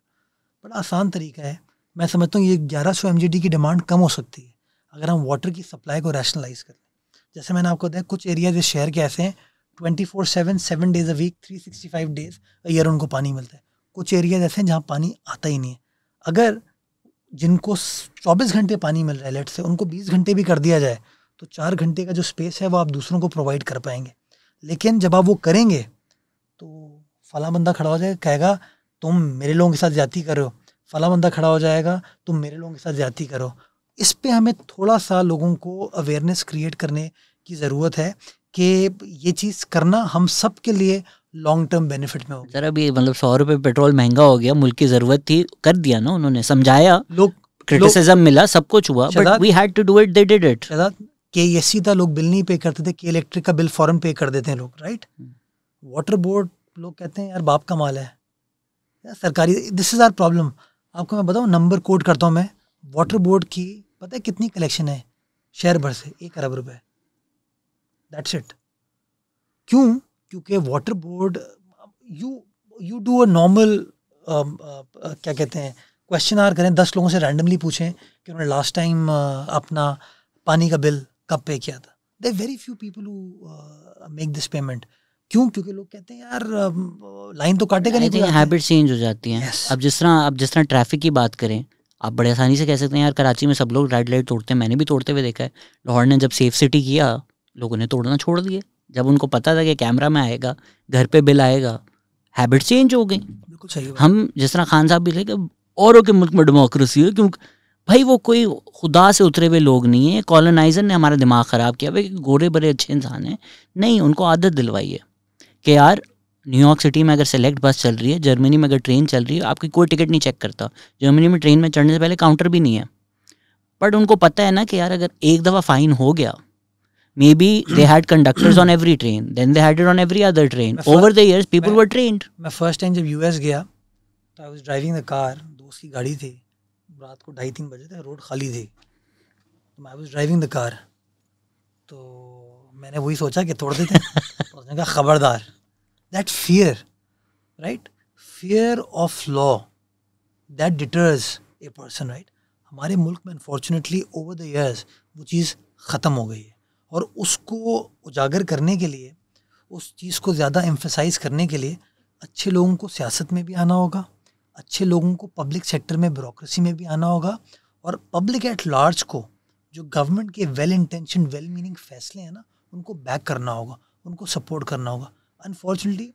बड़ा आसान तरीका है। मैं समझता हूँ ये ग्यारह सौ एम की डिमांड कम हो सकती है अगर हम वाटर की सप्लाई को रैशनलाइज करें जैसे मैंने आपको देखा कुछ एरियाज़ इस शहर के ऐसे हैं twenty four seven seven days a week three sixty five days a year उनको पानी मिलता है। कुछ एरियाज़ ऐसे हैं जहाँ पानी आता ही नहीं है। अगर जिनको चौबीस घंटे पानी मिल रहा है लेट से उनको बीस घंटे भी कर दिया जाए तो चार घंटे का जो स्पेस है वो आप दूसरों को प्रोवाइड कर पाएँगे। लेकिन जब आप वो करेंगे तो फला बंदा खड़ा हो जाएगा, कहेगा, तुम मेरे लोगों के साथ ज़्यादा करो फला बंदा खड़ा हो जाएगा, तुम मेरे लोगों के साथ ज़्यादा करो। इस पे हमें थोड़ा सा लोगों को अवेयरनेस क्रिएट करने की ज़रूरत है। कि ये चीज़ करना हम सब के लिए लॉन्ग टर्म बेनिफिट में होगा। सर अभी मतलब सौ रुपये पेट्रोल महँगा हो गया मुल्क की ज़रूरत थी कर दिया ना उन्होंने समझाया। लोग क्रिटिसिज्म मिला सब कुछ हुआ but we had to do it they did it के ये सीधा लोग बिल नहीं पे करते थे के इलेक्ट्रिक का बिल फ़ौरन पे कर देते हैं लोग राइट वाटर बोर्ड लोग कहते हैं यार बाप का माल है। यार सरकारी दिस इज़ आर प्रॉब्लम आपको मैं बताऊँ नंबर कोड करता हूँ मैं वाटर बोर्ड की पता है कितनी कलेक्शन है? शहर भर से एक अरब रुपए। दैट्स इट क्यों? क्योंकि water board you you do a normal क्या कहते हैं क्वेश्चन आर करें दस लोगों से रैंडमली पूछें कि उन्होंने लास्ट टाइम uh, अपना पानी का बिल कब पे किया था। They very few people who make this payment क्यों? क्योंकि लोग कहते हैं यार लाइन तो काटेगा नहीं हैबिट चेंज हो जाती है। Yes. अब जिस तरह अब जिस तरह ट्रैफ़िक की बात करें आप बड़े आसानी से कह सकते हैं यार कराची में सब लोग रेड लाइट तोड़ते हैं मैंने भी तोड़ते हुए देखा है। लाहौर ने जब सेफ़ सिटी किया लोगों ने तोड़ना छोड़ दिए जब उनको पता था कि कैमरा में आएगा घर पे बिल आएगा हैबिट चेंज हो गई। बिल्कुल सही हम जिस तरह खान साहब भी कहे कि औरों के मुल्क में डेमोक्रेसी है क्योंकि भाई वो कोई खुदा से उतरे हुए लोग नहीं है। कॉलोनाइजर ने हमारा दिमाग ख़राब किया भाई गोरे बड़े अच्छे इंसान हैं। नहीं उनको आदत दिलवाई है कि यार न्यूयॉर्क सिटी में अगर सेलेक्ट बस चल रही है जर्मनी में अगर ट्रेन चल रही है आपकी कोई टिकट नहीं चेक करता। जर्मनी में ट्रेन में चढ़ने से पहले काउंटर भी नहीं है। बट उनको पता है ना कि यार अगर एक दफ़ा फ़ाइन हो गया maybe they had conductors on every train then they had it on every other train over the years people were trained मैं फ़र्स्ट टाइम जब यूएस गया तो I was driving the car दोस्त की गाड़ी थी रात को ढाई तीन बजे थे रोड खाली थी। तो I was driving the car तो मैंने वही सोचा कि तोड़ देते तो उसने कहा खबरदार। That fear right fear of law that deters a person right हमारे मुल्क में अनफॉर्चुनेटली ओवर द ईयर्स वो चीज़ ख़त्म हो गई है। और उसको उजागर करने के लिए, उस चीज़ को ज़्यादा एम्फेसाइज करने के लिए अच्छे लोगों को सियासत में भी आना होगा, अच्छे लोगों को पब्लिक सेक्टर में ब्यूरोक्रेसी में भी आना होगा और पब्लिक एट लार्ज को जो गवर्नमेंट के वेल इंटेंशन वेल मीनिंग फैसले हैं ना, उनको बैक करना होगा, उनको सपोर्ट करना होगा। अनफॉर्चुनेटली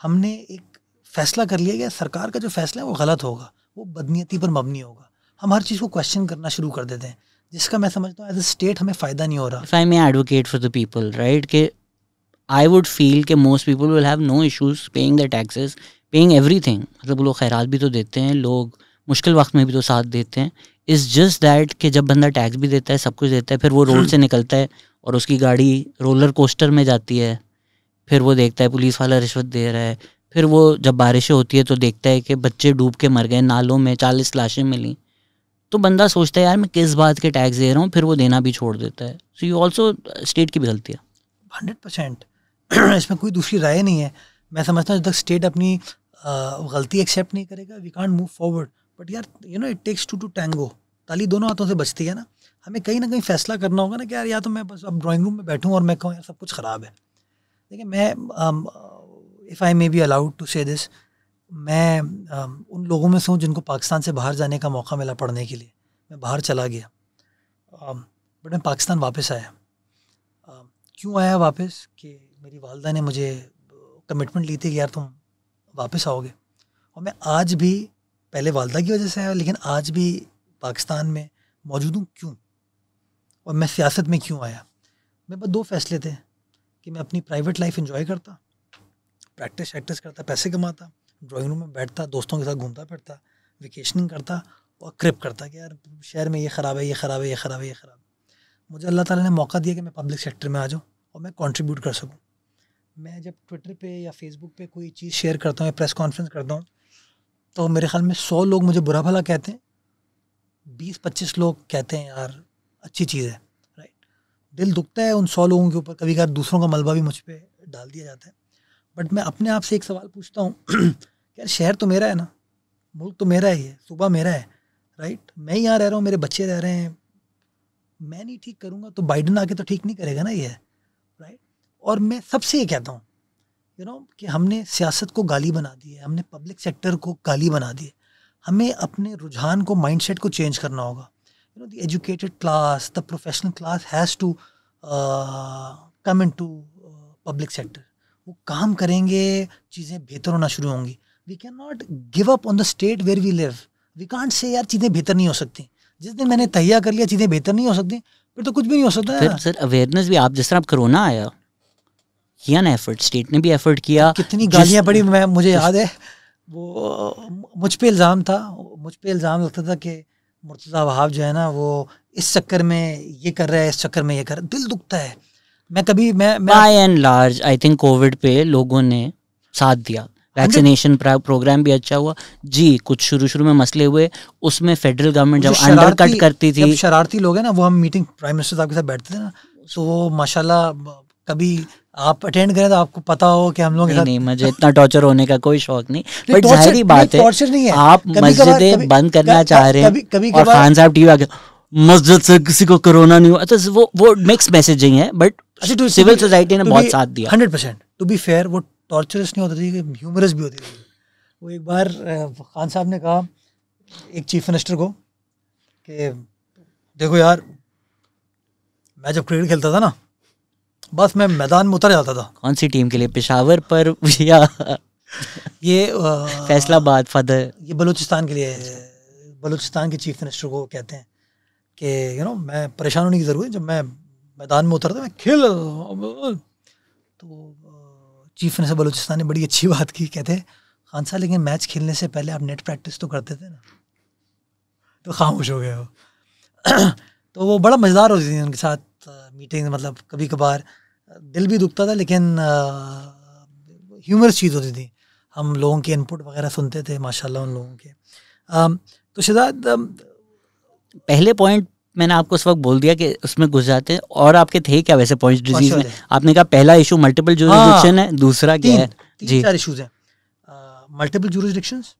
हमने एक फैसला कर लिया कि सरकार का जो फैसला है वो गलत होगा, वो बदनीयती पर मबनी होगा। हम हर चीज़ को क्वेश्चन करना शुरू कर देते हैं। जिसका मैं समझता हूँ एज अ स्टेट हमें फ़ायदा नहीं हो रहा। If I may advocate for the people right के आई वुड फील के most people will have no issues paying the taxes paying everything मतलब लोग खैरात भी तो देते हैं, लोग मुश्किल वक्त में भी तो साथ देते हैं। इज़ जस्ट दैट कि जब बंदा टैक्स भी देता है, सब कुछ देता है, फिर वो रोड से निकलता है और उसकी गाड़ी रोलर कोस्टर में जाती है। फिर वो देखता है पुलिस वाला रिश्वत दे रहा है। फिर वो जब बारिशें होती है तो देखता है कि बच्चे डूब के मर गए, नालों में चालीस लाशें मिली। तो बंदा सोचता है, यार, मैं किस बात के टैक्स दे रहा हूँ, फिर वो देना भी छोड़ देता है। सो यू ऑल्सो स्टेट की भी गलती है। Hundred percent. इसमें कोई दूसरी राय नहीं है। मैं समझता हूँ, जब तक स्टेट अपनी गलती एक्सेप्ट नहीं करेगा we can't move forward but यार you know it takes two to tango ताली दोनों हाथों से बचती है ना। हमें कहीं ना कहीं फैसला करना होगा ना कि यार, या तो मैं बस अब ड्राइंग रूम में बैठूँ और मैं कहूँ, यार, सब कुछ ख़राब है। देखिए, मैं if I may be allowed to say this मैं उन लोगों में से हूँ जिनको पाकिस्तान से बाहर जाने का मौका मिला पढ़ने के लिए। मैं बाहर चला गया। बट मैं पाकिस्तान वापस आया। क्यों आया वापस? कि मेरी वालदा ने मुझे कमिटमेंट ली थी कि यार तुम वापस आओगे। और मैं आज भी पहले वालदा की वजह से आया, लेकिन आज भी पाकिस्तान में मौजूद हूँ। क्यों? और मैं सियासत में क्यों आया? मेरे पास दो फैसले थे। कि मैं अपनी प्राइवेट लाइफ इन्जॉय करता प्रैक्टिस शैक्टिस करता, पैसे कमाता ड्राइंग रूम में बैठता, दोस्तों के साथ घूमता, फिरता वेकेशनिंग करता और क्रिप करता कि यार शहर में ये ख़राब है, ये ख़राब है, ये ख़राब है, ये ख़राब मुझे अल्लाह ताला ने मौका दिया कि मैं पब्लिक सेक्टर में आ जाऊँ और मैं कंट्रीब्यूट कर सकूँ। मैं जब ट्विटर पे या फेसबुक पे कोई चीज़ शेयर करता हूँ या प्रेस कॉन्फ्रेंस करता हूँ तो मेरे ख्याल में सौ लोग मुझे बुरा भला कहते हैं, बीस, पच्चीस लोग कहते हैं, यार, अच्छी चीज़ है। राइट दिल दुखता है उन सौ लोगों के ऊपर कभी कभार दूसरों का मलबा भी मुझ पर डाल दिया जाता है। बट मैं अपने आप से एक सवाल पूछता हूँ यार, शहर तो मेरा है ना, मुल्क तो मेरा ही है सुबह मेरा है राइट मैं ही यहाँ रह रहा हूँ, मेरे बच्चे रह रहे हैं। मैं नहीं ठीक करूँगा तो बाइडन आके तो ठीक नहीं करेगा ना ये राइट और मैं सबसे ये कहता हूँ यू नो कि हमने सियासत को गाली बना दी है, हमने पब्लिक सेक्टर को गाली बना दी है। हमें अपने रुझान को माइंडसेट को चेंज करना होगा। You know the educated class the professional class has to come into public sector वो काम करेंगे, चीज़ें बेहतर होना शुरू होंगी। We cannot give up on the state where we live we can't say यार चीज़ें बेहतर नहीं हो सकती. जिस दिन मैंने तैयार कर लिया चीज़ें बेहतर नहीं हो सकती फिर तो कुछ भी नहीं हो सकता फिर सर अवेयरनेस भी आप जिस तरह कोरोना आया किया ना एफर्ट स्टेट ने भी एफर्ट किया कितनी गालियाँ पड़ी मैं मुझे याद है वो मुझ पे इल्ज़ाम था मुझ पे इल्ज़ाम लगता था कि मुर्तज़ा वहाब जो है ना वो इस चक्कर में ये कर रहा है इस चक्कर में ये कर रहा है। दिल दुखता है। मैं कभी मैं by and large I think Covid पे लोगों ने साथ दिया। वैक्सीनेशन प्रोग्राम भी अच्छा हुआ। जी कुछ शुरू शुरू में मसले हुए। उसमें फेडरल गवर्नमेंट जब अंडर कट करती थी शरारती लोग हैं ना वो हम मीटिंग प्राइम मिनिस्टर साहब के साथ बैठते थे ना तो वो माशाल्लाह कभी आप अटेंड करें तो आपको पता हो कि हम लोग नहीं, नहीं मुझे इतना टॉर्चर होने का कोई शौक नहीं। बट ज़ाहिर बात है टॉर्चर नहीं है। आप मस्जिदें बंद करना चाह रहे हैं और खान साहब टीवी आके मस्जिद से किसी को कोरोना नहीं हुआ। तो वो वो मिक्स मैसेजिंग है बट अच्छा सिविल सोसाइटी ने बहुत साथ दिया। Hundred percent to be fair वो टॉर्चरस नहीं होती थी ह्यूमरस भी होती थी। वो एक बार खान साहब ने कहा एक चीफ मिनिस्टर को कि देखो यार मैं जब क्रिकेट खेलता था ना बस मैं मैदान में उतर जाता था। कौन सी टीम के लिए? पेशावर पर या ये फैसलाबाद फदर ये बलूचिस्तान के लिए बलूचिस्तान के चीफ मिनिस्टर को कहते हैं कि यू नो मैं परेशान होने की ज़रूरत है जब मैं मैदान में उतरता मैं खेल तो चीफ मिनिस्टर बलूचिस्तान ने बड़ी अच्छी बात की कहते हैं खान साहब लेकिन मैच खेलने से पहले आप नेट प्रैक्टिस तो करते थे ना। तो खामोश हो गए वो। तो वो बड़ा मज़ेदार होती थी उनके साथ मीटिंग मतलब कभी कभार दिल भी दुखता था लेकिन ह्यूमरस चीज़ होती थी। हम लोगों के इनपुट वगैरह सुनते थे माशाल्लाह उन लोगों के। आ, तो शिदात पहले पॉइंट मैंने आपको उस वक्त बोल दिया कि उसमें घुस जाते हैं। और आपके थे क्या वैसे पॉइंट डिज़ीज़ में? आपने कहा पहला इशू मल्टीपल जुरिस्डिक्शन है दूसरा क्या है। जी। चार इश्यूज़ हैं। Multiple jurisdictions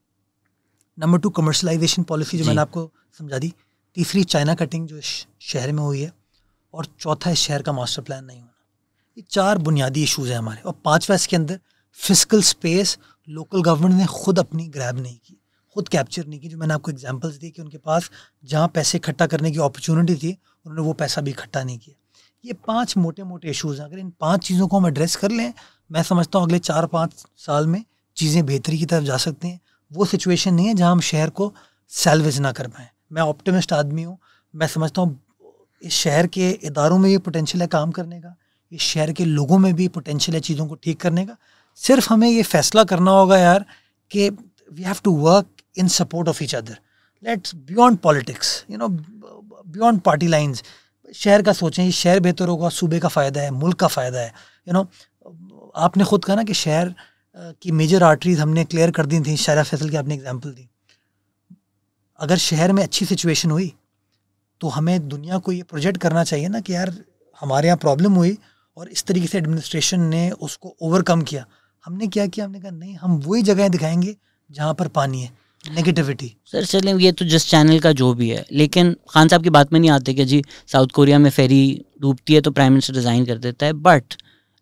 number two commercialisation policy जो मैंने आपको समझा दी। तीसरी चाइना कटिंग जो शहर में हुई है। और चौथा इस शहर का मास्टर प्लान नहीं होना। ये चार बुनियादी इशूज़ हैं हमारे। और पांचवा इसके अंदर फ़िज़िकल स्पेस लोकल गवर्नमेंट ने खुद अपनी ग्रैब नहीं की। खुद कैप्चर नहीं की, जो मैंने आपको एग्जांपल्स दी कि उनके पास जहाँ पैसे इकट्ठा करने की अपॉर्चुनिटी थी, उन्होंने वो पैसा भी इकट्ठा नहीं किया। ये पाँच मोटे मोटे इशूज़ हैं। अगर इन पाँच चीज़ों को हम एड्रेस कर लें, मैं समझता हूँ अगले चार पाँच साल में चीज़ें बेहतरी की तरफ़ जा सकती हैं। वो सिचुएशन नहीं है जहाँ हम शहर को सेल्वेज ना कर पाएँ। मैं ऑप्टिमिस्ट आदमी हूँ। मैं समझता हूँ इस शहर के इदारों में ये पोटेंशियल है काम करने का। इस शहर के लोगों में भी पोटेंशियल है चीज़ों को ठीक करने का। सिर्फ़ हमें ये फैसला करना होगा यार कि we have to work in support of each other let's beyond politics you know beyond party lines शहर का सोचें शहर बेहतर होगा सूबे का फ़ायदा है मुल्क का फ़ायदा है यू you नो know, आपने खुद कहा ना कि शहर की मेजर आर्टरीज हमने क्लियर कर दी थी शायरा फैसल की आपने एग्ज़ाम्पल दी। अगर शहर में अच्छी सिचुएशन हुई तो हमें दुनिया को ये प्रोजेक्ट करना चाहिए ना कि यार हमारे यहाँ प्रॉब्लम हुई और इस तरीके से एडमिनिस्ट्रेशन ने उसको ओवरकम किया। हमने क्या किया? हमने कहा नहीं हम वही जगहें दिखाएँगे जहाँ पर पानी है। नेगेटिविटी सर चलें ये तो जिस चैनल का जो भी है। लेकिन खान साहब की बात में नहीं आते कि जी साउथ कोरिया में फेरी डूबती है तो प्राइम मिनिस्टर रिजाइन कर देता है बट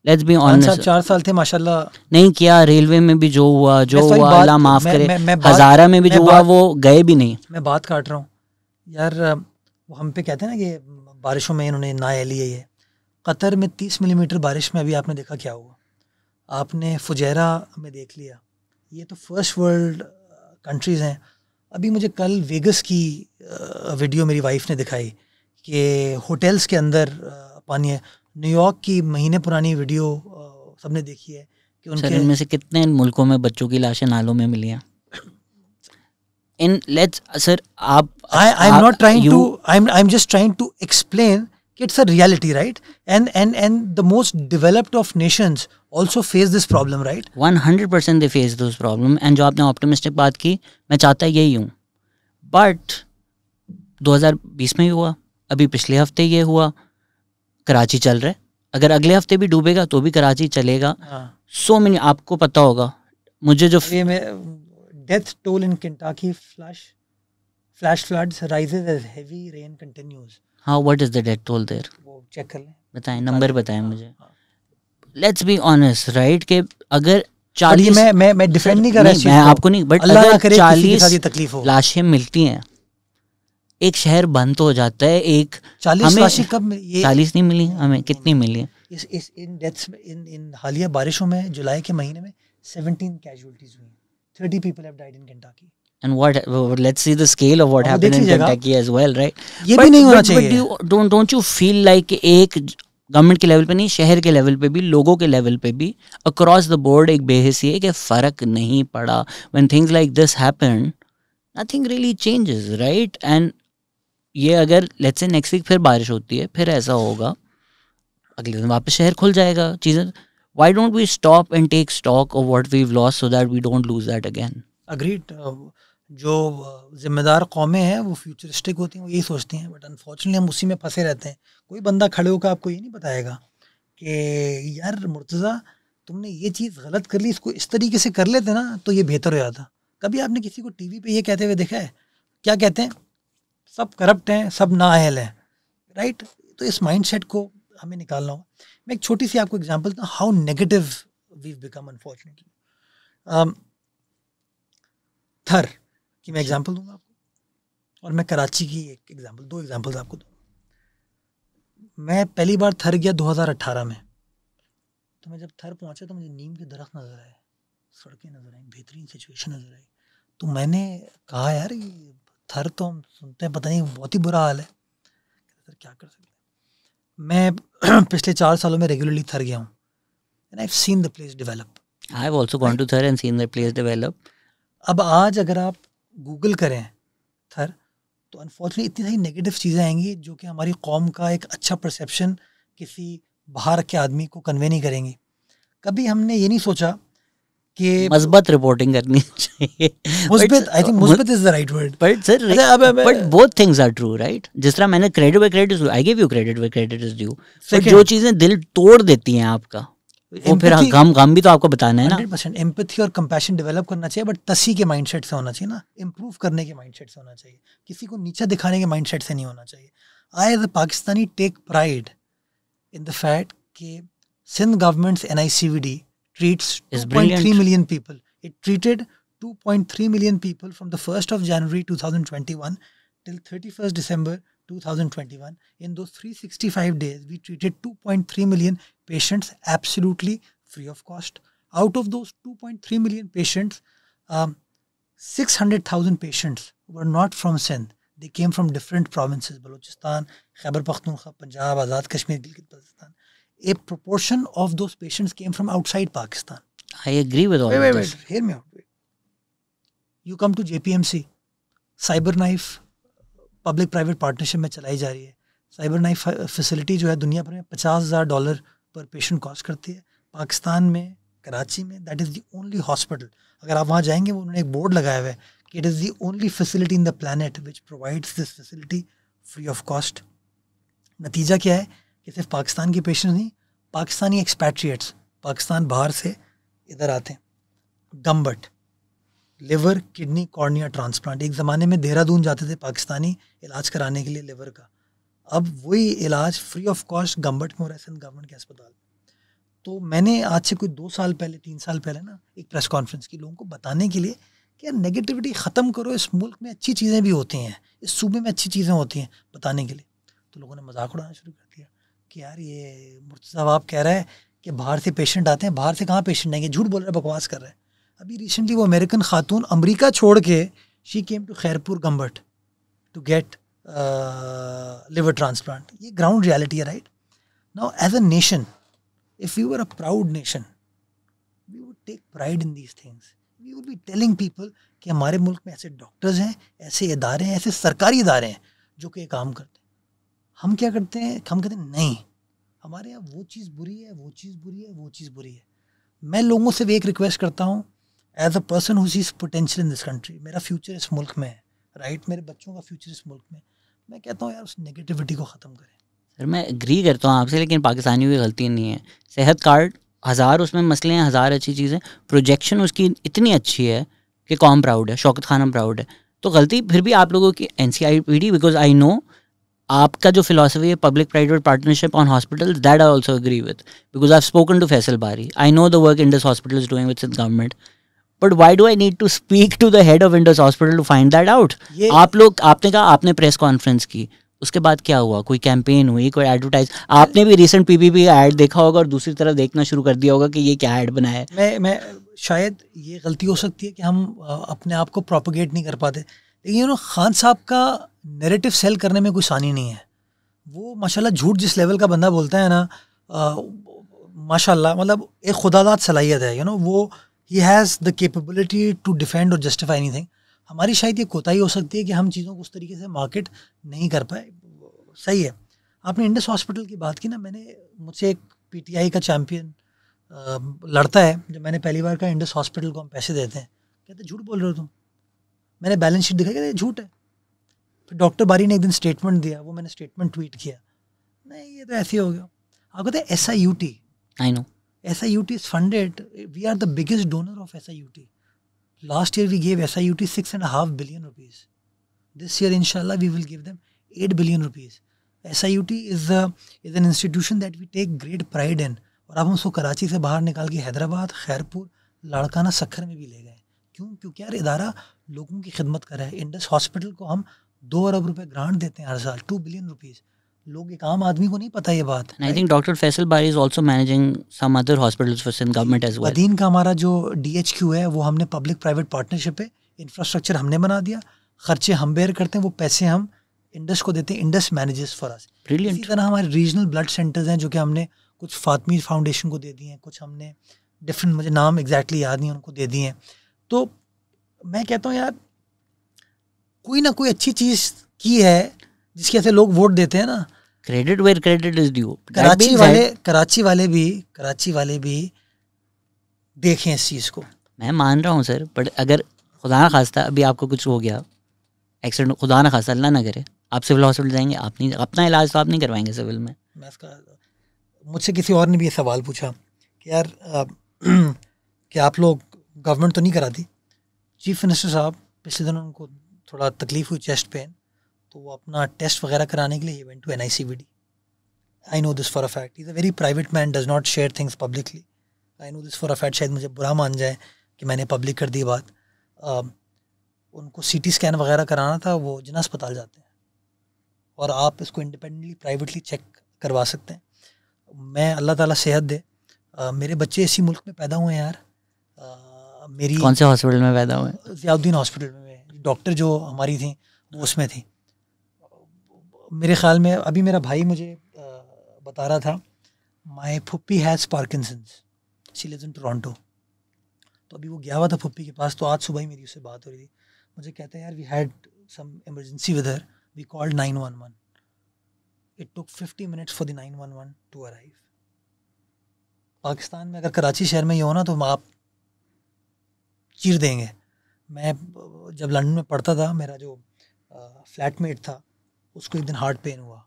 लेट्स बी ऑनेस्ट चार साल थे माशाल्लाह। नहीं किया रेलवे में भी जो हुआ जो हुआ अल्लाह माफ़ करे। हजारा में भी जो हुआ वो गए भी नहीं। मैं बात काट रहा हूँ। यार वो हम पे कहते हैं ना कि बारिशों में इन्होंने ना लिए ये कतर में तीस मिलीमीटर बारिश में अभी आपने देखा क्या हुआ? आपने फुजैरा में देख लिया। ये तो फ़र्स्ट वर्ल्ड कंट्रीज़ हैं। अभी मुझे कल वेगस की वीडियो मेरी वाइफ ने दिखाई कि होटल्स के अंदर पानी है। न्यूयॉर्क की महीने पुरानी वीडियो सबने देखी है कि उनके इनमें से कितने मुल्कों में बच्चों की लाशें नालों में मिली हैं? इन लेट्स सर आप I I am not trying to I am I am just trying to explain it's a reality right and and and the most developed of nations also face this problem right one hundred percent they face this problem and जो आपने ऑप्टोमिस्टिक बात की मैं चाहता यही हूँ। But 2020 में हुआ अभी पिछले हफ़्ते ये हुआ कराची चल रहा है। अगर अगले हफ़्ते भी डूबेगा तो भी कराची चलेगा। सो हाँ. मेनी so आपको पता होगा मुझे जो death toll in Kentucky flash flash floods rises as heavy rain continues how what is the death toll there वो चेक कर लें। बताएँ नंबर बताएँ मुझे। लेट्स बी ऑनेस्ट राइट के अगर चालीस मैं मैं मैं डिफेंड नहीं कर रहा मैं आपको नहीं बट अगर चालीस तकलीफ़ हो। लाशें मिलती हैं एक शहर बंद तो हो जाता है एक चालीस कब ये चालीस नहीं मिली हमें कितनी मिली इस इस इन डेथ्स में इन इन हालिया बारिशों में जुलाई के महीने में 17 कैजुअलिटीज हुई 30 people have died in Kentucky and what let's see the scale of what oh, happened in Kentucky as well right? ये but, भी नहीं होना चाहिए। but you, don't don't you feel like एक गवर्नमेंट के लेवल पे नहीं शहर के लेवल पे भी लोगों के लेवल पे भी अक्रॉस द बोर्ड एक बेहसी है कि फ़र्क नहीं पड़ा। When things like this happen nothing really changes right and ये अगर लेट्स से नेक्स्ट वीक फिर बारिश होती है फिर ऐसा होगा अगले दिन वापस शहर खुल जाएगा चीज़ें। Why don't we stop and take stock of what we loss so that we don't lose that again agreed जो जिम्मेदार कौमें हैं, वो फ्यूचरिस्टिक होती हैं, वो यही सोचती हैं। बट अनफॉर्चुनेटली हम उसी में फंसे रहते हैं। कोई बंदा खड़े होकर आपको ये नहीं बताएगा कि, यार मुर्तज़ा, तुमने ये चीज़ गलत कर ली, इसको इस तरीके से कर लेते ना तो ये बेहतर हो जाता। कभी आपने किसी को टीवी पे ये कहते हुए देखा है? क्या कहते हैं? सब करप्ट हैं, सब नाअहल हैं। राइट तो इस माइंडसेट को हमें निकालना होगा। मैं एक छोटी सी आपको एग्जांपल दूँ how negative we become unfortunately there. की मैं एग्जांपल दूँगा आपको। और मैं कराची की एक एग्जांपल दो एग्जांपल्स आपको दूँगा। मैं पहली बार थर गया 2018 में। तो मैं जब थर पहुँचा तो मुझे नीम के दरख्त नज़र आए सड़कें नज़र आई बेहतरीन सिचुएशन नज़र आई। तो मैंने कहा यार ये थर तो हम सुनते हैं पता नहीं बहुत ही बुरा हाल है। सर क्या कर सकते मैं पिछले चार सालों में रेगुलरली थर गया हूँ। And I seen the place develop I have also gone to there and seen the place develop अब आज अगर आप गूगल करें थर तो अनफॉर्चुनेटली इतनी सारी नेगेटिव चीज़ें आएँगी जो कि हमारी कौम का एक अच्छा परसेप्शन किसी बाहर के आदमी को कन्वे नहीं करेंगी। कभी हमने ये नहीं सोचा कि मजबत रिपोर्टिंग करनी चाहिए। मुस्बित I think मुस्बित is the right word but sir but both things are true right जिस तरह मैंने credit by credit I give you credit by credit is due जो चीज़ें दिल तोड़ देती हैं आपका वो फिर गम गम भी तो आपको बताना है ना। 100% एम्पैथी और कंपैशन डेवलप करना चाहिए बट तसी के माइंडसेट से होना चाहिए ना। इंप्रूव करने के माइंडसेट से होना चाहिए। किसी को नीचा दिखाने के माइंडसेट से नहीं होना चाहिए। I as a Pakistani take pride in the fact कि Sindh governments NICVD treats 2.3 million people. It treated 2.3 million people from the 1st of January 2021 till 31st December 2021. In those 365 days, we treated 2.3 million patients absolutely free of cost. Out of those 2.3 million patients, um, 600,000 patients were not from Sindh. They came from different provinces Balochistan, Khyber Pakhtunkhwa, Punjab, Azad Kashmir, Gilgit Baltistan. A proportion of those patients came from outside Pakistan. I agree with all wait, wait, this. Wait, hear me out. Wait. You come to JPMC, cyber knife public private partnership में चलाई जा रही है cyber knife facility जो है दुनिया भर में पचास हज़ार डॉलर पर पेशेंट कॉस्ट करती है। पाकिस्तान में, कराची में that is the only hospital अगर आप वहाँ जाएँगे, वो उन्होंने एक बोर्ड लगाया हुआ है कि it is the only facility in the planet which provides this facility free of cost नतीजा क्या है कि सिर्फ़ पाकिस्तान के पेशेंट नहीं, पाकिस्तानी एक्सपैट्रिएट्स पाकिस्तान बाहर से इधर आते हैं। Gambat liver kidney cornea transplant एक ज़माने में देहरादून जाते थे पाकिस्तानी इलाज कराने के लिए लिवर का। अब वही इलाज फ्री ऑफ़ कॉस्ट गम्बट में हो रहा है सिंध गवर्नमेंट के अस्पताल तो मैंने आज से कोई दो साल पहले, तीन साल पहले ना एक प्रेस कॉन्फ्रेंस की लोगों को बताने के लिए कि यार नेगेटिविटी ख़त्म करो, इस मुल्क में अच्छी चीज़ें भी होती हैं, इस सूबे में अच्छी चीज़ें होती हैं, बताने के लिए। तो लोगों ने मज़ाक उड़ाना शुरू कर दिया कि यार ये मुर्तज़ा आप कह रहा है कि बाहर से पेशेंट आते हैं, बाहर से कहाँ पेशेंट आएँगे? झूठ बोल रहे बकवास कर रहे हैं। अभी रिसेंटली वो अमेरिकन खातून अमरीका छोड़ के she came to Khairpur Gambat to get liver transplant ये ग्राउंड रियलिटी है right now as a nation if you are a proud nation we would take pride in these things we would be telling people कि हमारे मुल्क में ऐसे doctors हैं, ऐसे इदारे हैं, ऐसे सरकारी इदारे हैं जो कि काम करते हैं। हम क्या करते हैं? हम कहते हैं, नहीं, हमारे यहाँ वो चीज़ बुरी है, वो चीज़ बुरी है, वो चीज़ बुरी है। मैं लोगों से भी एक रिक्वेस्ट करता हूँ as a person who sees potential in this country मेरा फ्यूचर इस मुल्क में है राइट मेरे बच्चों का फ्यूचर इस मुल्क में, मैं कहता हूँ यार उस नेगेटिविटी को ख़त्म करें। सर, मैं एग्री करता हूँ आपसे, लेकिन पाकिस्तानियों की गलती नहीं है। सेहत कार्ड हज़ार उसमें मसले हैं, हज़ार अच्छी चीज़ें। प्रोजेक्शन उसकी इतनी अच्छी है कि कौम प्राउड है? शौकत खानम प्राउड है। तो गलती फिर भी आप लोगों की N C I P D because I know आपका जो फिलोसफी है public private partnership on hospital that I also agree with because I spoken to Faisal Bari I know the work Indus hospital is doing with government but why do I need to speak to the head of Indus hospital to find that out आप लोग आपने कहा आपने press conference की। उसके बाद क्या हुआ? कोई कैंपेन हुई कोई एडवर्टाइज आपने भी रिसेंट पीपीपी ऐड देखा होगा और दूसरी तरफ़ देखना शुरू कर दिया होगा कि ये क्या ऐड बनाया है। मैं मैं शायद ये गलती हो सकती है कि हम अपने आप को प्रोपोगेट नहीं कर पाते। लेकिन यू नो खान साहब का नेरेटिव सेल करने में कोई आसानी नहीं है। वो माशाल्लाह झूठ जिस लेवल का बंदा बोलता है ना माशाल्लाह मतलब एक खुदादात सलाहियत है यू नो वो he has the capability to defend और जस्टिफाई एनीथिंग हमारी शायद ये कोताही हो सकती है कि हम चीज़ों को उस तरीके से मार्केट नहीं कर पाए। सही है। आपने इंडस हॉस्पिटल की बात की ना, मैंने मुझसे एक पीटीआई का चैम्पियन लड़ता है, जब मैंने पहली बार कहा इंडस हॉस्पिटल को हम पैसे देते हैं। कहते, झूठ बोल रहे हो तुम? मैंने बैलेंस शीट दिखाई, कहते, झूठ है। फिर डॉक्टर बारी ने एक दिन स्टेटमेंट दिया, वो मैंने स्टेटमेंट ट्वीट किया। नहीं, ये तो ऐसे ही हो गया। आप कहते S I U T I know S I U T is funded we are the biggest donor of S I U T last year we gave S I U T six and half billion rupees this year इनशाला we will give them eight billion rupees S I U T is is an institution that we take great pride in और अब हम उसको कराची से बाहर निकाल के हैदराबाद, खैरपुर, लाड़काना, सखर में भी ले गए। क्यों? क्योंकि यार इदारा लोगों की खिदमत कर रहा है। इंडस हॉस्पिटल को हम दो अरब रुपए ग्रांट देते हैं हर साल टू बिलियन रुपीज़ लोग एक आम आदमी को नहीं पता ये बात आई think doctor Faisal Bari is also managing some other hospitals for Sindh government as well Adeen का हमारा जो डीएचक्यू है वो हमने पब्लिक प्राइवेट पार्टनरशिप है इंफ्रास्ट्रक्चर हमने बना दिया। खर्चे हम बेयर करते हैं वो पैसे हम इंडस को देते हैं इंडस मैनेजेस फॉर अस इसी तरह हमारे रीजनल ब्लड सेंटर्स हैं जो कि हमने कुछ फातमी फाउंडेशन को दे दिए हैं कुछ हमने डिफरेंट मुझे नाम एग्जैक्टली exactly याद नहीं उनको दे दिए हैं। तो मैं कहता हूँ यार कोई ना कोई अच्छी चीज़ की है जिसकी ऐसे लोग वोट देते हैं ना। Credit where credit is due Karachi वाले कराची वाले भी कराची वाले भी देखें इस चीज़ को। मैं मान रहा हूँ सर बट अगर खुदा ना खास्ता अभी आपको कुछ हो गया। एक्सीडेंट खुदा ना खास्ता अल्लाह ना करे। आप सिविल हॉस्पिटल जाएँगे आप नहीं अपना इलाज तो आप नहीं करवाएँगे सिविल में। मैं इसका मुझसे किसी और ने भी ये सवाल पूछा कि यार कि आप लोग गवर्नमेंट तो नहीं कराती? चीफ मिनिस्टर साहब पिछले दिनों उनको थोड़ा तकलीफ़ हुई चेस्ट पेन तो वो अपना टेस्ट वगैरह कराने के लिए went to N I C V D I know this for a fact is a very private man does not share things publicly I know this for a fact शायद मुझे बुरा मान जाए कि मैंने पब्लिक कर दी बात. Uh, उनको सी टी स्कैन वगैरह कराना था वो जिना अस्पताल जाते हैं। और आप इसको इंडिपेंडेंटली प्राइवेटली चेक करवा सकते हैं। मैं अल्लाह ताला सेहत दे। आ, मेरे बच्चे इसी मुल्क में पैदा हुए हैं यार। आ, मेरी कौन से हॉस्पिटल में पैदा हुए? ज़ियाउद्दीन हॉस्पिटल में डॉक्टर जो हमारी थी वो उसमें थी। मेरे ख्याल में अभी मेरा भाई मुझे बता रहा था my फुप्पी has Parkinson's she lives in Toronto तो अभी वो गया हुआ था फुप्पी के पास तो आज सुबह ही मेरी उससे बात हो रही थी। मुझे कहते हैं, यार we had some emergency with her we called nine one one it took fifty minutes for the nine one one to arrive Pakistan में अगर कराची शहर में ये हो ना तो आप चीर देंगे। मैं, जब लंदन में पढ़ता था, मेरा जो फ्लैटमेट था उसको एक दिन हार्ट पेन हुआ।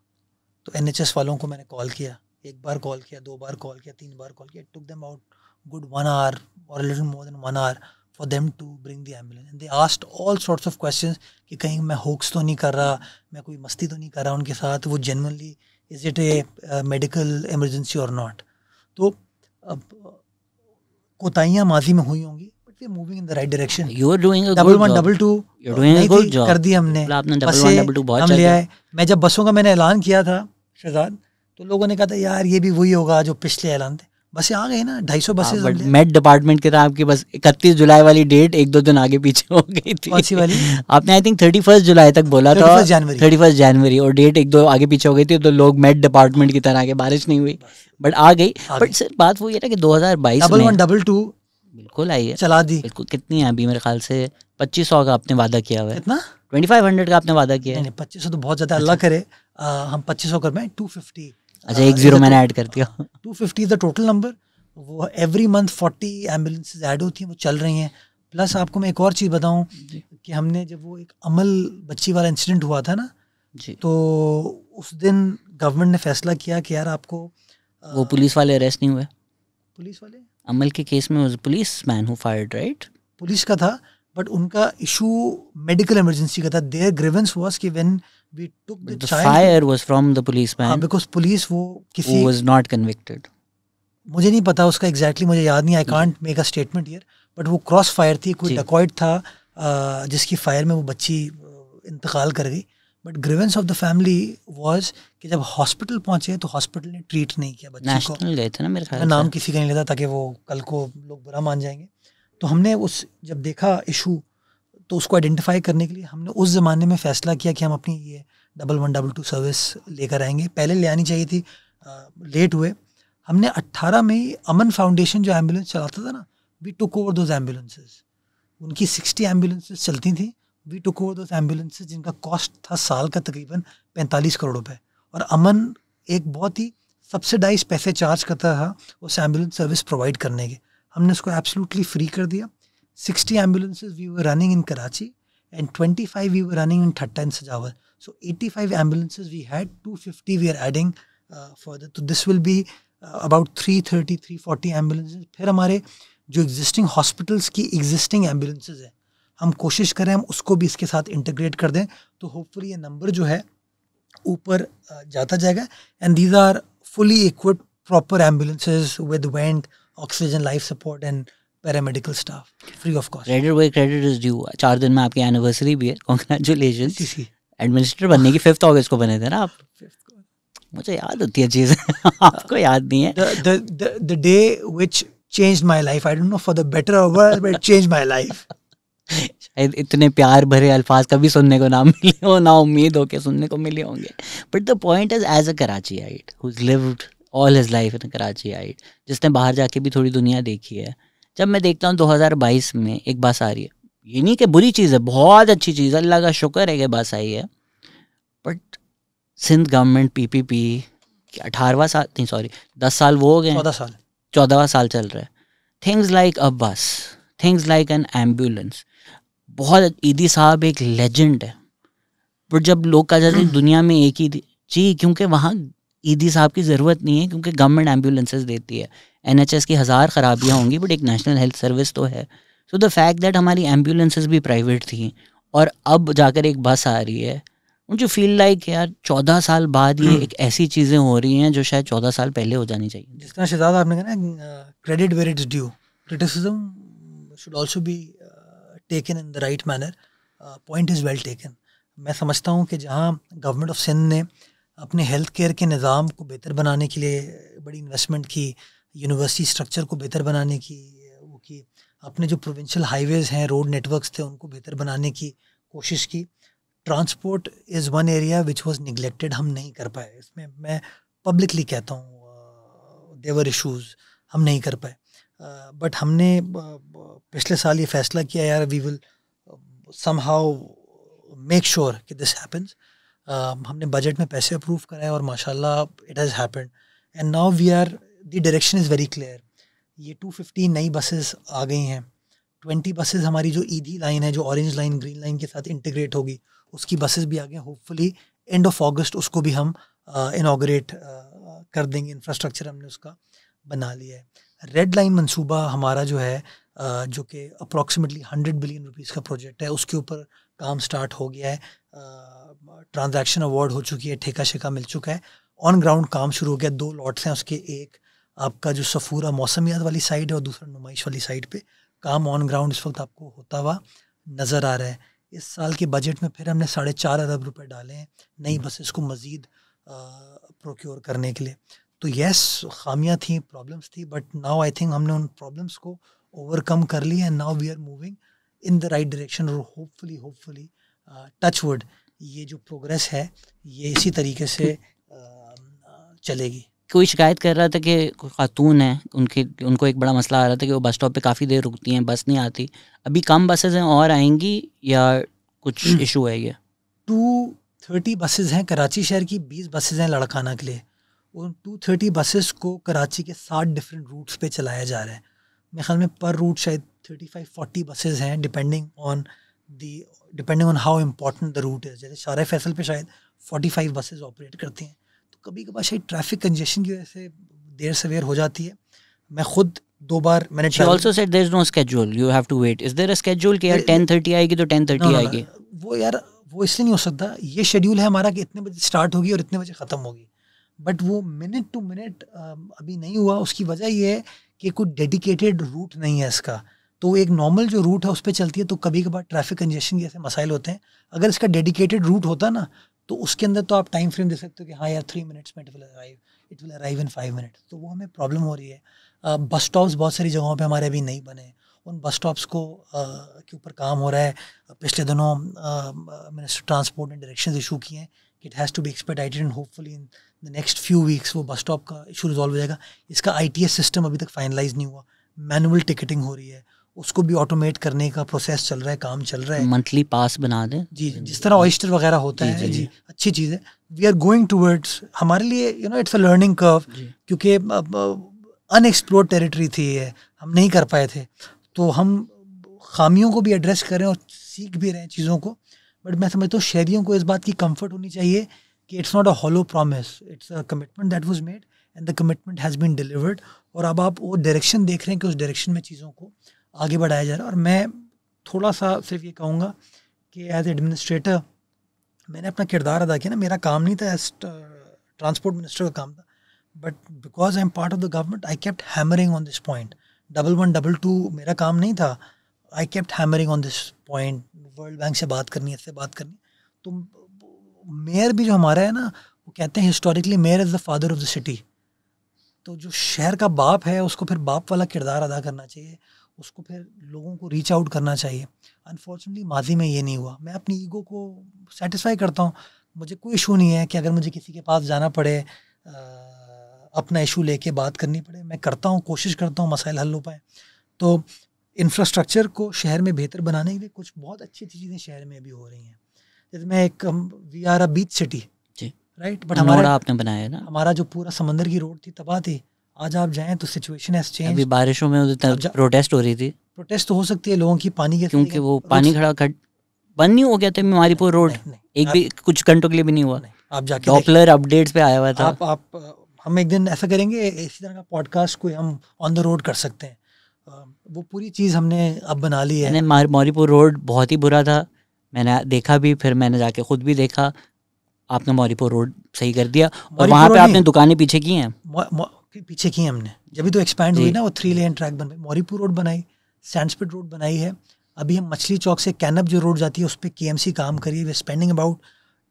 तो एनएचएस वालों को मैंने कॉल किया। एक बार कॉल किया, दो बार कॉल किया, तीन बार कॉल किया। Took them out good one hour और little more than one hour for them to bring the ambulance and they asked all sorts of question कि कहीं मैं होक्स तो नहीं कर रहा, मैं कोई मस्ती तो नहीं कर रहा उनके साथ, वो generally is it a medical emergency और नॉट तो अब, कोताहियाँ माजी में हुई होंगी। We are moving in the right direction. You are doing a double one, job. double two. You're doing a good job. कर दी हमने। आपने double one, double two बहुत हम ले आए। मैं जब बसों का मैंने ऐलान किया था शहजाद तो लोगों ने कहा था यार ये भी वही होगा जो पिछले ऐलान थे। बस आ गए ना ढाई सौ बसेज बट मेट डिपार्टमेंट की तरह आपकी बस इकतीस जुलाई वाली डेट एक दो दिन आगे पीछे हो गई थी। कौन सी वाली? आपने I think thirty first July तक बोला था। जनवरी थर्टी फ़र्स्ट जनवरी और डेट एक दो आगे पीछे हो गई थी तो लोग मेट डिपार्टमेंट की तरह आगे बारिश नहीं हुई। बट आ गई। बट सर बात वो ये ना कि दो हज़ार बाईस डबल वन डबल टू बिल्कुल आई है चला दी। बिल्कुल कितनी है अभी मेरे ख्याल से? पच्चीस सौ का आपने वादा किया हुआ है। कितना? ट्वेंटी फाइव हंड्रेड का आपने वादा किया है। पच्चीस सौ तो बहुत ज़्यादा अल्लाह करे। हम पच्चीस सौ कर मैं टू फिफ्टी अच्छा एक ज़ीरो मैंने ऐड कर दिया। Two fifty is the total number वो every month forty ambulances add होती हैं वो चल रही हैं। प्लस आपको मैं एक और चीज़ बताऊँ कि हमने जब वो एक अमल बच्ची वाला इंसिडेंट हुआ था ना जी। तो उस दिन गवर्नमेंट ने फैसला किया कि यार आपको वो पुलिस वाले अरेस्ट नहीं हुए। पुलिस वाले? अमल के केस में was policeman who fired right police का था बट उनका इशू मेडिकल इमरजेंसी का था। देयर ग्रीवेंस वाज कि when we took the child fire was from the policeman because police वो किसी वाज नॉट कन्विक्टेड मुझे नहीं पता उसका एग्जैक्टली exactly मुझे याद नहीं I can't make a statement here but वो क्रॉस फायर थी कोई डकॉइट था जिसकी फायर में वो बच्ची इंतकाल कर गई। But grievance of the family was कि जब हॉस्पिटल पहुँचे तो हॉस्पिटल ने ट्रीट नहीं किया बच्चे को। गए थे ना मेरे ख्याल नाम किसी का नहीं लेता ताकि वो कल को लोग बुरा मान जाएँगे। तो हमने उस जब देखा इशू तो उसको आइडेंटिफाई करने के लिए हमने उस ज़माने में फ़ैसला किया कि हम अपनी ये double one double two service लेकर आएँगे। पहले ले आनी चाहिए थी आ, लेट हुए। हमने 18 में अमन फाउंडेशन जो एंबुलेंस चलाता था ना we took over those ambulances उनकी 60 एम्बुलेंसेज चलती थी। We took over those ambulances जिनका कॉस्ट था साल का तकरीबन पैंतालीस करोड़ रुपए। और अमन एक बहुत ही सब्सिडाइज पैसे चार्ज करता था उस एंबुलेंस सर्विस प्रोवाइड करने के। हमने उसको एब्सोल्युटली फ्री कर दिया। Sixty ambulances we were running in Karachi and twenty five we were running in Thatta in Sujawal so eighty five ambulances we had two fifty we are adding further तो this will be about three thirty three forty ambulances फिर हमारे जो existing hospitals की existing ambulances हैं हम कोशिश करें हम उसको भी इसके साथ इंटीग्रेट कर दें तो होपफुली ये नंबर जो है ऊपर जाता जाएगा। And these are fully equip proper ambulances with vent oxygen life support and paramedical staff free of cost credit where credit is due चार दिन में आपकी एनिवर्सरी भी है। कॉन्ग्रेचुलेशन एडमिनिस्ट्रेटर बनने की फिफ्थ अगस्त को बने थे ना आप? मुझे याद होती है चीज़। आपको याद नहीं है? The day which change my life I don't know for the better but change my life शायद इतने प्यार भरे अल्फाज कभी सुनने को ना मिले हो ना उम्मीद हो के सुनने को मिले होंगे। But the point is as a Karachiite who lived all his life in Karachi आइट जिसने बाहर जाके भी थोड़ी दुनिया देखी है जब मैं देखता हूँ 2022 में एक बस आ रही है। ये नहीं कि बुरी चीज़ है बहुत अच्छी चीज़ है अल्लाह का शुक्र है कि बस आई है। बट सिंध गवर्नमेंट पीपीपी अठारहवा साल नहीं सॉरी दस साल वो हो गए चौदह साल। चौदहवा साल चल रहा है। थिंग्स लाइक अ बस थिंग्स लाइक एन एंबुलेंस बहुत ईदी साहब एक लेजेंड है। पर जब लोग कहा जाते हैं दुनिया में एक ही जी क्योंकि वहाँ ईदी साहब की ज़रूरत नहीं है क्योंकि गवर्नमेंट एम्बुलेंसेज देती है। एनएचएस की हज़ार ख़राबियाँ होंगी बट एक नेशनल हेल्थ सर्विस तो है। सो द फैक्ट दैट हमारी एम्बुलेंसेज भी प्राइवेट थी और अब जाकर एक बस आ रही है मुझे फील लाइक यार चौदह साल बाद ये एक ऐसी चीज़ें हो रही हैं जो शायद चौदह साल पहले हो जानी चाहिए। जिस तरह शहजाद आपने कहा ना credit where it's due criticism should also be taken in the right manner point is well taken मैं समझता हूँ कि जहाँ गवर्नमेंट ऑफ़ सिंध ने अपने हेल्थ केयर के निज़ाम को बेहतर बनाने के लिए बड़ी इन्वेस्टमेंट की यूनिवर्सिटी स्ट्रक्चर को बेहतर बनाने की, वो की, अपने जो प्रोविंशियल हाईवेज़ हैं रोड नेटवर्क्स थे, उनको बेहतर बनाने की कोशिश की। Transport is one area which was neglected हम नहीं कर पाए। इसमें मैं पब्लिकली कहता हूँ देवर इशूज़ हम नहीं कर पाए। बट हमने पिछले साल ये फैसला किया यार we will somehow make sure कि दिस हैपन्स हमने बजट में पैसे अप्रूव कराए और माशाल्लाह it has happened and now we are the direction is very clear ये 250 नई बसेस आ गई हैं. 20 बसेस हमारी जो ईदी लाइन है जो ऑरेंज लाइन ग्रीन लाइन के साथ इंटीग्रेट होगी उसकी बसेस भी आ गए होपफुली एंड ऑफ़ अगस्त उसको भी हम इनाग्रेट uh, uh, कर देंगे. इंफ्रास्ट्रक्चर हमने उसका बना लिया है. रेड लाइन मंसूबा हमारा जो है जो कि अप्रॉक्सीमेटली हंड्रेड बिलियन रुपीज़ का प्रोजेक्ट है उसके ऊपर काम स्टार्ट हो गया है। ट्रांजैक्शन अवार्ड हो चुकी है ठेका शेका मिल चुका है। ऑन ग्राउंड काम शुरू हो गया दो लॉट्स हैं उसके एक आपका जो सफूरा मौसमियात वाली साइड है और दूसरा नुमाइश वाली साइड पे काम ऑन ग्राउंड इस वक्त आपको होता हुआ नज़र आ रहा है। इस साल के बजट में फिर हमने साढ़े चार अरब रुपए डाले हैं नई बसेस को मज़ीद प्रोक्योर करने के लिए। तो यस खामियाँ थी प्रॉब्लम्स थी बट नाउ आई थिंक हमने उन प्रॉब्लम्स को ओवरकम कर लिया and now we are moving in the right direction और होपफुली होपफुली टच वर्ड ये जो प्रोग्रेस है ये इसी तरीके से चलेगी। कोई शिकायत कर रहा था कि कोई खातून है उनके उनको एक बड़ा मसला आ रहा था कि वो बस स्टॉप पे काफ़ी देर रुकती हैं बस नहीं आती। अभी कम बसेज हैं और आएँगी या कुछ इशू। है ये? टू थर्टी बसेज हैं कराची शहर की बीस बसेज हैं लड़काना के लिए। उन टू थर्टी बसेस को कराची के सात डिफरेंट रूट्स पे चलाया जा रहा है। मेरे ख्याल में पर रूट शायद थर्टी फाइव फोर्टी बसेज हैं depending on the depending on how important the route है जैसे शार फैसल पे शायद फोर्टी फाइव बसेज ऑपरेट करती हैं। तो कभी कभार शायद ट्रैफ़िक कंजेशन की वजह से देर सवेर हो जाती है। मैं खुद दो बार मैंने she also said there is no schedule. You have to wait. Is there a schedule कि यार 10:30 आएगी तो 10:30 no, no, आएगी। वो यार वो इसलिए नहीं हो सकता। ये शेड्यूल है हमारा कि इतने बजे स्टार्ट होगी और इतने बजे ख़त्म होगी। बट वो मिनट टू मिनट अभी नहीं हुआ। उसकी वजह ये है कि कोई डेडिकेटेड रूट नहीं है इसका। तो एक नॉर्मल जो रूट है उस पर चलती है तो कभी कभार ट्रैफ़िक कंजेशन जैसे मसाइल होते हैं। अगर इसका डेडिकेटेड रूट होता ना तो उसके अंदर तो आप टाइम फ्रेम दे सकते हो कि हाँ यार थ्री मिनट्स में it will arrive it will arrive in five minute तो वो हमें प्रॉब्लम हो रही है। बस स्टॉप्स बहुत सारी जगहों पे हमारे अभी नहीं बने। उन बस स्टॉप्स को के ऊपर काम हो रहा है। पिछले दिनों मिनिस्टर ट्रांसपोर्ट ने डायरेक्शन इशू किए हैं it has to be expedited and hopefully in the next few weeks वो बस स्टॉप का इशू रिजॉल्व हो जाएगा। इसका आईटीएस सिस्टम अभी तक फाइनलाइज नहीं हुआ। मैनुअल टिकटिंग हो रही है। उसको भी ऑटोमेट करने का प्रोसेस चल रहा है काम चल रहा है। मंथली पास बना दें। जी जिस तरह ऑयस्टर वगैरह होता है जी अच्छी चीज़ है। वी आर गोइंग टूवर्ड्स हमारे लिए you know it's a learning curve क्योंकि अनएक्सप्लोर्ड टेरिटरी थी ये। हम नहीं कर पाए थे। तो हम खामियों को भी एड्रेस करें और सीख भी रहे हैं चीज़ों को। बट मैं समझता हूँ शहरियों को इस बात की कंफर्ट होनी चाहिए कि it's not a hollow promise it's a commitment that was made and the commitment has been delivered और अब आप वो डायरेक्शन देख रहे हैं कि उस डायरेक्शन में चीज़ों को आगे बढ़ाया जा रहा है। और मैं थोड़ा सा सिर्फ़ ये कहूँगा कि एज एडमिनिस्ट्रेटर मैंने अपना किरदार अदा किया ना। मेरा काम नहीं था एज ट्रांसपोर्ट मिनिस्टर का काम था। But because I am part of the government I kept hammering on this point double one double two मेरा काम नहीं था। I kept hammering on this point World Bank से बात करनी, इससे बात करनी। तो मेयर भी जो हमारा है ना वो कहते हैं historically mayor is the father of the city तो जो शहर का बाप है उसको फिर बाप वाला किरदार अदा करना चाहिए उसको फिर लोगों को रीच आउट करना चाहिए। अनफॉर्चुनेटली माजी में ये नहीं हुआ। मैं अपनी ईगो को सेटिस्फाई करता हूँ। मुझे कोई इशू नहीं है कि अगर मुझे किसी के पास जाना पड़े आ, अपना इशू लेके बात करनी पड़े। मैं करता हूँ कोशिश करता हूँ मसाइल हल हो पाए। तो इंफ्रास्ट्रक्चर को शहर में बेहतर बनाने के लिए कुछ बहुत अच्छी चीज़ें शहर में अभी हो रही हैं। जैसे मैं एक we are a beach city right but हमारा आपने बनाया ना। हमारा जो पूरा समंदर की रोड थी तबाह थी। आज आप जाएँ तो सिचुएशन हैज़ चेंज अभी बारिशों में प्रोटेस्ट हो रही थी। प्रोटेस्ट तो हो सकती है लोगों की पानी के क्योंकि वो पानी खड़ा खड़ बंद नहीं हो गया था बीमारीपुर रोड एक भी कुछ घंटों के लिए भी नहीं हुआ। आप जाके डॉपलर अपडेट्स पे आया हुआ था। आप आप हम एक दिन ऐसा करेंगे इसी तरह का पॉडकास्ट कोई हम ऑन द रोड कर सकते हैं। वो पूरी चीज़ हमने अब बना ली है। मौरीपुर रोड बहुत ही बुरा था। मैंने देखा भी फिर मैंने जाके खुद भी देखा। आपने मौरीपुर रोड सही कर दिया। और वहाँ पे आपने दुकानें पीछे की हैं। पीछे की हमने। जब भी तो एक्सपैंड हुई ना वो थ्री लेन ट्रैक बन मौरीपुर रोड बनाई सैंडस्पिट रोड बनाई है। अभी हम मछली चौक से कैनप जो रोड जाती है उस पर के काम करिए we spending about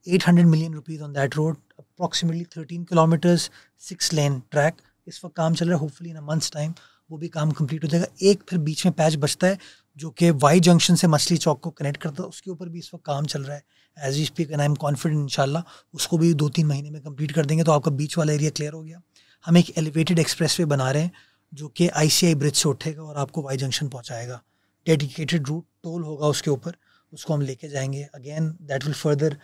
eight hundred million rupees on that road approximately thirteen kilometers six lane track इस वक्त काम चल रहा है। Hopefully in a month's time वो भी काम कंप्लीट हो जाएगा। एक फिर बीच में पैच बचता है। जो कि वाई जंक्शन से मछली चौक को कनेक्ट करता है, उसके ऊपर भी इस वक्त काम चल रहा है। As you speak and I am confident इनशाला उसको भी दो तीन महीने में कंप्लीट कर देंगे तो आपका बीच वाला एरिया क्लियर हो गया। हम एक एलिवेटेड एक्सप्रेस वे बना रहे हैं, जो कि आई सी आई ब्रिज से उठेगा और आपको वाई जंक्शन पहुँचाएगा। डेडिकेटेड रूट टोल होगा उसके ऊपर, उसको हम लेके जाएँगे। Again that will further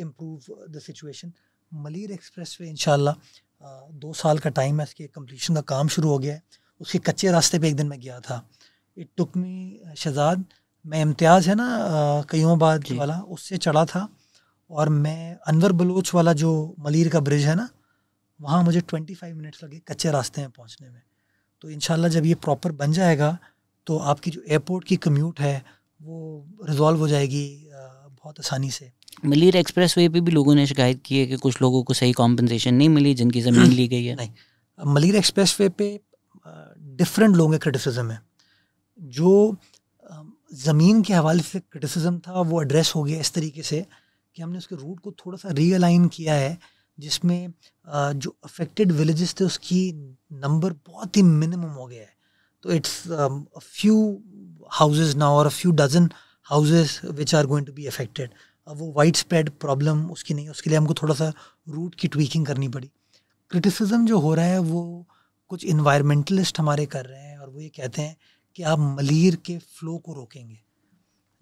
improve the situation Malir expressway इनशाला दो साल का टाइम है, इसके कम्प्लीशन का काम शुरू हो गया है। उसके कच्चे रास्ते पे एक दिन मैं गया था। इट टुक मी शहजाद मैं इम्तियाज़ है ना कईयों बाद वाला उससे चढ़ा था और मैं अनवर बलोच वाला जो मलिर का ब्रिज है ना वहाँ मुझे ट्वेंटी फाइव मिनट्स लगे कच्चे रास्ते में पहुँचने में। तो इन जब ये प्रॉपर बन जाएगा तो आपकी जो एयरपोर्ट की कम्यूट है वो रिजॉल्व हो जाएगी बहुत आसानी से। मलिर एक्सप्रेस वे पर भी लोगों ने शिकायत की है कि कुछ लोगों को सही कॉम्पनसेशन नहीं मिली जिनकी ज़मीन ली गई है। नहीं मलिर एक्सप्रेस वे पे डिफरेंट लोगों के क्रिटिसिज्म है। जो ज़मीन के हवाले से क्रिटिसिज्म था, वो एड्रेस हो गया इस तरीके से कि हमने उसके रूट को थोड़ा सा रीअलाइन किया है, जिसमें जो अफेक्टेड विलेजेस थे, उसकी नंबर बहुत ही मिनिमम हो गया है। तो इट्स फ्यू हाउसेज नाउ और a few dozen houses which are going to be affected अब वो वाइड स्प्रेड प्रॉब्लम उसकी नहीं, उसके लिए हमको थोड़ा सा रूट की ट्वीकिंग करनी पड़ी। क्रिटिसिज्म जो हो रहा है, वो कुछ इन्वायरमेंटलिस्ट हमारे कर रहे हैं और वो ये कहते हैं कि आप मलिर के फ्लो को रोकेंगे।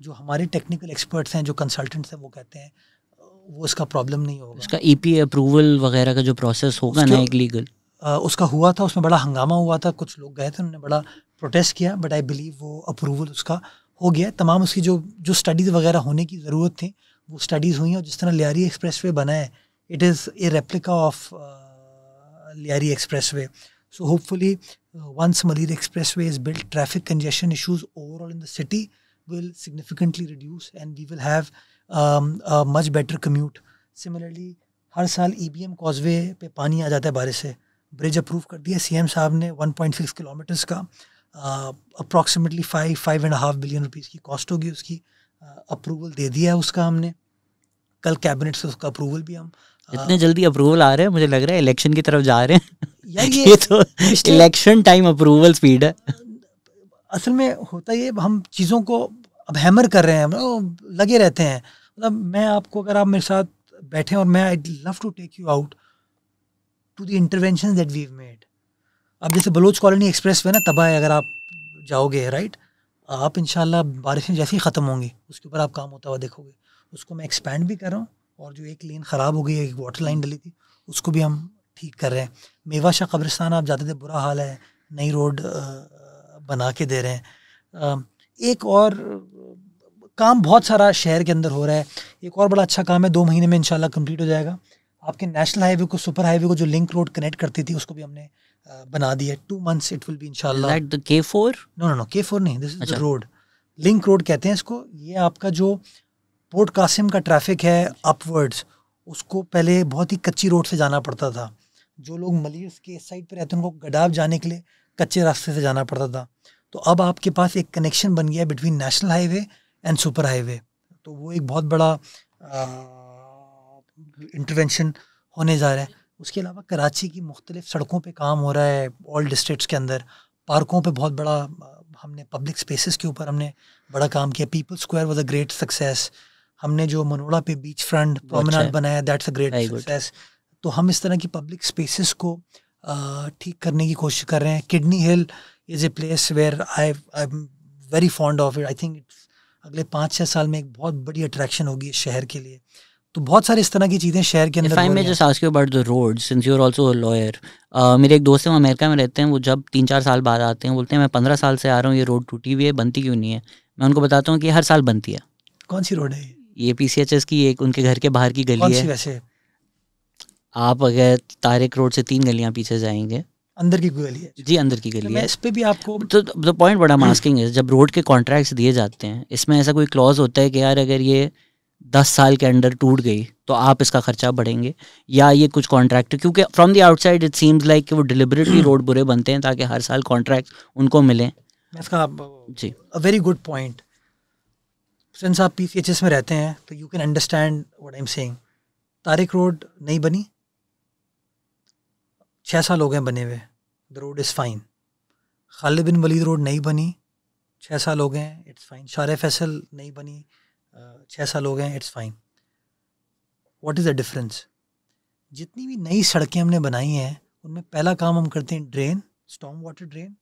जो हमारे टेक्निकल एक्सपर्ट्स हैं जो कंसल्टेंट्स हैं वो कहते हैं वो इसका प्रॉब्लम नहीं होगा। उसका ईपी अप्रूवल वगैरह का जो प्रोसेस होगा ना एक लीगल उसका हुआ था उसमें बड़ा हंगामा हुआ था कुछ लोग गए थे उन्होंने बड़ा प्रोटेस्ट किया बट आई बिलीव वो अप्रूवल उसका हो गया। तमाम उसकी जो जो स्टडीज़ वगैरह होने की ज़रूरत थी वो स्टडीज़ हुई हैं और जिस तरह लियारी एक्सप्रेस वे बना है it is a replica of Lyari expressway so hopefully once Malir expressway is build traffic congestion issues overall in the city will significantly reduce and we will have um, a much better commute. Similarly, हर साल E B M causeway पे पानी आ जाता है बारिश से। Bridge approve कर दिया। सी एम साहब ने 1.6 किलोमीटर्स का approximately five five and half billion rupees की कॉस्ट होगी उसकी अप्रूवल uh, दे दिया है उसका हमने। कल कैबिनेट से उसका अप्रूवल भी हम इतने जल्दी अप्रूवल आ रहे हैं मुझे लग रहा है इलेक्शन की तरफ़ जा रहे हैं। यार ये, ये तो इलेक्शन टाइम अप्रूवल स्पीड है। असल में होता ये हम चीज़ों को अब हैमर कर रहे हैं लगे रहते हैं। मतलब मैं आपको अगर आप मेरे साथ बैठे और मैं I love to take you out to the intervention that we made अब जैसे बलोच कॉलोनी एक्सप्रेस वे ना तबाह है अगर आप जाओगे राइट आप इंशाल्लाह बारिशें जैसे ही ख़त्म होंगी उसके ऊपर आप काम होता हुआ देखोगे। उसको मैं एक्सपैंड भी कर रहा हूँ और जो एक लेन ख़राब हो गई एक वाटर लाइन डली थी उसको भी हम ठीक कर रहे हैं। मेवा शाह कब्रिस्तान आप जाते थे बुरा हाल है नई रोड बना के दे रहे हैं। एक और काम बहुत सारा शहर के अंदर हो रहा है। एक और बड़ा अच्छा काम है दो महीने में इंशाल्लाह कंप्लीट हो जाएगा। आपके नेशनल हाईवे को सुपर हाईवे को जो लिंक रोड कनेक्ट करती थी उसको भी हमने बना दिया two months it will be इंशाल्लाह। The K four no no no K four नहीं this is the road link road कहते हैं इसको। ये आपका जो पोर्ट कासिम का ट्रैफ़िक है अपवर्ड्स उसको पहले बहुत ही कच्ची रोड से जाना पड़ता था। जो लोग मलियस के साइड पर रहते हैं, उनको गडाब जाने के लिए कच्चे रास्ते से जाना पड़ता था। तो अब आपके पास एक कनेक्शन बन गया between national highway and super highway तो वो एक बहुत बड़ा इंटरवेंशन होने जा रहा है। उसके अलावा कराची की मुख्तलिफ़ सड़कों पे काम हो रहा है ऑल डिस्ट्रिक्ट्स के अंदर। पार्कों पे बहुत बड़ा हमने पब्लिक स्पेसेस के ऊपर हमने बड़ा काम किया। People square was a great success हमने जो मनोड़ा पे बीच फ्रंट प्रोमेनाड बनाया दैट्स अ ग्रेट सक्सेस तो हम इस तरह की पब्लिक स्पेसेस को ठीक करने की कोशिश कर रहे हैं। Kidney Hill is a place where I I am very fond of it I think it's अगले पाँच छः साल में एक बहुत बड़ी अट्रैक्शन होगी इस शहर के लिए। तो बहुत सारी इस तरह की चीज़ें शहर के अंदर मैं just ask you about the road since you are also a lawyer मेरे एक दोस्त हैं वो अमेरिका में रहते हैं वो जब तीन चार साल बाद आते हैं बोलते हैं मैं पंद्रह साल से आ रहा हूँ ये रोड टूटी हुई है बनती क्यों नहीं है? मैं उनको बताता हूँ कि हर साल बनती है। कौन सी रोड है ये? पी सी एच एस की एक उनके घर के बाहर की गली है। वैसे? आप अगर तारिक रोड से तीन गलियाँ पीछे जाएँगे। अंदर की गली है? जी अंदर की गली तो है। इस पे भी आपको तो द पॉइंट बड़ा मास्किंग है। जब रोड के कॉन्ट्रैक्ट्स दिए जाते हैं इसमें ऐसा कोई क्लॉज होता है कि यार अगर ये दस साल के अंडर टूट गई तो आप इसका खर्चा बढ़ेंगे। या ये कुछ कॉन्ट्रैक्ट क्योंकि from the outside it seems like वो डिलिबरेटली रोड बुरे बनते हैं ताकि हर साल कॉन्ट्रैक्ट उनको मिले। इसका जी। A very good point since आप पी में रहते हैं तो you can understand what I am saying Tariq road नहीं बनी। छः साल हो गए बने हुए। The road is fine Khalid bin Waleed road नहीं बनी। छः साल हो गए इट्स फाइन शार फैसल नहीं बनी। छः साल हो गए it's fine what is the difference जितनी भी नई सड़कें हमने बनाई हैं, उनमें पहला काम हम करते हैं drain storm water drain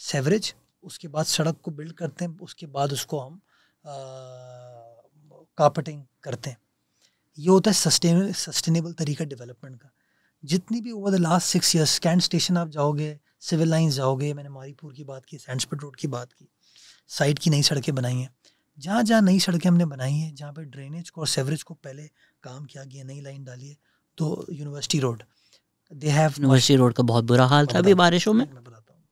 sewerage उसके बाद सड़क को बिल्ड करते हैं, उसके बाद उसको हम कारपेटिंग करते हैं। ये होता है सस्टेन सस्टेनेबल तरीका डेवलपमेंट का। जितनी भी over the last six years scanned station आप जाओगे सिविल लाइन्स जाओगे मैंने मारीपुर की बात की सैंडस्पिट रोड की बात की साइड की नई सड़कें बनाई हैं। जहाँ जहाँ नई सड़कें हमने बनाई हैं जहाँ पे ड्रेनेज को और सेवरेज को पहले काम किया गया नई लाइन डाली है तो university road they have university road का बहुत बुरा हाल था अभी बारिशों में। मैं बताता हूँ।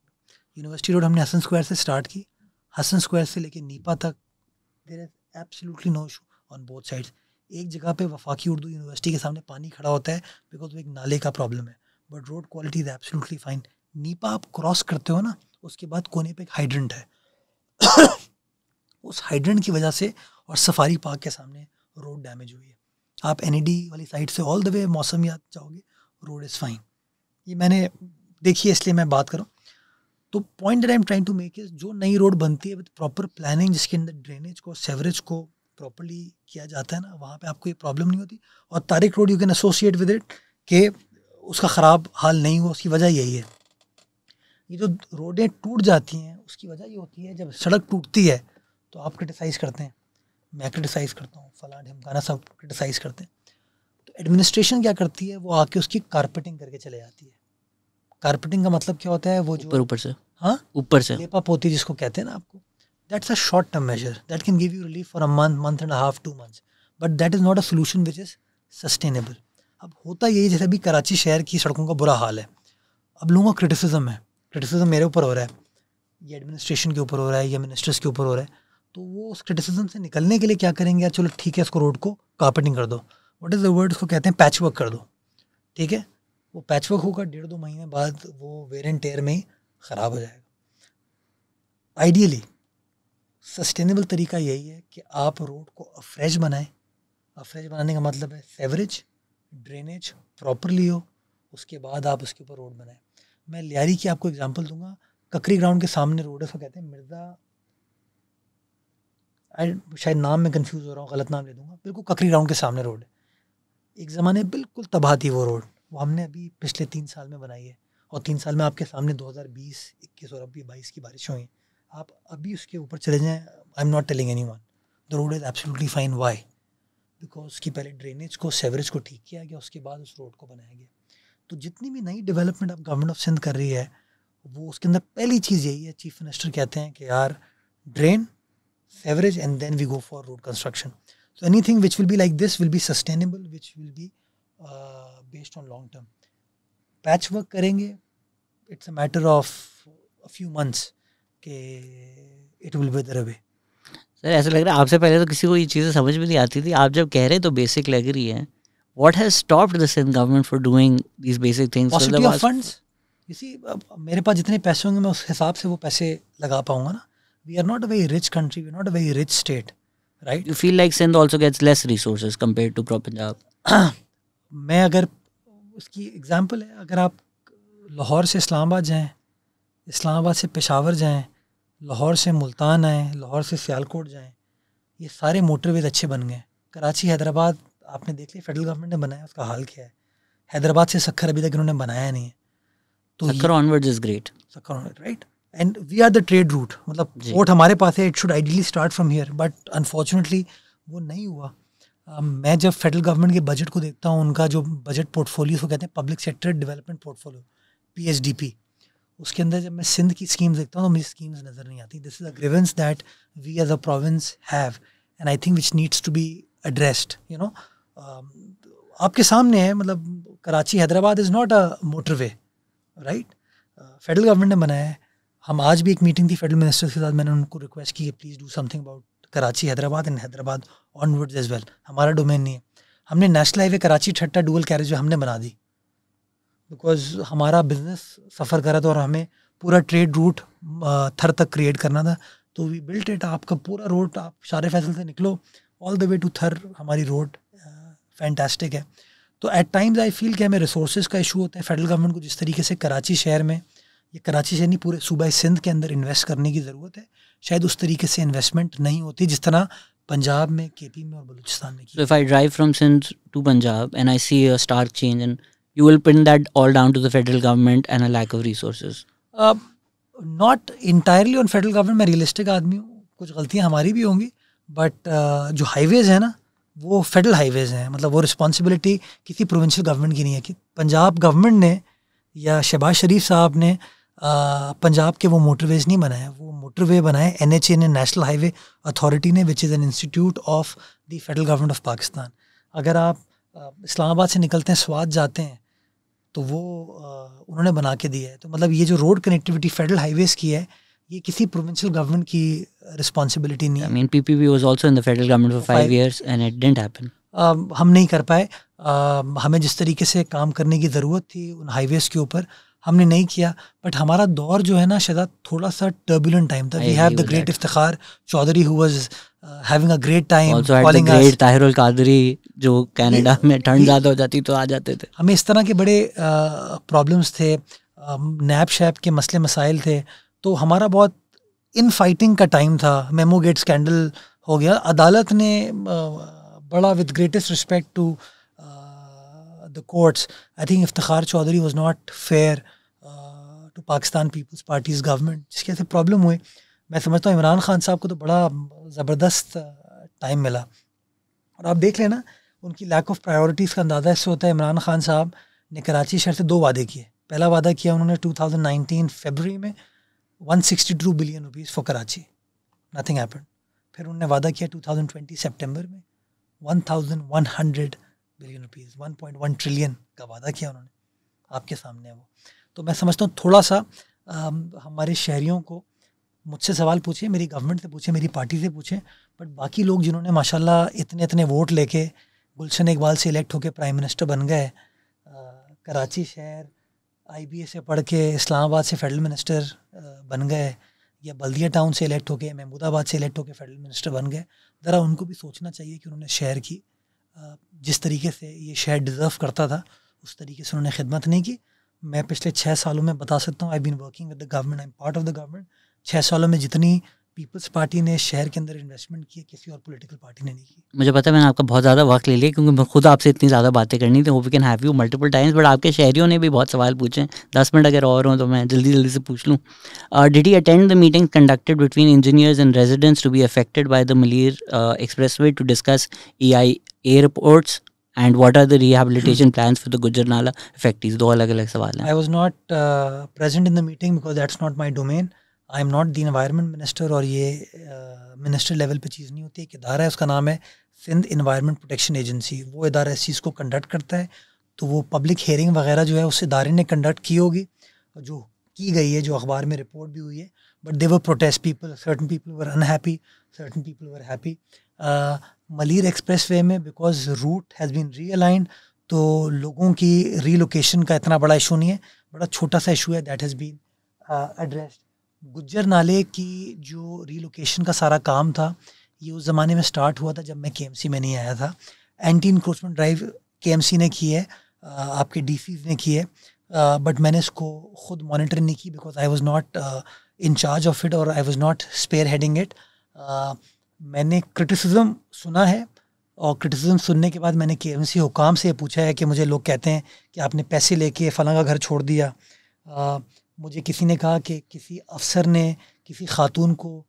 यूनिवर्सिटी रोड हमने हसन स्क्वायर से स्टार्ट की हसन स्क्वायर से लेके नीपा तक there is absolutely no issue on both sides एक जगह पे वफाकी उर्दू यूनिवर्सिटी के सामने पानी खड़ा होता है बिकॉज़ वो एक नाले का प्रॉब्लम है. But road quality is absolutely fine Nipa आप क्रॉस करते हो ना, उसके बाद कोने पे एक हाइड्रेंट है। उस हाइड्रेंट की वजह से और सफारी पार्क के सामने रोड डैमेज हुई है। आप एन वाली साइड से ऑल द वे मौसम याद जाओगे रोड इज़ फाइन ये मैंने देखी है, इसलिए मैं बात करूँ तो point I am trying to make is जो नई रोड बनती है विद प्रॉपर प्लानिंग जिसके अंदर ड्रेनेज को सेवरेज को प्रॉपरली किया जाता है ना, वहाँ पे आपको ये प्रॉब्लम नहीं होती। और Tariq road you can associate with it कि उसका ख़राब हाल नहीं हुआ, उसकी वजह यही है। ये जो रोडें टूट जाती हैं, उसकी वजह ये होती है, जब सड़क टूटती है तो आप क्रिटिसाइज़ करते हैं। मैं क्रिटिसाइज़ करता हूँ फलां ढमकाना सब क्रिटिसाइज़ करते हैं। तो एडमिनिस्ट्रेशन क्या करती है? वो आके उसकी कारपेटिंग करके चले जाती है। कारपेटिंग का मतलब क्या होता है? वो जो ऊपर ऊपर से। हाँ? ऊपर से। लेपा पोती जिसको कहते हैं ना आपको। That's a short term measure that can give you relief for a month month and half to months but that is not a solution which is sustainable अब होता यही जैसे अभी कराची शहर की सड़कों का बुरा हाल है। अब लोगों का क्रिटिसिज्म है। क्रिटिसिज्म मेरे ऊपर हो रहा है। ये एडमिनिस्ट्रेशन के ऊपर हो रहा है या मिनिस्टर्स के ऊपर हो रहा है। तो वो उस क्रिटिसिज्म से निकलने के लिए क्या करेंगे? यार चलो ठीक है इसको रोड को कार्पेटिंग कर दो। वट इज़ द वर्ड उसको कहते हैं? पैच वर्क कर दो। ठीक है? वो पैच वर्क होगा डेढ़ दो महीने बाद वो वेर एंड टेयर में ही ख़राब हो जाएगा। आइडियली सस्टेनेबल तरीका यही है कि आप रोड को अफ्रेश बनाएँ। अफ्रेश बनाने का मतलब है सेवरेज ड्रेनेज प्रॉपरली हो, उसके बाद आप उसके ऊपर रोड बनाएँ। मैं लियारी की आपको एग्जांपल दूँगा। ककरी ग्राउंड के सामने रोड है, उसको कहते हैं मिर्ज़ा। शायद नाम में कंफ्यूज हो रहा हूँ, गलत नाम ले दूँगा। बिल्कुल ककरी ग्राउंड के सामने रोड है। एक ज़माने बिल्कुल तबाह थी वो रोड वो हमने अभी पिछले तीन साल में बनाई है। और तीन साल में आपके सामने 2020, 21 और अभी बाईस की बारिश हुई। आप अभी उसके ऊपर चले जाएँ I am not telling anyone the road is absolutely fine why because उसकी पहले ड्रेनेज को सेवरेज को ठीक किया गया उसके बाद उस रोड को बनाया गया। तो जितनी भी नई डेवलपमेंट अब गवर्नमेंट ऑफ़ सिंध कर रही है वो उसके अंदर पहली चीज़ यही है चीफ मिनिस्टर कहते हैं कि यार drain sewerage and then we go for road construction so anything which will be like this will be sustainable which will be uh, based on long term. Patch work करेंगे it's a matter of a few months के it will wither away sir ऐसा लग रहा है आपसे पहले तो किसी को ये चीज़ें समझ में नहीं आती थी। आप जब कह रहे हैं तो बेसिक लग रही है। What has stop the Sindh government for doing these basic things funds इसी मेरे पास जितने पैसे होंगे मैं उस हिसाब से वो पैसे लगा पाऊँगा ना। We are not a very rich country we not a very rich state right you feel like Sindh also gets less resources compare to proper Punjab मैं अगर उसकी एग्जांपल है अगर आप लाहौर से इस्लामाबाद जाएँ इस्लामाबाद से पेशावर जाएँ लाहौर से मुल्तान आएँ लाहौर से सियालकोट जाएँ ये सारे मोटरवेज अच्छे बन गए। कराची हैदराबाद आपने देख लिया फेडरल गवर्नमेंट ने बनाया उसका हाल क्या है। हैदराबाद से सखर अभी तक इन्होंने बनाया नहीं है। तो Sukkur onward is great Sukkur onward right and we are the trade route मतलब पोर्ट हमारे पास है it should ideally start from here but unfortunately वो नहीं हुआ। मैं जब फेडरल गवर्नमेंट के बजट को देखता हूँ, उनका जो बजट पोर्टफोलियो को कहते हैं public sector development portfolio P उसके अंदर जब मैं सिंध की स्कीम्स देखता हूँ तो मुझे स्कीम्स नज़र नहीं आती। This is a grievance that we as a province have and I think which needs to be addressed you know आपके सामने है मतलब Karachi, Hyderabad is not a motorway right federal government ने बनाया है। हम आज भी एक मीटिंग थी फेडरल मिनिस्टर के साथ, मैंने उनको रिक्वेस्ट की please do something about Karachi, Hyderabad and Hyderabad onwards as well हमारा डोमेन नहीं है। हमने national highway Karachi Thatta dual carriage हमने बना दी। बिकॉज़ हमारा बिज़नेस सफ़र करा था और हमें पूरा ट्रेड रूट थर तक क्रिएट करना था। तो वी बिल्ट इट आपका पूरा रोड आप शार फैसल से निकलो। ऑल द वे टू थर हमारी रोड फैंटास्टिक है। तो एट टाइम्स आई फील कि हमें रिसोर्स का इशू होता है। फेडरल गवर्नमेंट को जिस तरीके से कराची शहर में ये कराची से नहीं पूरे सूबा सिंध के अंदर इन्वेस्ट करने की ज़रूरत है शायद उस तरीके से इन्वेस्टमेंट नहीं होती जिस तरह पंजाब में के पी में और बलूचिस्तान में if I drive from Sindh to Punjab and I see a stark change you will pin that all down to the federal government and a lack of resources? Uh, not entirely on federal government. मैं realistic आदमी हूँ कुछ गलतियाँ हमारी भी होंगी but uh, जो highways हैं ना वो फेडरल हाईवेज़ हैं मतलब वो रिस्पॉन्सिबिलिटी किसी प्रोविंशियल गवर्नमेंट की नहीं है कि पंजाब गवर्नमेंट ने या शहबाज शरीफ साहब ने पंजाब के वो मोटरवेज नहीं बनाए वो मोटरवे बनाए एन एच ए ने नेशनल हाईवे अथॉरिटी ने which is an institute of the federal government of Pakistan अगर आप इस्लामाबाद से निकलते हैं स्वाद जाते हैं तो वो उन्होंने बना के दिया है। तो मतलब ये जो रोड कनेक्टिविटी फेडरल हाईवेज की है ये किसी प्रोविंशियल गवर्नमेंट की रिस्पॉन्सिबिलिटी नहीं I mean PPP was also in the federal government for 5 years and it didn't happen हम नहीं कर पाए। uh, हमें जिस तरीके से काम करने की ज़रूरत थी उन हाईवेज़ के ऊपर हमने नहीं किया बट हमारा दौर जो है ना शायद थोड़ा सा टर्बुलेंट टाइम था we have the great Iftikhar Chaudhry who was having a great time calling us Tahirul Qadri जो कनाडा में ठंड ज़्यादा हो जाती तो आ जाते थे। हमें इस तरह के बड़े प्रॉब्लम्स uh, थे नैप uh, शैप के मसले मसाइल थे। तो हमारा बहुत इन फाइटिंग का टाइम था। मेमो गेट स्कैंडल हो गया। अदालत ने uh, बड़ा with greatest respect to the courts I think Iftikhar Chaudhry was not fair to Pakistan Peoples Party's government जिसके ऐसे प्रॉब्लम हुए। मैं समझता हूँ इमरान खान साहब को तो बड़ा ज़बरदस्त टाइम uh, मिला। और आप देख लेना उनकी लैक ऑफ़ प्रायोरिटीज़ का अंदाज़ा इससे होता है। इमरान खान साहब ने कराची शहर से दो वादे किए। पहला वादा किया उन्होंने 2019 फरवरी में 162 billion rupees for Karachi nothing happen फिर उन्होंने वादा किया 2020 सितंबर में 1100 बिलियन रुपीज़ 1.1 ट्रिलियन का वादा किया उन्होंने, आपके सामने है वो। तो मैं समझता हूँ थोड़ा सा हमारे शहरीों को मुझसे सवाल पूछे, मेरी गवर्नमेंट से पूछे, मेरी पार्टी से पूछे बट बाकी लोग जिन्होंने माशाल्लाह इतने इतने वोट लेके गुलशन इकबाल से इलेक्ट होकर प्राइम मिनिस्टर बन गए कराची शहर आई से पढ़ के इस्लामाबाद से फेडरल मिनिस्टर बन गए, या बल्दिया टाउन से इलेक्ट होके, महमूदाबाद से इलेक्ट होकर फेडरल मिनिस्टर बन गए, ज़रा उनको भी सोचना चाहिए कि उन्होंने शहर की जिस तरीके से ये शहर डिज़र्व करता था, उस तरीके से उन्होंने खिदमत नहीं की। मैं पिछले छः सालों में बता सकता हूँ I been working with the government I am part of the government छः सालों में जितनी पीपल्स पार्टी ने शहर के अंदर इन्वेस्टमेंट की किसी और पॉलिटिकल पार्टी ने नहीं की। मुझे पता है मैंने आपका बहुत ज़्यादा वक्त ले लिया क्योंकि मैं खुद आपसे इतनी ज़्यादा बातें करनी थी। वो we can have you multiple times but आपके शहरियों ने भी बहुत सवाल पूछे। दस मिनट अगर और हों तो मैं जल्दी जल्दी से पूछ लूँ। Did he attend the meeting conducted between engineers and residents to be affected by the Malir expressway to discuss E I A reports and what are the rehabilitation plans for the Gujjar Nala effective दो अलग अलग सवाल हैं। I was not present in the meeting because that's not my domain I am not the environment minister और ये minister level पे चीज़ नहीं होती, एक इदारा है, उसका नाम है सिंध इन्वायरमेंट प्रोटेक्शन एजेंसी वो इदारा इस चीज़ को कंडक्ट करता है तो वो पब्लिक हेयरिंग वगैरह जो है, उस इदारे ने कंडक्ट की होगी, जो की गई है, जो अखबार में रिपोर्ट भी हुई है but they were protest people certain people were unhappy certain people were happy Malir expressway में because route has been realigned तो लोगों की रीलोकेशन का इतना बड़ा इशू नहीं है, बड़ा छोटा सा इशू है that has been addressed Gujjar नाले की जो रीलोकेशन का सारा काम था, ये उस ज़माने में स्टार्ट हुआ था जब मैं के में नहीं आया था। एंटी इंक्रोचमेंट ड्राइव के ने की है आपके डी ने की है बट मैंने इसको खुद मॉनिटर नहीं की because I was not in charge of it और I was not spearheading it मैंने क्रिटिसिज्म सुना है और क्रिटिसिज्म सुनने के बाद मैंने के एम सी हुकाम से पूछा है कि मुझे लोग कहते हैं कि आपने पैसे लेके फ़लाँ का घर छोड़ दिया। मुझे किसी ने कहा कि किसी अफसर ने, किसी खातून को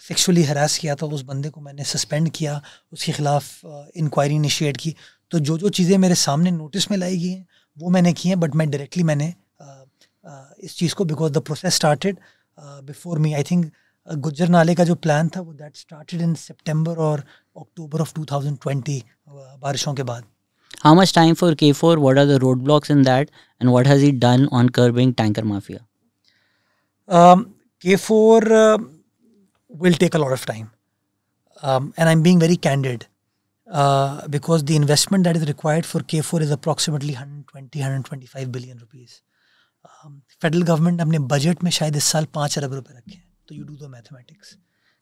सेक्सुअली हरास किया था उस बंदे को मैंने सस्पेंड किया, उसके ख़िलाफ़ इंक्वायरी इनिशिएट की। तो जो जो चीज़ें मेरे सामने नोटिस में लाई गई हैं, वो मैंने की हैं बट मैं डायरेक्टली मैंने इस चीज़ को because the process started before me I think Gujjar नाले का जो प्लान था वो दैट स्टार्टेड इन सितंबर और अक्टूबर ऑफ़ 2020 बारिशों के बाद। How much time for K4? What are the roadblocks in that? And what has he done on curbing tanker mafia? Um, K4 uh, will take a lot of time. Um, and I'm being very candid uh, because the investment that is required for K4 is approximately 120 125 billion rupees. Federal um, government ने अपने budget में शायद इस साल पाँच अरब रुपए रखे हैं तो यू डू द मैथमेटिक्स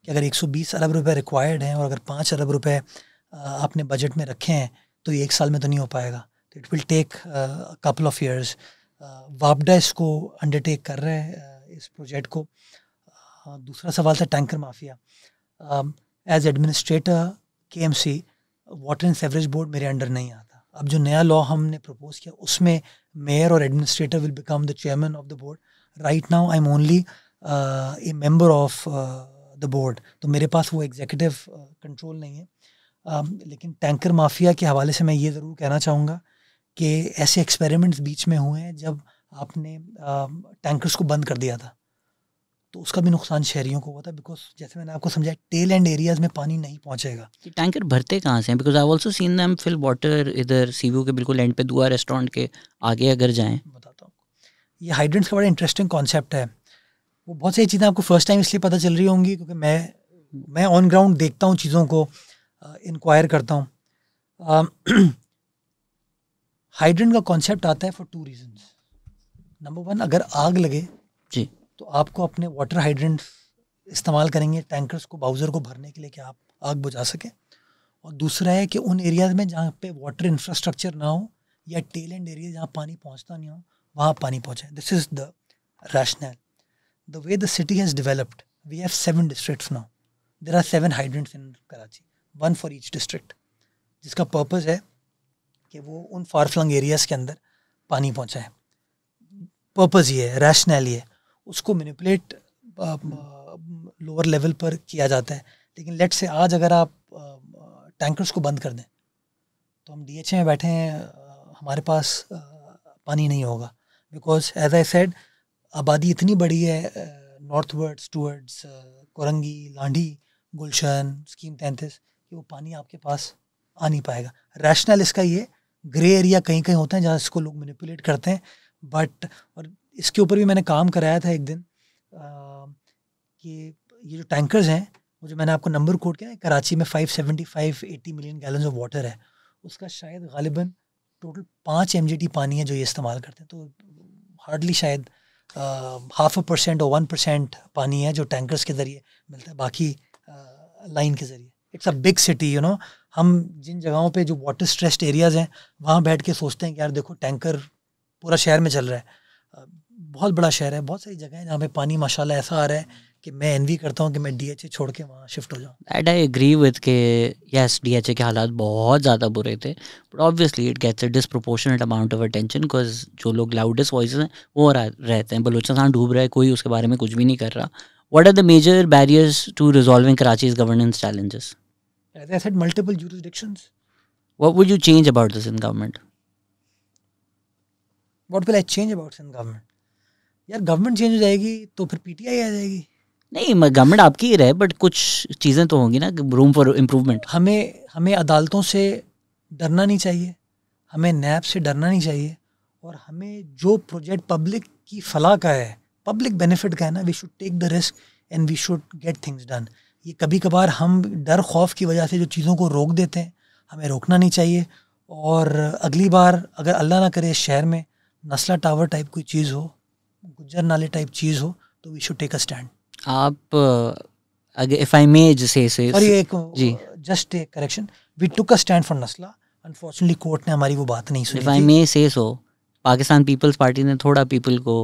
कि अगर 120 अरब रुपए रिक्वायर्ड हैं और अगर पाँच अरब रुपए आपने बजट में रखे हैं तो ये एक साल में तो नहीं हो पाएगा। तो it will take couple of years वापडा इसको अंडरटेक कर रहा है इस प्रोजेक्ट को। Uh, दूसरा सवाल था tanker mafia as administrator K M C water and sewerage board मेरे अंडर नहीं आता। अब जो नया लॉ हमने प्रपोज किया उसमें मेयर और administrator will become the chairman of the board right now I am only a member of the board तो मेरे पास वो एग्जीक्यूटिव कंट्रोल uh, नहीं है। uh, लेकिन टैंकर माफिया के हवाले से मैं ये ज़रूर कहना चाहूँगा कि ऐसे एक्सपेरिमेंट्स बीच में हुए हैं जब आपने टैंकर्स uh, को बंद कर दिया था। तो उसका भी नुकसान शहरियों को हुआ था बिकॉज़ जैसे मैंने आपको समझाया टेल एंड एरियाज़ में पानी नहीं पहुंचेगा। टैंकर भरते कहाँ से हैं? Because I also seen them fill water इधर सीवू के बिल्कुल एंड पे दुआ रेस्टोरेंट के आगे अगर जाएँ। बताता हूँ। ये हाइड्रेंट्स का बड़ा इंटरेस्टिंग कॉन्सेप्ट है। वो बहुत सारी चीज़ें आपको फ़र्स्ट टाइम इसलिए पता चल रही होंगी क्योंकि मैं मैं ऑन ग्राउंड देखता हूँ चीज़ों को। इंक्वायर करता हूँ। हाइड्रेंट का कॉन्सेप्ट आता है for two reasons number one अगर आग लगे जी। तो आपको अपने वाटर हाइड्रेंट इस्तेमाल करेंगे टैंकर्स को बाउज़र को भरने के लिए कि आप आग बुझा सकें। और दूसरा है कि उन एरियाज़ में जहाँ पे वाटर इंफ्रास्ट्रक्चर ना हो या टेल एंड एरिया जहाँ पानी पहुँचता नहीं हो वहाँ पानी पहुँचे this is the rational the way the city has developed we have seven districts now there are seven hydrants in Karachi one for each district जिसका पर्पज़ है कि वो उन फार फ्लंग एरियाज़ के अंदर पानी पहुँचाए। पर्पज़ ये है रैशनल ये उसको मैनिपुलेट लोअर लेवल पर किया जाता है। लेकिन लेट से आज अगर आप टैंकर्स को बंद कर दें तो हम डी में बैठे हैं हमारे पास पानी नहीं होगा। बिकॉज़ एज आई सेड आबादी इतनी बड़ी है northwards towards Korangi, Landhi, Gulshan scheme तैंतीस कि वो पानी आपके पास आ नहीं पाएगा। रैशनल इसका ये ग्रे एरिया कहीं कहीं होते हैं जहाँ इसको लोग मैनिपुलेट करते हैं बट और इसके ऊपर भी मैंने काम कराया था एक दिन कि ये जो टैंकर्स हैं, वो जो मैंने आपको नंबर कोड किया, कराची में five seventy five eighty million gallon of water है, उसका शायद गालिबा टोटल पाँच एम पानी है जो ये इस्तेमाल करते हैं। तो हार्डली शायद हाफ़ अ परसेंट और वन परसेंट पानी है जो टैंकर्स के ज़रिए मिलता है, बाकी लाइन के ज़रिए। It's a big city you know हम जिन जगहों पे जो वाटर स्ट्रेस्ड एरियाज़ हैं, वहाँ बैठ के सोचते हैं कि यार देखो टैंकर पूरा शहर में चल रहा है। बहुत बड़ा शहर है, बहुत सारी जगह है जहाँ पे पानी, माशाल्लाह, ऐसा आ रहा है कि मैं एनवी करता हूँ कि मैं डीएचए छोड़ के वहाँ शिफ्ट हो जाऊँ। दैट आई एग्री विद के यस डीएचए के हालात बहुत ज़्यादा बुरे थे but obviously it gets a disproportionate amount of attention because जो लोग लाउडेस्ट वॉइस हैं, वो रहते हैं। बलोचिस्तान डूब रहा है, कोई उसके बारे में कुछ भी नहीं कर रहा। What are the major barriers to resolving Karachi governance challenges As I said, multiple jurisdictions. What would you change about this in government? What will I change about in government? यार गवर्नमेंट चेंज हो जाएगी तो फिर PTI आ जाएगी नहीं government आपकी ही रहे but कुछ चीज़ें तो होंगी ना रूम फॉर इम्प्रूवमेंट हमें हमें अदालतों से डरना नहीं चाहिए हमें नैब से डरना नहीं चाहिए और हमें जो प्रोजेक्ट पब्लिक की फलाह का है पब्लिक बेनिफिट का है ना we should take the risk and we should get things done ये कभी कभार हम डर खौफ की वजह से जो चीज़ों को रोक देते हैं हमें रोकना नहीं चाहिए। और अगली बार अगर अल्लाह ना करे शहर में नस्ला टावर टाइप कोई चीज़ हो गुजर नाले टाइप चीज़ हो तो we should take a stand आप अगर if I may say sorry एक जी। Just a correction we took a stand for Nasla. Unfortunately court ने हमारी वो बात नहीं सुनी इफ़ आई मे से सो पाकिस्तान पीपल्स पार्टी ने थोड़ा पीपल को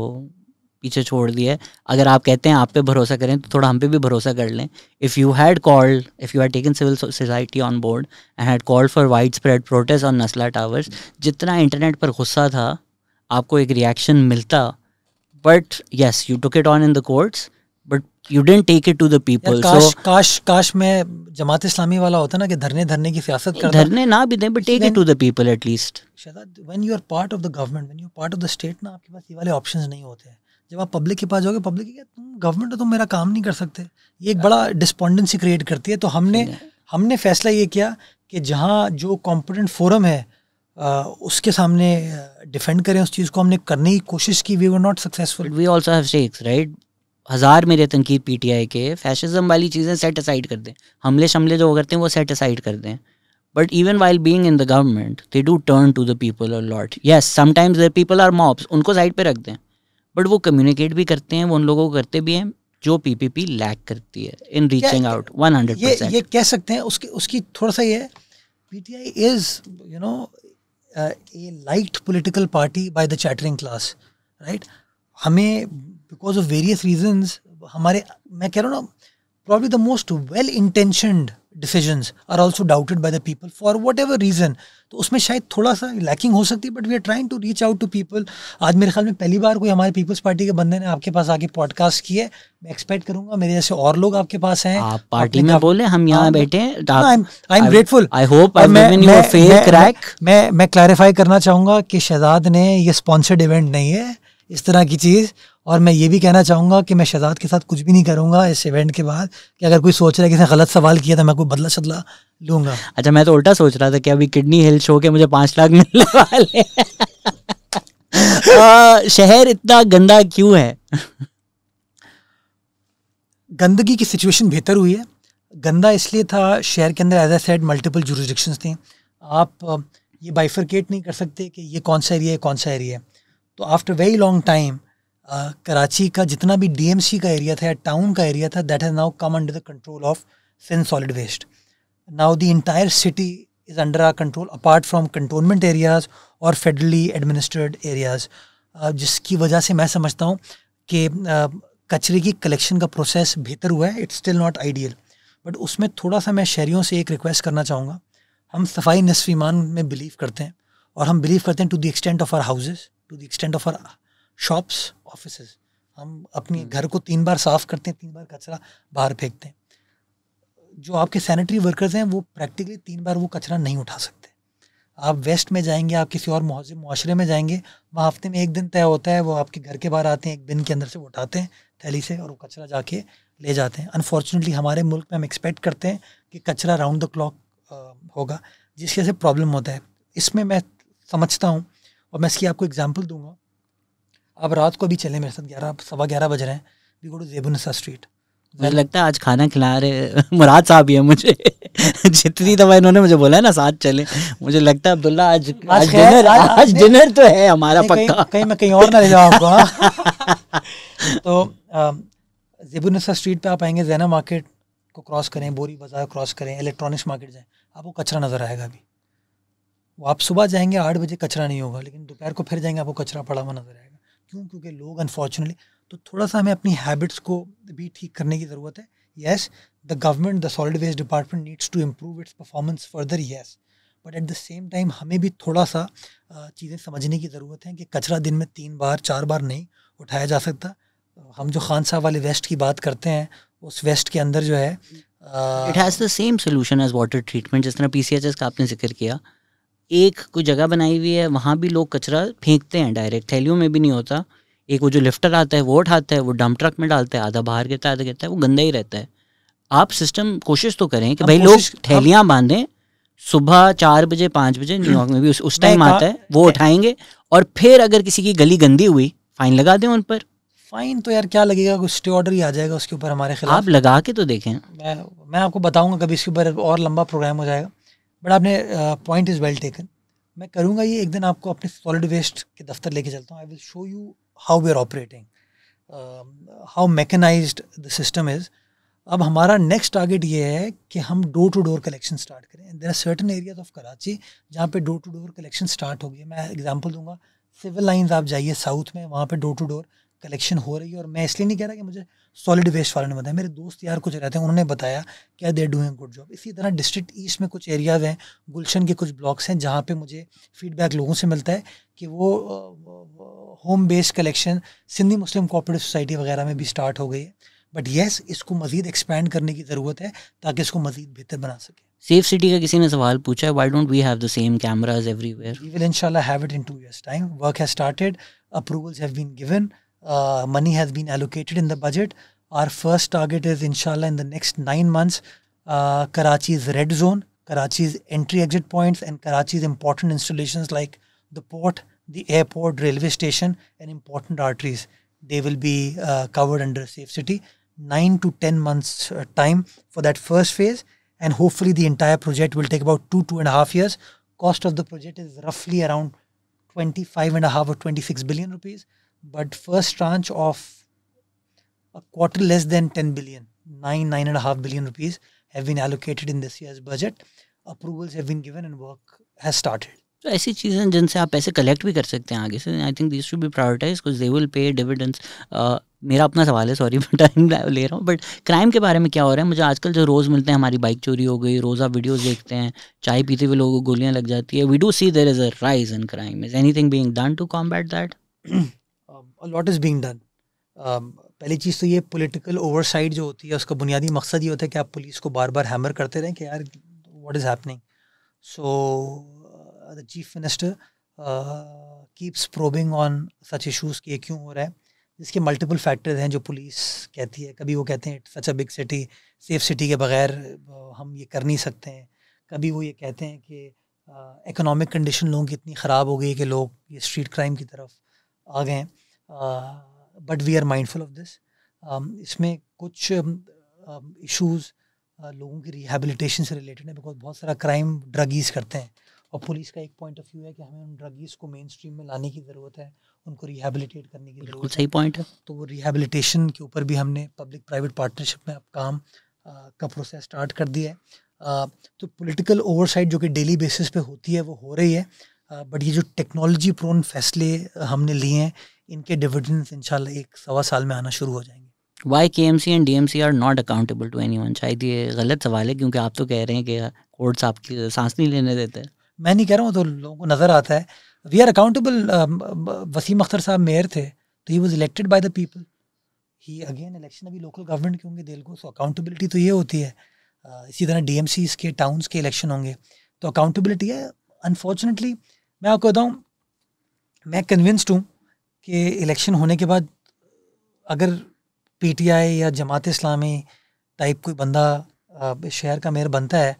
पीछे छोड़ दिया है। अगर आप कहते हैं आप पे भरोसा करें तो थोड़ा हम पे भी भरोसा कर लें। If you had called if you had taken civil society on board and had called for widespread protest on Nasla towers जितना इंटरनेट पर गुस्सा था आपको एक रिएक्शन मिलता। But yes you took it on in the courts but you didn't take it to the people काश काश काश में जमात इस्लामी वाला होता ना कि धरने धरने की सियासत करता धरने ना भी दें but take it to the people at least when you are part of the government when you are part of the state ना आपके पास ये वाले ऑप्शंस नहीं होते। हैं जब आप पब्लिक के पास जाओगे पब्लिक क्या तुम गवर्नमेंट हो तुम मेरा काम नहीं कर सकते। ये एक बड़ा डिस्पोंडेंसी क्रिएट करती है। तो हमने हमने फैसला ये किया कि जहाँ जो कॉम्पिटेंट फोरम है आ, उसके सामने डिफेंड करें उस चीज़ को। हमने करने की कोशिश की we were not successful we also have stakes right हज़ार मेरे तनकीद पीटीआई के फैशिज्म वाली चीज़ें सेट असाइड कर दें। हमले शमले जो करते हैं वो सेट असाइड कर दें। But even while being in the government they do turn to the people a lot yes sometimes the people are mobs उनको साइड पर रख दें। बट वो कम्युनिकेट भी करते हैं वो उन लोगों को करते भी हैं जो पीपीपी लैक करती है in reaching out one hundred ये ये कह सकते हैं उसकी उसकी थोड़ा सा ये है PTI is you know elite political party by the chattering class right हमें बिकॉज़ ऑफ़ वेरियस रीजंस हमारे मैं कह रहा हूँ ना probably the most well intentioned decisions are also doubted by the people for whatever reason तो उसमें शायद थोड़ा सा लैकिंग हो सकती है but we are trying to reach out to people आज मेरे ख्याल में पहली बार कोई हमारे पीपल्स पार्टी के बंदे ने आपके पास आके पॉडकास्ट किए मैं एक्सपेक्ट करूँगा मेरे जैसे और लोग आपके पास हैं। आप पार्टी में बोले हम यहाँ हाँ, बैठे I am I grateful crack. मैं मैं क्लैरिफाई करना चाहूँगा कि शहजाद ने ये स्पॉन्सर्ड इवेंट नहीं है इस तरह की चीज़। और मैं ये भी कहना चाहूँगा कि मैं शहजाद के साथ कुछ भी नहीं करूँगा इस इवेंट के बाद कि अगर कोई सोच रहा है कि इसने गलत सवाल किया तो मैं कोई बदला शदला लूँगा। अच्छा मैं तो उल्टा सोच रहा था कि अभी किडनी हिल शो के मुझे पाँच लाख मिलने वाले आ, शहर इतना गंदा क्यों है? गंदगी की सिचुएशन बेहतर हुई है। गंदा इसलिए था शहर के अंदर as I said multiple jurisdictions थी। आप ये बाइफरकेट नहीं कर सकते कि ये कौन सा एरिया है कौन सा एरिया है। तो after very long time Karachi का जितना भी डीएमसी का एरिया था या टाउन का एरिया था that has now come under the control of Sindh solid waste now the entire city is under our control apart from cantonment areas और federally administered areas जिसकी वजह से मैं समझता हूँ कि कचरे की कलेक्शन का प्रोसेस बेहतर हुआ है it's still not ideal but उसमें थोड़ा सा मैं शहरीों से एक रिक्वेस्ट करना चाहूँगा। हम सफ़ाई नसफ ईमान में बिलीव करते हैं और हम बिलीव करते हैं to the extent of our houses to the extent of our shops office हम अपने घर को तीन बार साफ़ करते हैं तीन बार कचरा बाहर फेंकते हैं। जो आपके सैनिटरी वर्कर्स हैं वो प्रैक्टिकली तीन बार वो कचरा नहीं उठा सकते। आप वेस्ट में जाएँगे आप किसी और मुआशरे में जाएँगे वहाँ हफ़्ते में एक दिन तय होता है वो आपके घर के बाहर आते हैं एक दिन के अंदर से वो उठाते हैं थैली से और वो कचरा जाके ले जाते हैं। अनफॉर्चुनेटली हमारे मुल्क में हम एक्सपेक्ट करते हैं कि कचरा राउंड द क्लॉक होगा जिसकी वजह से प्रॉब्लम होता है। इसमें मैं समझता हूँ और मैं इसकी आपको एग्ज़ाम्पल दूँगा। आप रात को अभी चले मेरे साथ ग्यारह सवा ग्यारह बज रहे हैं। We go to Zaibunnisa street मुझे लगता है आज खाना खिला रहे मुराद साहब ही है मुझे। जितनी दफ़ा इन्होंने मुझे बोला है ना साथ चले। मुझे लगता है अब्दुल्ला आज आज डिनर आज- आज डिनर तो है हमारा पक्का। कहीं मैं कहीं और ना ले जाऊँ आपको हाँ। तो जेबुनसा स्ट्रीट पे आप आएँगे जैना मार्केट को क्रॉस करें बोरी बाज़ार क्रॉस करें इलेक्ट्रॉनिक्स मार्केट जाएँ आपको कचरा नज़र आएगा अभी। वो आप सुबह जाएँगे आठ बजे कचरा नहीं होगा लेकिन दोपहर को फिर जाएँगे आपको कचरा पड़ा हुआ नज़र आएगा। क्यों? क्योंकि लोग अनफॉर्चुनेटली तो थोड़ा सा हमें अपनी हैबिट्स को भी ठीक करने की ज़रूरत है। Yes the government the solid waste department needs to improve its performance further yes but at the same time हमें भी थोड़ा सा चीज़ें समझने की ज़रूरत है कि कचरा दिन में तीन बार, चार बार नहीं उठाया जा सकता। हम जो खान साहब वाले वेस्ट की बात करते हैं, उस वेस्ट के अंदर जो है it has the same solution as water treatment जिस तरह पी सी एच एस का आपने ज़िक्र किया। एक कोई जगह बनाई हुई है वहाँ भी लोग कचरा फेंकते हैं डायरेक्ट थैलियों में भी नहीं होता। एक वो जो लिफ्टर आता है वो उठाता है वो डंप ट्रक में डालता है आधा बाहर गिरता है आधा गिरता है वो गंदा ही रहता है। आप सिस्टम कोशिश तो करें कि भाई लोग थैलियाँ बांधें सुबह चार बजे पाँच बजे न्यूयॉर्क में भी उस, उस टाइम आता है वो उठाएँगे और फिर अगर किसी की गली गंदी हुई फाइन लगा दें उन पर। फाइन तो यार क्या लगेगा कुछ स्टे ऑर्डर ही आ जाएगा उसके ऊपर हमारे खिलाफ। आप लगा के तो देखें। मैं मैं आपको बताऊँगा कभी इसके ऊपर और लंबा प्रोग्राम हो जाएगा। बट आपने पॉइंट इज़ वेल टेकन मैं करूँगा ये, एक दिन आपको अपने सॉलिड वेस्ट के दफ्तर लेके चलता हूँ. I will show you how we are operating how mechanise the system is अब हमारा नेक्स्ट टारगेट ये है कि हम door to door collection start करें there are certain areas of Karachi जहाँ पे door to door collection start हो. गई मैं एग्जांपल दूँगा. सिविल लाइंस आप जाइए साउथ में, वहाँ पे डोर टू डोर कलेक्शन हो रही है और मैं इसलिए नहीं कह रहा कि मुझे सॉलिड वेस्ट वालों ने बताया। मेरे दोस्त यार कुछ रहते हैं उन्होंने बताया कि दे डूइंग गुड जॉब इसी तरह डिस्ट्रिक्ट ईस्ट में कुछ एरियाज़ हैं गुलशन के कुछ ब्लॉक्स हैं जहाँ पे मुझे फीडबैक लोगों से मिलता है कि वो home based collection Sindhi Muslim cooperative society वगैरह में भी स्टार्ट हो गई है। बट येस इसको मज़ीद एक्सपैंड करने की ज़रूरत है ताकि इसको मज़ीद बेहतर बना सके। सेफ़ सिटी का किसी ने सवाल पूछा है why don't we have the same cameras everywhere we will इंशाल्लाह have it in 2 years time work has started approvals have been given money has been allocated in the budget. Our first target is inshallah in the next 9 months uh, Karachi's red zone Karachi's entry exit points and Karachi's important installations like the port the airport railway station and important arteries. They will be uh, covered under safe city. Nine to 10 months uh, time for that first phase and hopefully the entire project will take about two two and a half years. Cost of the project is roughly around 25 and a half or 26 billion rupees but first tranche of a quarter less than 10 billion nine nine and a half billion rupees have been allocated in this year's budget. Approvals have been given and work has started. तो ऐसी चीज़ें जिनसे आप पैसे collect भी कर सकते हैं आगे से। I think this should be prioritise because they will pay dividends मेरा अपना सवाल है सॉरी मैं टाइम ले रहा हूँ। बट क्राइम के बारे में क्या हो रहा है? मुझे आजकल जो रोज़ मिलते हैं हमारी बाइक चोरी हो गई रोज़ आप वीडियोज़ देखते हैं चाय पीते हुए लोगों को गोलियाँ लग जाती है। We do see there is a rise in crime is anything being done to combat that lot is being done पहली चीज़ तो ये पॉलिटिकल ओवरसाइड जो होती है, उसका बुनियादी मकसद ये होता है कि आप पुलिस को बार बार हैमर करते रहें कि यार what is happening so the chief minister keeps probing on such issues कि क्यों हो रहा है? जिसके मल्टीपल फैक्टर्स हैं जो पुलिस कहती है। कभी वो कहते हैं such a big city safe city के बगैर हम ये कर नहीं सकते हैं। कभी वो ये कहते हैं कि इकोनॉमिक कंडीशन लोगों की इतनी ख़राब हो गई कि लोग ये स्ट्रीट क्राइम की तरफ़ आ गए हैं। But we are mindful of this इसमें कुछ इश्यूज़ लोगों की रिहेबिलिटेशन से रिलेटेड है बिकॉज़ बहुत सारा क्राइम ड्रगीज़ करते हैं। और पुलिस का एक पॉइंट ऑफ़ व्यू है कि हमें उन ड्रगीज़ को मेन स्ट्रीम में लाने की ज़रूरत है उनको रिहेबिलिटेट करने की ज़रूरत सही पॉइंट है। तो वो रिहेबिलिटेशन के ऊपर भी हमने पब्लिक प्राइवेट पार्टनरशिप में अब काम आ, का प्रोसेस स्टार्ट कर दिया है। तो पॉलिटिकल ओवरसाइट जो कि डेली बेसिस पे होती है वो हो रही है। बट ये जो टेक्नोलॉजी प्रोन फैसले हमने लिए हैं इनके डिविडेंड्स इंशाल्लाह एक सवा साल में आना शुरू हो जाएँगे। Why K M C and D M C are not accountable to anyone शायद ये गलत सवाल है क्योंकि आप तो कह रहे हैं कि कोर्ट्स आपकी सांस नहीं लेने देते। मैं नहीं कह रहा हूँ तो लोगों को नज़र आता है। We are accountable Waseem Akhtar साहब मेयर थे तो he was elected by the people he again election अभी लोकल गवर्नमेंट के होंगे दिल को सो अकाउंटेबिलिटी तो ये होती है। uh, इसी तरह डी एम के टाउन्स के इलेक्शन होंगे तो अकाउंटेबिलिटी है। अनफॉर्चुनेटली मैं आपको बताऊँ, मैं कन्विंस्ड हूँ कि इलेक्शन होने के बाद अगर पी टी आई या जमात इस्लामी टाइप कोई बंदा शहर का मेयर बनता है,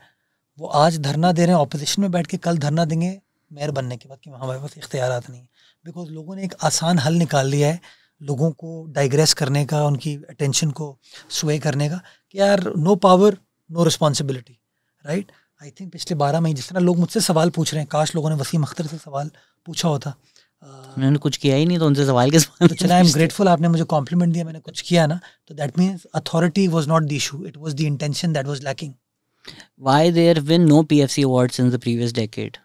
वो आज धरना दे रहे हैं ऑपोजिशन में बैठ के कल धरना देंगे मेयर बनने के बाद कि हमारे पास इख्तियार नहीं बिकॉज़ लोगों ने एक आसान हल निकाल लिया है लोगों को डाइग्रेस करने का, उनकी अटेंशन को स्वे करने का कि यार no power no responsibility right I think पिछले बारह महीने जिस तरह लोग मुझसे सवाल पूछ रहे हैं काश लोगों ने वसीम अख्तर से सवाल पूछा होता। मैंने कुछ किया ही नहीं तो उनसे सवाल के तो चला आई एम ग्रेटफुल आपने मुझे कॉम्प्लीमेंट दिया मैंने कुछ किया ना। तो that means authority was not the issue it was the intention that was lacking Why there been no PFC awards since the previous decade?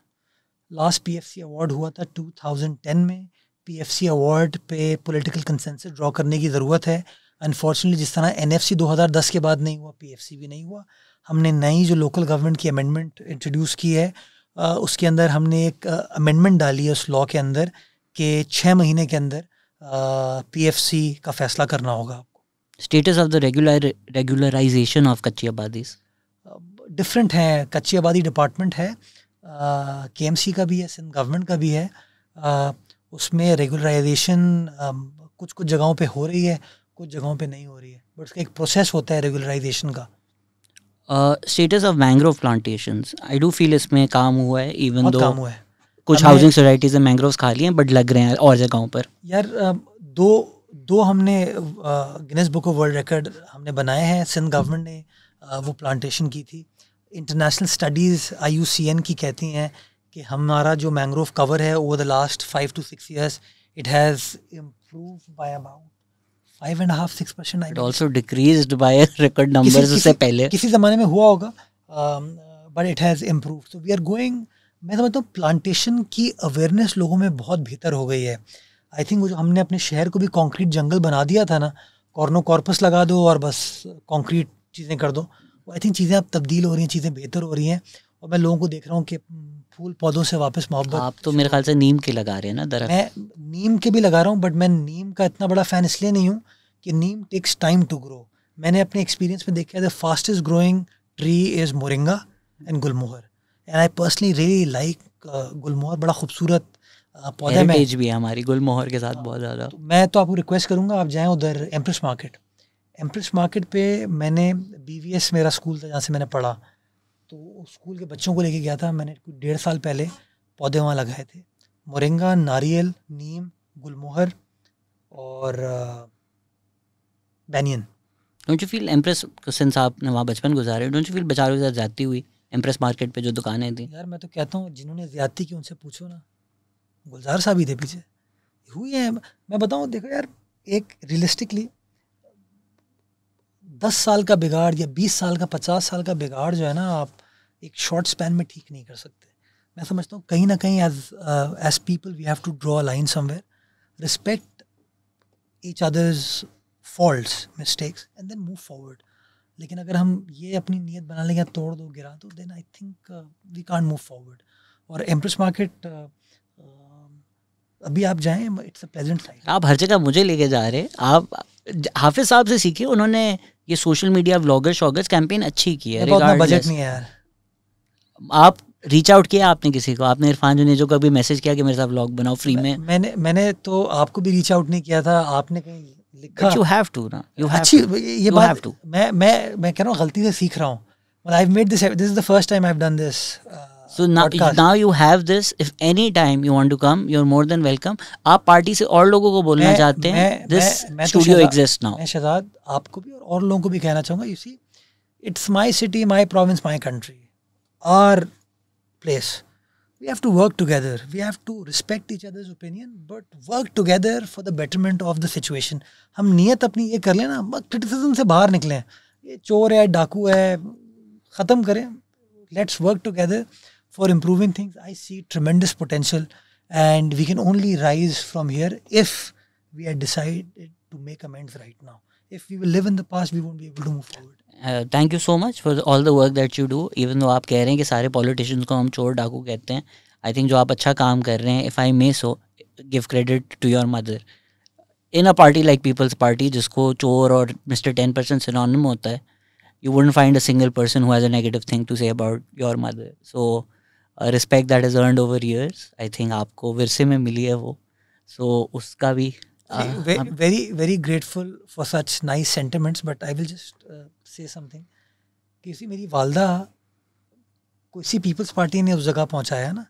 Last PFC award हुआ था 2010 में। पीएफसी अवार्ड पे पॉलिटिकल कंसेंसस ड्रॉ करने की ज़रूरत है। Unfortunately जिस तरह एनएफसी 2010 के बाद नहीं हुआ पीएफसी भी नहीं हुआ। हमने नई जो लोकल गवर्नमेंट की अमेंडमेंट इंट्रोड्यूस की है आ, उसके अंदर हमने एक अमेंडमेंट डाली है उस लॉ के अंदर कि छः महीने के अंदर पीएफसी का फैसला करना होगा आपको। Status of the regular regularization of कच्ची आबादीज़ डिफरेंट हैं कच्ची आबादी डिपार्टमेंट है के एम सी का भी है सिंध गवर्नमेंट का भी है आ, उसमें रेगुलराइजेशन कुछ कुछ जगहों पे हो रही है कुछ जगहों पे नहीं हो रही है बट उसका एक प्रोसेस होता है रेगुलराइजेशन का। Status of mangrove plantations I do feel इसमें काम हुआ है इवन दो काम हुआ है। कुछ हाउसिंग सोसाइटीज में मैंग्रोव्स खा लिए हैं बट लग रहे हैं और जगहों पर। यार दो दो हमने Guinness book of world record हमने बनाए हैं सिंध गवर्नमेंट ने वो प्लांटेशन की थी। इंटरनेशनल स्टडीज़ आईयूसीएन की कहती हैं कि हमारा जो मैंग्रोव कवर है over the last five to six years it has improve by about five and half six percent it also decreased by record numbers उससे पहले। किसी ज़माने में हुआ होगा but it has improve so we are going मैं समझता हूँ प्लांटेशन की अवेयरनेस लोगों में बहुत बेहतर हो गई है। आई थिंक वो जो हमने अपने शहर को भी कॉन्क्रीट जंगल बना दिया था ना कॉर्नो कॉर्पस लगा दो और बस कॉन्क्रीट चीज़ें कर दो आई थिंक चीज़ें अब तब्दील हो रही हैं चीज़ें बेहतर हो रही हैं। और मैं लोगों को देख रहा हूँ कि फूल पौधों से वापस मोहब्बत आप तो मेरे ख्याल से नीम के लगा रहे हैं ना दरख्त मैं नीम के भी लगा रहा हूँ बट मैं नीम का इतना बड़ा फ़ैन इसलिए नहीं हूँ कि neem takes time to grow मैंने अपने एक्सपीरियंस में देखा the fastest growing tree is moringa and gulmohar and I personally really like gulmohar बड़ा खूबसूरत पौधा में भी है हमारी गुलमोहर के साथ बहुत ज़्यादा। तो मैं तो आपको रिक्वेस्ट करूँगा आप जाएँ उधर एम्प्रेस मार्केट एम्प्रेस मार्केट पे मैंने बीवीएस मेरा स्कूल था जहाँ से मैंने पढ़ा। तो स्कूल के बच्चों को लेके गया था मैंने डेढ़ साल पहले पौधे वहाँ लगाए थे। मोरिंगा नारियल नीम गुलमोहर और banyan. Don't you feel Empress since आपने वहाँ बचपन गुजारे? डोंट यू फील बचारों के साथ जाती हुई एम्प्रेस मार्केट पे जो दुकानें थी? यार मैं तो कहता हूँ जिन्होंने ज्यादती की उनसे पूछो ना। गुलजार साहब ही थे पीछे। हुई है मैं बताऊँ देखो यार एक रियलिस्टिकली दस साल का बिगाड़ या बीस साल का पचास साल का बिगाड़ जो है ना आप एक शॉर्ट स्पैन में ठीक नहीं कर सकते। मैं समझता हूँ कहीं ना कहीं as as people we have to draw line somewhere respect each others faults mistakes and then move forward लेकिन अगर हम ये अपनी नीयत बना लेंगे तोड़ दो गिरा दो then I think we can move forward और एम्प्रेस मार्केट uh, uh, अभी आप जाएँ इट्स अ प्लेजेंट साइड आप हर जगह मुझे लेके जा रहे हैं। आप हाफिज साहब से सीखे उन्होंने ये सोशल मीडिया व्लॉगर शॉगर्स कैंपेन अच्छी की है। बजट नहीं है यार। आप रीच आउट किया आपने किसी को? आपने इरफान जुनेजो को कभी मैसेज किया कि मेरे साथ व्लॉग बनाओ फ्री में? मैंने मैंने तो आपको भी रीच आउट नहीं किया था आपने कहीं लिखा। यू हैव टू ना यू हैव अच्छी ये बात मैं मैं मैं कह रहा हूँ गलती से सीख रहा हूँ। I have made this this is the first time I have done this so now you have this if any time you want to come you are more than welcome आप पार्टी से और लोगों को बोलना मैं, चाहते हैं। This studio exist now मैं शहजाद आपको भी और, और लोगों को भी कहना चाहूँगा you see it's my city my province my country our place we have to work together we have to respect each other's opinion but work together for the betterment of the situation हम नियत अपनी ये कर लेना criticism से बाहर निकलें ये चोर है डाकू है ख़त्म करें let's work together for improving things, I see tremendous potential, and we can only rise from here if we are decided to make amends right now. If we will live in the past, we won't be able to move forward. Thank you so much for all the work that you do even though आप कह रहे हैं कि सारे politicians को हम चोर डाकू कहते हैं आई थिंक जो आप अच्छा काम कर रहे हैं if I may so give credit to your mother in a party like People's Party जिसको चोर और मिस्टर टेन परसेंट सिनोनिम होता है you wouldn't find a single person who has a negative thing to say about your mother so respect that is earned over years I think आपको विरसे में मिली है वो. सो so, उसका भी very very grateful for such nice sentiments but I will just say something किसी मेरी वालदा किसी पीपल्स पार्टी ने उस जगह पहुँचाया ना?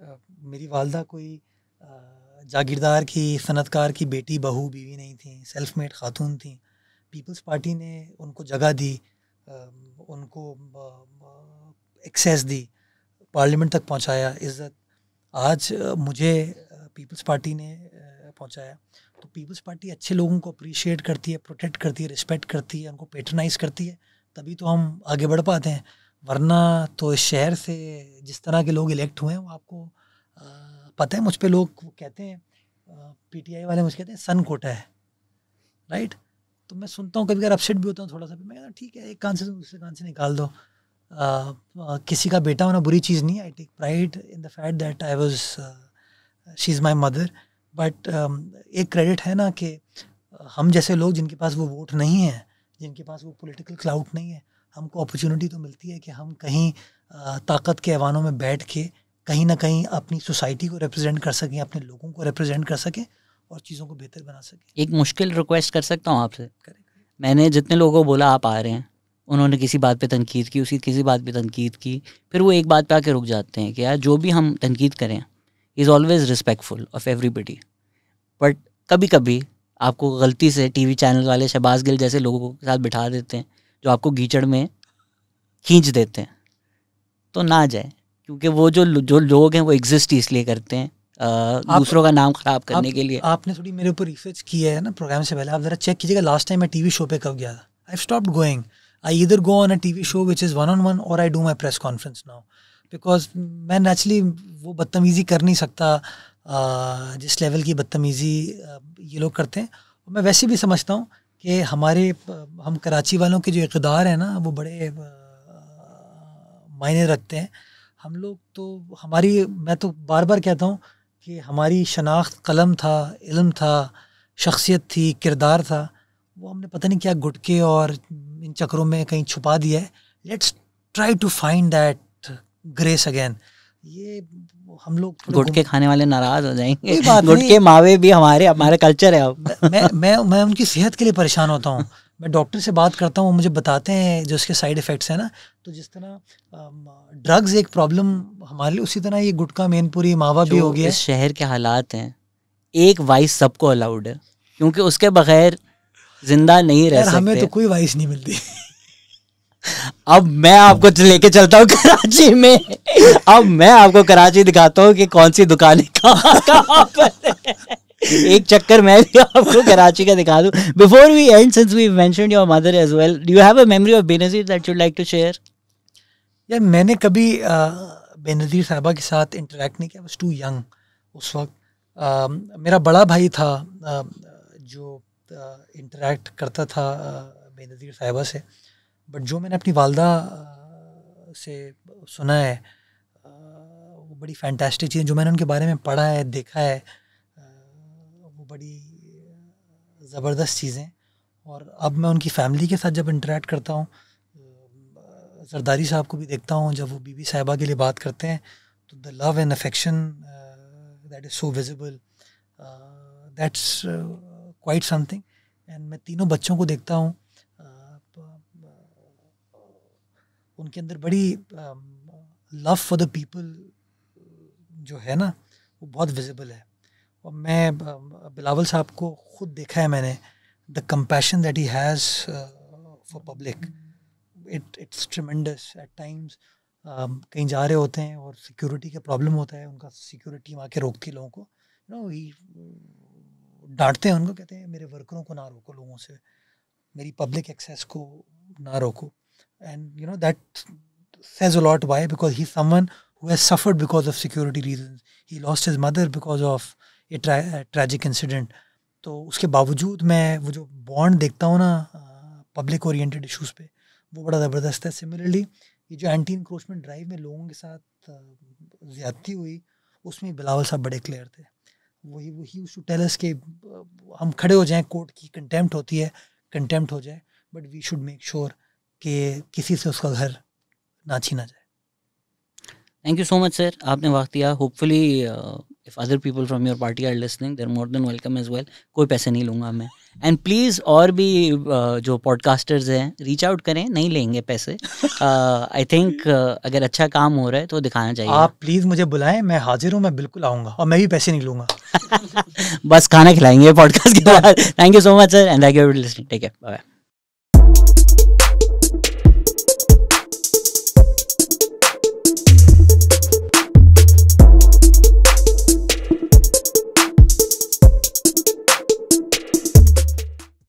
Uh, मेरी वालदा कोई uh, जागीरदार की सनतकार की बेटी बहू बीवी नहीं थी सेल्फ मेड खातून थी। पीपल्स पार्टी ने उनको जगह दी uh, उनको एक्सेस दी पार्लियामेंट तक पहुँचाया। इज़्ज़त आज मुझे पीपल्स पार्टी ने पहुँचाया तो पीपल्स पार्टी अच्छे लोगों को अप्रिशिएट करती है प्रोटेक्ट करती है रिस्पेक्ट करती है उनको पेट्रनाइज करती है। तभी तो हम आगे बढ़ पाते हैं। वरना तो इस शहर से जिस तरह के लोग इलेक्ट हुए हैं वो आपको पता है मुझ पर लोग कहते हैं पीटीआई वाले मुझे कहते हैं सन कोटा है। राइट तो मैं सुनता हूँ कभी कभी अपसेट भी होता हूँ थोड़ा सा मैं कहता ठीक है एक कान से दूसरे कान से निकाल दो। आ, आ, किसी का बेटा होना बुरी चीज़ नहीं I take pride in the fact that I was she is my mother but एक क्रेडिट है ना कि हम जैसे लोग जिनके पास वो वोट नहीं है जिनके पास वो पॉलिटिकल क्लाउड नहीं है हमको अपॉर्चुनिटी तो मिलती है कि हम कहीं ताकत के ऐवानों में बैठ के कहीं ना कहीं अपनी सोसाइटी को रिप्रेजेंट कर सकें अपने लोगों को रिप्रेजेंट कर सकें और चीज़ों को बेहतर बना सकें। एक मुश्किल रिक्वेस्ट कर सकता हूँ आपसे। मैंने जितने लोगों को बोला आप आ रहे हैं उन्होंने किसी बात पे तनकीद की उसी किसी बात पे तनकीद की फिर वो एक बात पे आके रुक जाते हैं कि यार जो भी हम तनकीद करें is always respectful of everybody but कभी कभी आपको गलती से टीवी चैनल वाले शहबाज गिल जैसे लोगों के साथ बिठा देते हैं जो आपको कीचड़ में खींच देते हैं तो ना जाए। क्योंकि वो जो जो लोग हैं वो एग्जिस्ट इसलिए करते हैं आ, दूसरों का नाम खराब करने आप, के लिए। आपने थोड़ी मेरे ऊपर रिसर्च किया है ना प्रोग्राम से पहले। आप जरा चेक कीजिएगा। लास्ट टाइम मैं टीवी शो पे कब गया था? I stop going I either go on a TV show which is one on one और I do my press conference now because मैं नेचुरली वो बदतमीज़ी कर नहीं सकता जिस लेवल की बदतमीज़ी ये लोग करते हैं। और मैं वैसे भी समझता हूँ कि हमारे, हम कराची वालों के जो इकदार हैं ना, वो बड़े मायने रखते हैं। हम लोग तो हमारी, मैं तो बार बार कहता हूँ कि हमारी शनाख्त कलम था, इल्म था, शख्सियत थी, किरदार था, वो हमने पता नहीं क्या गुटके और इन चक्रों में कहीं छुपा दिया है। Let's try to find that grace again ये हम लोग गुटके खाने वाले नाराज़ हो जाएँगे। गुटके मावे भी हमारे हमारे कल्चर है अब। मैं मैं मैं उनकी सेहत के लिए परेशान होता हूँ। मैं डॉक्टर से बात करता हूँ मुझे बताते हैं जो उसके साइड इफ़ेक्ट्स हैं ना। तो जिस तरह ड्रग्स एक प्रॉब्लम हमारे लिए उसी तरह ये गुटका मेनपुरी मावा भी हो गया। इस शहर के हालात हैं एक वाइस सबको अलाउड है। क्योंकि उसके बगैर ज़िंदा नहीं रह सकते हमें तो कोई वाइस नहीं मिलती। अब मैं आपको लेके चलता हूँ कराची में। अब मैं आपको कराची दिखाता हूँ कि कौन सी दुकानें कहाँ पर एक चक्कर मैं भी आपको कराची का दिखा दूँ। Before we end since we mentioned your mother as well do you have a memory of Benazir that you like to share यार, मैंने कभी बेनजीर साहबा के साथ इंटरेक्ट नहीं किया। बस टू यंग उस वक्त। मेरा बड़ा भाई था जो इंटरेक्ट करता था बेनजीर साहबा से। बट जो मैंने अपनी वालदा से सुना है वो बड़ी फैंटास्टिक चीज़ जो मैंने उनके बारे में पढ़ा है, देखा है वो बड़ी ज़बरदस्त चीज़ें। और अब मैं उनकी फैमिली के साथ जब इंटरेक्ट करता हूँ जरदारी साहब को भी देखता हूँ, जब वो बीबी साहिबा के लिए बात करते हैं तो the love and affection that is so visible that's quite something and मैं तीनों बच्चों को देखता हूँ उनके अंदर बड़ी लव फॉर द पीपल जो है ना, वो बहुत विजिबल है। और मैं बिलावल साहब को खुद देखा है मैंने the compassion that he has for public it it's tremendous at times कहीं जा रहे होते हैं और सिक्योरिटी का प्रॉब्लम होता है, उनका सिक्योरिटी टीम आके रोकती है लोगों को। नो ही डांटते हैं उनको, कहते हैं, मेरे वर्करों को ना रोको लोगों से। मेरी पब्लिक एक्सेस को ना रोको। And you know that says a lot why, because he's someone who has suffered because of security reasons. He lost his mother because of ये ट्रैजिक इंसिडेंट तो उसके बावजूद मैं वो जो बॉन्ड देखता हूँ ना पब्लिक ओरिएंटेड इश्यूज़ पे, वो बड़ा ज़बरदस्त है। सिमिलरली ये जो एंटी इंक्रोचमेंट ड्राइव में लोगों के साथ ज़्यादती हुई, उसमें बिलावल साहब बड़े क्लियर थे। वही वही उस टेल के हम खड़े हो जाएँ कोर्ट की कंटेम्प्ट होती है कंटेम्प्ट हो जाए but we should make sure कि किसी से उसका घर ना छीना जाए। Thank you so much sir आपने वक्त दिया। Hopefully if other people from your party are listening they're more than welcome as well कोई पैसे नहीं लूँगा मैं। एंड प्लीज़ और भी uh, जो पॉडकास्टर्स हैं रीच आउट करें। नहीं लेंगे पैसे। आई uh, थिंक uh, अगर अच्छा काम हो रहा है तो दिखाना चाहिए। आप प्लीज़ मुझे बुलाएँ। मैं हाजिर हूँ मैं बिल्कुल आऊँगा। और मैं भी पैसे नहीं लूँगा। बस खाना खिलाएँगे पॉडकास्ट के बाद। Thank you so much sir and thank you listening take care bye